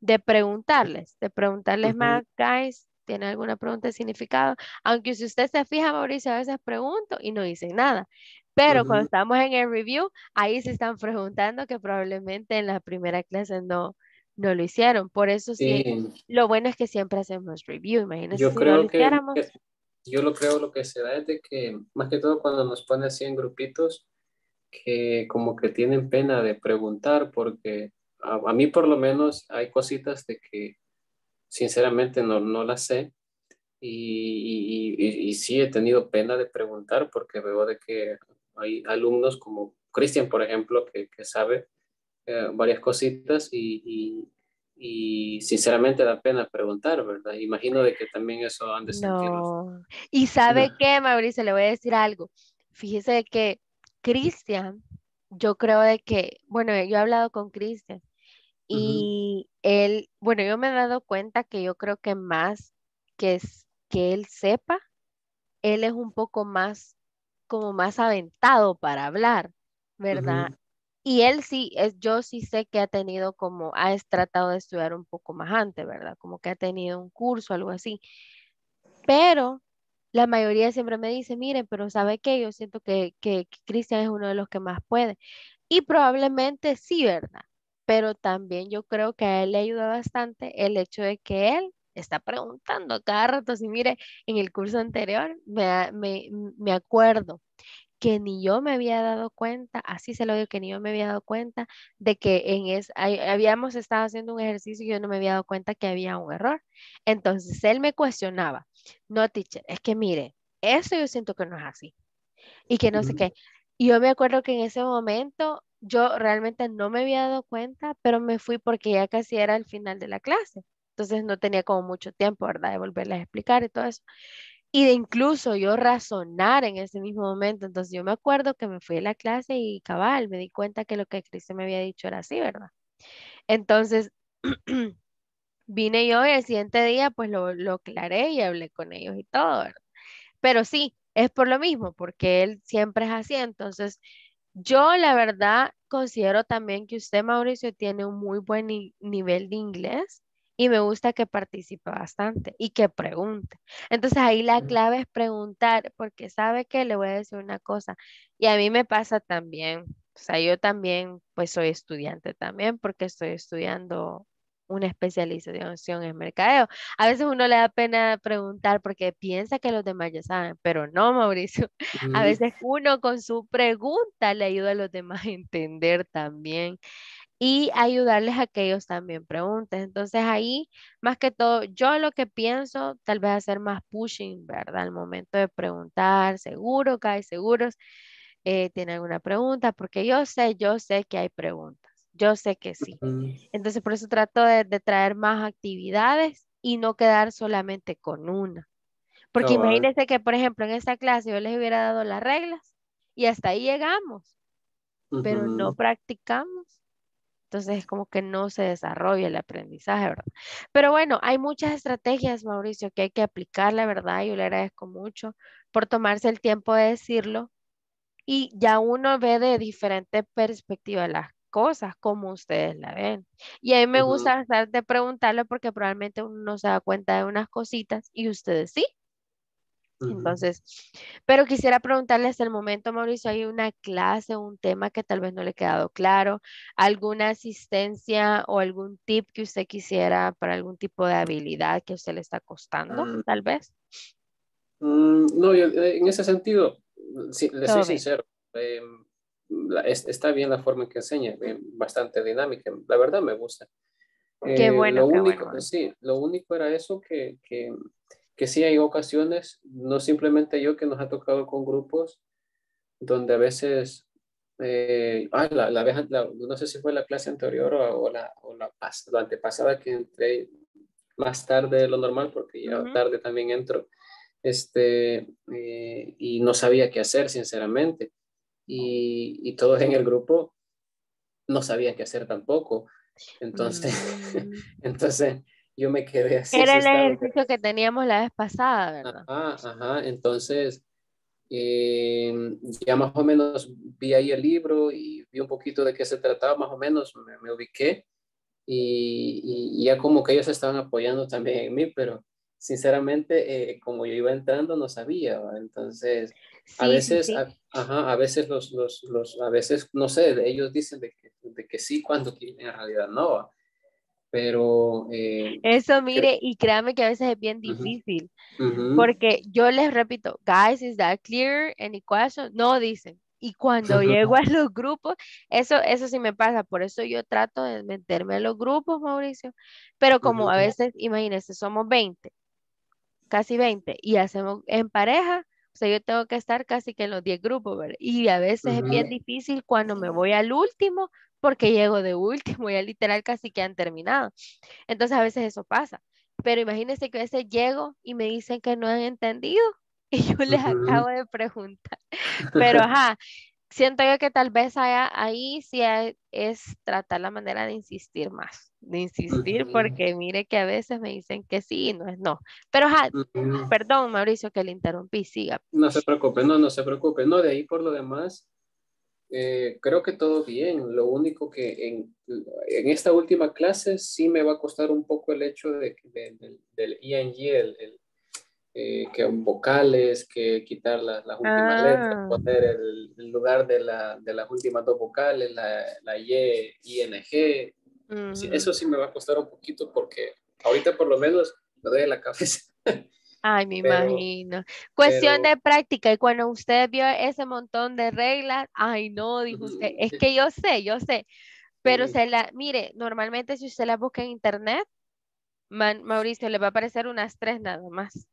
De preguntarles, de preguntarles más, guys, ¿tiene alguna pregunta de significado? Aunque si usted se fija, Mauricio, a veces pregunto y no dicen nada. Pero cuando estamos en el review, ahí se están preguntando que probablemente en la primera clase no, no lo hicieron. Por eso sí, lo bueno es que siempre hacemos review. Imagínense Yo si no creo lo que, hiciéramos. que- yo lo creo lo que se da es de que, más que todo cuando nos pone así en grupitos, que como que tienen pena de preguntar, porque a, a mí por lo menos hay cositas de que sinceramente no, no las sé y, y, y- y sí he tenido pena de preguntar porque veo de que hay alumnos como Cristian, por ejemplo, que, que sabe eh, varias cositas y, y- sinceramente da pena preguntar, ¿verdad? Imagino de que también eso han de sentir No. Y sabe qué, Mauricio, le voy a decir algo. Fíjese que Cristian, yo creo de que, bueno, yo he hablado con Cristian y él, bueno, yo me he dado cuenta que yo creo que más que, es- que él sepa, él es un poco más, como más aventado para hablar, ¿verdad? Y él sí, es, yo sí sé que ha tenido como, ha tratado de estudiar un poco más antes, ¿verdad? Como que ha tenido un curso, algo así. Pero la mayoría siempre me dice, miren, pero ¿sabe qué? Yo siento que, que, Cristian es uno de los que más puede. Y probablemente sí, ¿verdad? Pero también yo creo que a él le ayuda bastante el hecho de que él está preguntando cada rato. Si mire, en el curso anterior me, me, me acuerdo que ni yo me había dado cuenta, así se lo digo, que ni yo me había dado cuenta de que en es, habíamos estado haciendo un ejercicio y yo no me había dado cuenta que había un error. Entonces él me cuestionaba, no, teacher, es que mire, eso yo siento que no es así y que no sé qué. Y yo me acuerdo que en ese momento yo realmente no me había dado cuenta, pero me fui porque ya casi era el final de la clase. Entonces no tenía como mucho tiempo, ¿verdad? De volverles a explicar y todo eso. Y de incluso yo razonar en ese mismo momento. Entonces yo me acuerdo que me fui a la clase y cabal, me di cuenta que lo que Cristian me había dicho era así, ¿verdad? Entonces *clears throat* vine yo y el siguiente día pues lo, lo aclaré y hablé con ellos y todo, ¿verdad? Pero sí, es por lo mismo, porque él siempre es así. Entonces, yo la verdad considero también que usted, Mauricio, tiene un muy buen ni- nivel de inglés y me gusta que participe bastante y que pregunte. Entonces, ahí la clave es preguntar, porque sabe que le voy a decir una cosa, y a mí me pasa también. O sea, yo también, pues soy estudiante también, porque estoy estudiando una especialización en mercadeo. A veces uno le da pena preguntar porque piensa que los demás ya saben, pero no, Mauricio. *laughs* A veces uno con su pregunta le ayuda a los demás a entender también y ayudarles a que ellos también pregunten. Entonces ahí, más que todo, yo lo que pienso, tal vez hacer más pushing, ¿verdad? Al momento de preguntar, seguro, guys, seguros, eh, ¿tiene alguna pregunta? Porque yo sé, yo sé que hay preguntas. Yo sé que sí. Entonces, por eso trato de, de traer más actividades y no quedar solamente con una. Porque Cabal. imagínense que, por ejemplo, en esta clase yo les hubiera dado las reglas y hasta ahí llegamos, pero no practicamos. Entonces, es como que no se desarrolla el aprendizaje, ¿verdad? Pero bueno, hay muchas estrategias, Mauricio, que hay que aplicar, la verdad. Yo le agradezco mucho por tomarse el tiempo de decirlo y ya uno ve de diferente perspectiva las cosas como ustedes la ven. Y a mí me Ujú. gusta bastante preguntarlo porque probablemente uno no se da cuenta de unas cositas y ustedes sí. Entonces, pero quisiera preguntarle hasta el momento, Mauricio, ¿hay una clase, un tema que tal vez no le ha quedado claro? ¿Alguna asistencia o algún tip que usted quisiera para algún tipo de habilidad que a usted le está costando, tal vez? Mm, no, yo, eh, en ese sentido, sí, le soy sincero, eh, la- es- está bien la forma en que enseña, eh, bastante dinámica, la verdad me gusta. Qué Eh, bueno, lo qué único, bueno. sí, lo único era eso que, que, que sí hay ocasiones, no simplemente yo, que nos ha tocado con grupos donde a veces, eh, ah, la, la vez- la- no sé si fue la clase anterior o, o la, o la, la antepasada que entré más tarde de lo normal, porque ya tarde también entro, este, eh, y no sabía qué hacer, sinceramente. Y, y todos en el grupo no sabían qué hacer tampoco. Entonces, *laughs* Mm. entonces yo me quedé así. Era el ejercicio que teníamos la vez pasada, ¿verdad? Ajá, ajá. Entonces, eh, ya más o menos vi ahí el libro y vi un poquito de qué se trataba, más o menos me, me ubiqué y, y- ya como que ellos estaban apoyando también en mí, pero sinceramente, eh, como yo iba entrando, no sabía, ¿va? Entonces, Sí, sí, veces, sí. a, ajá, a veces los, los, los, a veces, no sé, ellos dicen de que, de que sí cuando en realidad no, pero... eh, Eso, mire, y créame que a veces es bien difícil, ujú, porque yo les repito, guys, is that clear? Any question? No dicen. Y cuando llego a *laughs* los grupos, eso, eso sí me pasa, por eso yo trato de meterme a los grupos, Mauricio, pero como a veces, imagínense, somos 20, casi 20, y hacemos en pareja, o sea, yo tengo que estar casi que en los 10 grupos, ¿verdad? Y a veces es bien difícil cuando me voy al último, porque llego de último, *laughs* ya literal casi que han terminado. Entonces a veces eso pasa. Pero imagínense que a veces llego y me dicen que no han entendido *laughs* y yo les acabo de preguntar. *laughs* Pero ajá, siento yo que tal vez haya, ahí sí hay- es tratar la manera de insistir más, de insistir porque mire que a veces me dicen que sí y no es no. Pero ujú. perdón Mauricio que le interrumpí, siga. No se preocupe, no, no se preocupe. No, de ahí por lo demás, eh, creo que todo bien. Lo único que en, en esta última clase sí me va a costar un poco el hecho de, de- del- del ING, el, el, eh, que vocales, que quitar las, las últimas letras, Ah, poner el, el lugar de, la, de las últimas dos vocales, la, la Y, ING. Sí, ujú. eso sí me va a costar un poquito porque ahorita por lo menos me doy la cabeza. *laughs* Ay, me Pero, imagino. Cuestión pero, de práctica. Y cuando usted vio ese montón de reglas, ay, no, dijo usted, es que yo sé, yo sé, pero se la, mire, normalmente si usted la busca en internet, Man- Mauricio, le va a aparecer unas tres nada más.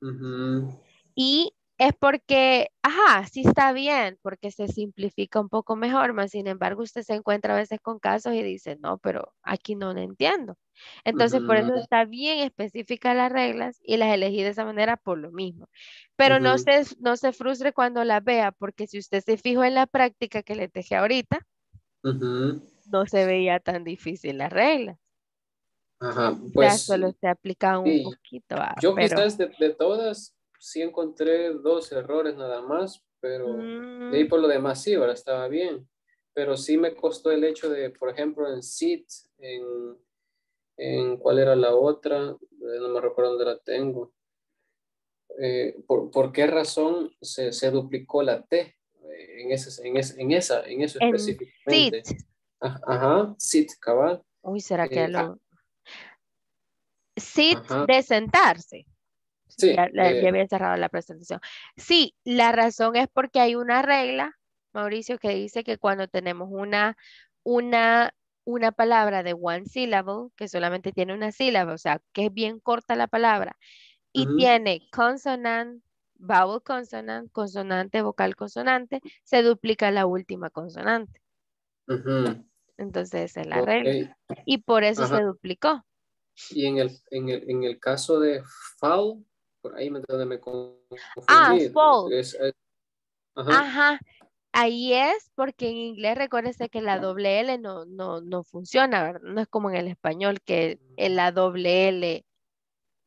ujú, Y es porque, ajá, sí está bien, porque se simplifica un poco mejor, más sin embargo, usted se encuentra a veces con casos y dice, no, pero aquí no lo entiendo. Entonces, por eso está bien específicas las reglas y las elegí de esa manera por lo mismo. Pero no se, no se frustre cuando las vea, porque si usted se fijó en la práctica que le dejé ahorita, ujú. no se veía tan difícil las reglas. Ajá, pues solo se aplicaban un sí, poquito, ah, yo pero... quizás de, de todas sí encontré dos errores nada más, pero de ahí mm, por lo demás sí, ahora estaba bien. Pero sí me costó el hecho de, por ejemplo, en sit, en, en cuál era la otra, Eh, no me recuerdo dónde la tengo. Eh, por, ¿por qué razón se, se duplicó la T eh, en, ese, en, ese, en, esa, en eso en específicamente? sit. Aj- Ajá, sit, cabal. Uy, ¿será que Eh, ah, lo... Sit de sentarse. Sí, Ya, la- ya de, había cerrado la presentación. Sí, la razón es porque hay una regla, Mauricio, que dice que cuando tenemos una, una, una palabra de one syllable, que solamente tiene una sílaba, o sea, que es bien corta la palabra, y tiene consonant, vowel consonant, consonante, vocal consonante, se duplica la última consonante. Entonces, esa es la regla. Y por eso ajá. se duplicó. Y en el, en el, en el caso de FAL, por ahí me, donde me Ah, fall. es- es- ajá, Ajá, ahí es porque en inglés recuérdese que la doble L no, no, no funciona, ¿verdad? No es como en el español que la doble L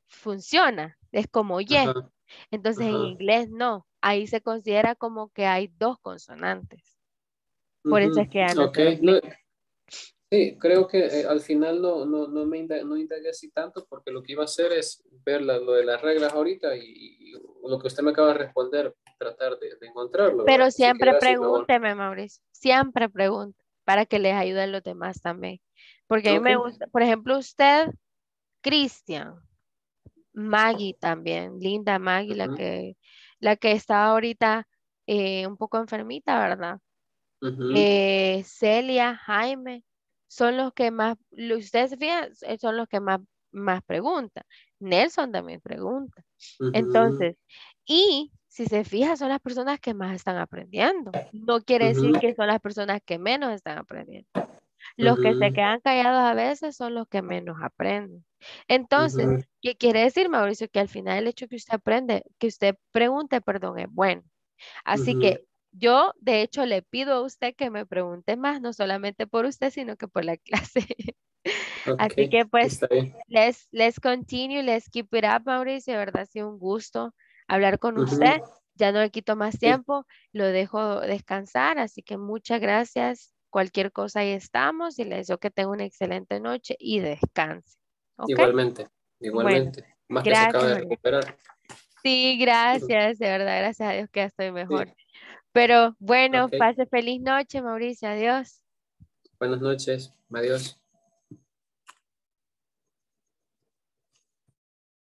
funciona, es como Y. ajá, Entonces en inglés no, ahí se considera como que hay dos consonantes. Por eso es que ya no. Sí, creo que eh, al final no, no, no me inda- no indagué así tanto porque lo que iba a hacer es ver la- lo de las reglas ahorita y, y lo que usted me acaba de responder, tratar de, de encontrarlo, Pero siempre pregúnteme, Mauricio, siempre pregunte para que les ayuden los demás también. Porque a mí me gusta, por ejemplo, usted, Cristian. Maggie también, linda Maggie, la que, la que está ahorita eh, un poco enfermita, ¿verdad? Eh, Celia, Jaime, son los que más, ustedes se fijan, eh, son los que más, más preguntan. Nelson también pregunta. Entonces, y si se fija, son las personas que más están aprendiendo. No quiere decir que son las personas que menos están aprendiendo. Los que se quedan callados a veces son los que menos aprenden. Entonces, ¿qué quiere decir, Mauricio? Que al final el hecho que usted aprende, que usted pregunte, perdón, es bueno. Así que yo, de hecho, le pido a usted que me pregunte más, no solamente por usted, sino que por la *laughs* clase. Así que pues, let's, let's continue, let's keep it up, Mauricio. De verdad, ha sido un gusto hablar con Ujú. usted. Ya no le quito más tiempo, lo dejo descansar, así que muchas gracias. Cualquier cosa ahí estamos y le deseo que tenga una excelente noche y descanse. Igualmente, igualmente. Más que se acaba de recuperar. Sí, gracias, de verdad, gracias a Dios que ya estoy mejor. Pero bueno, pase feliz noche, Mauricio, adiós. Buenas noches. Adiós.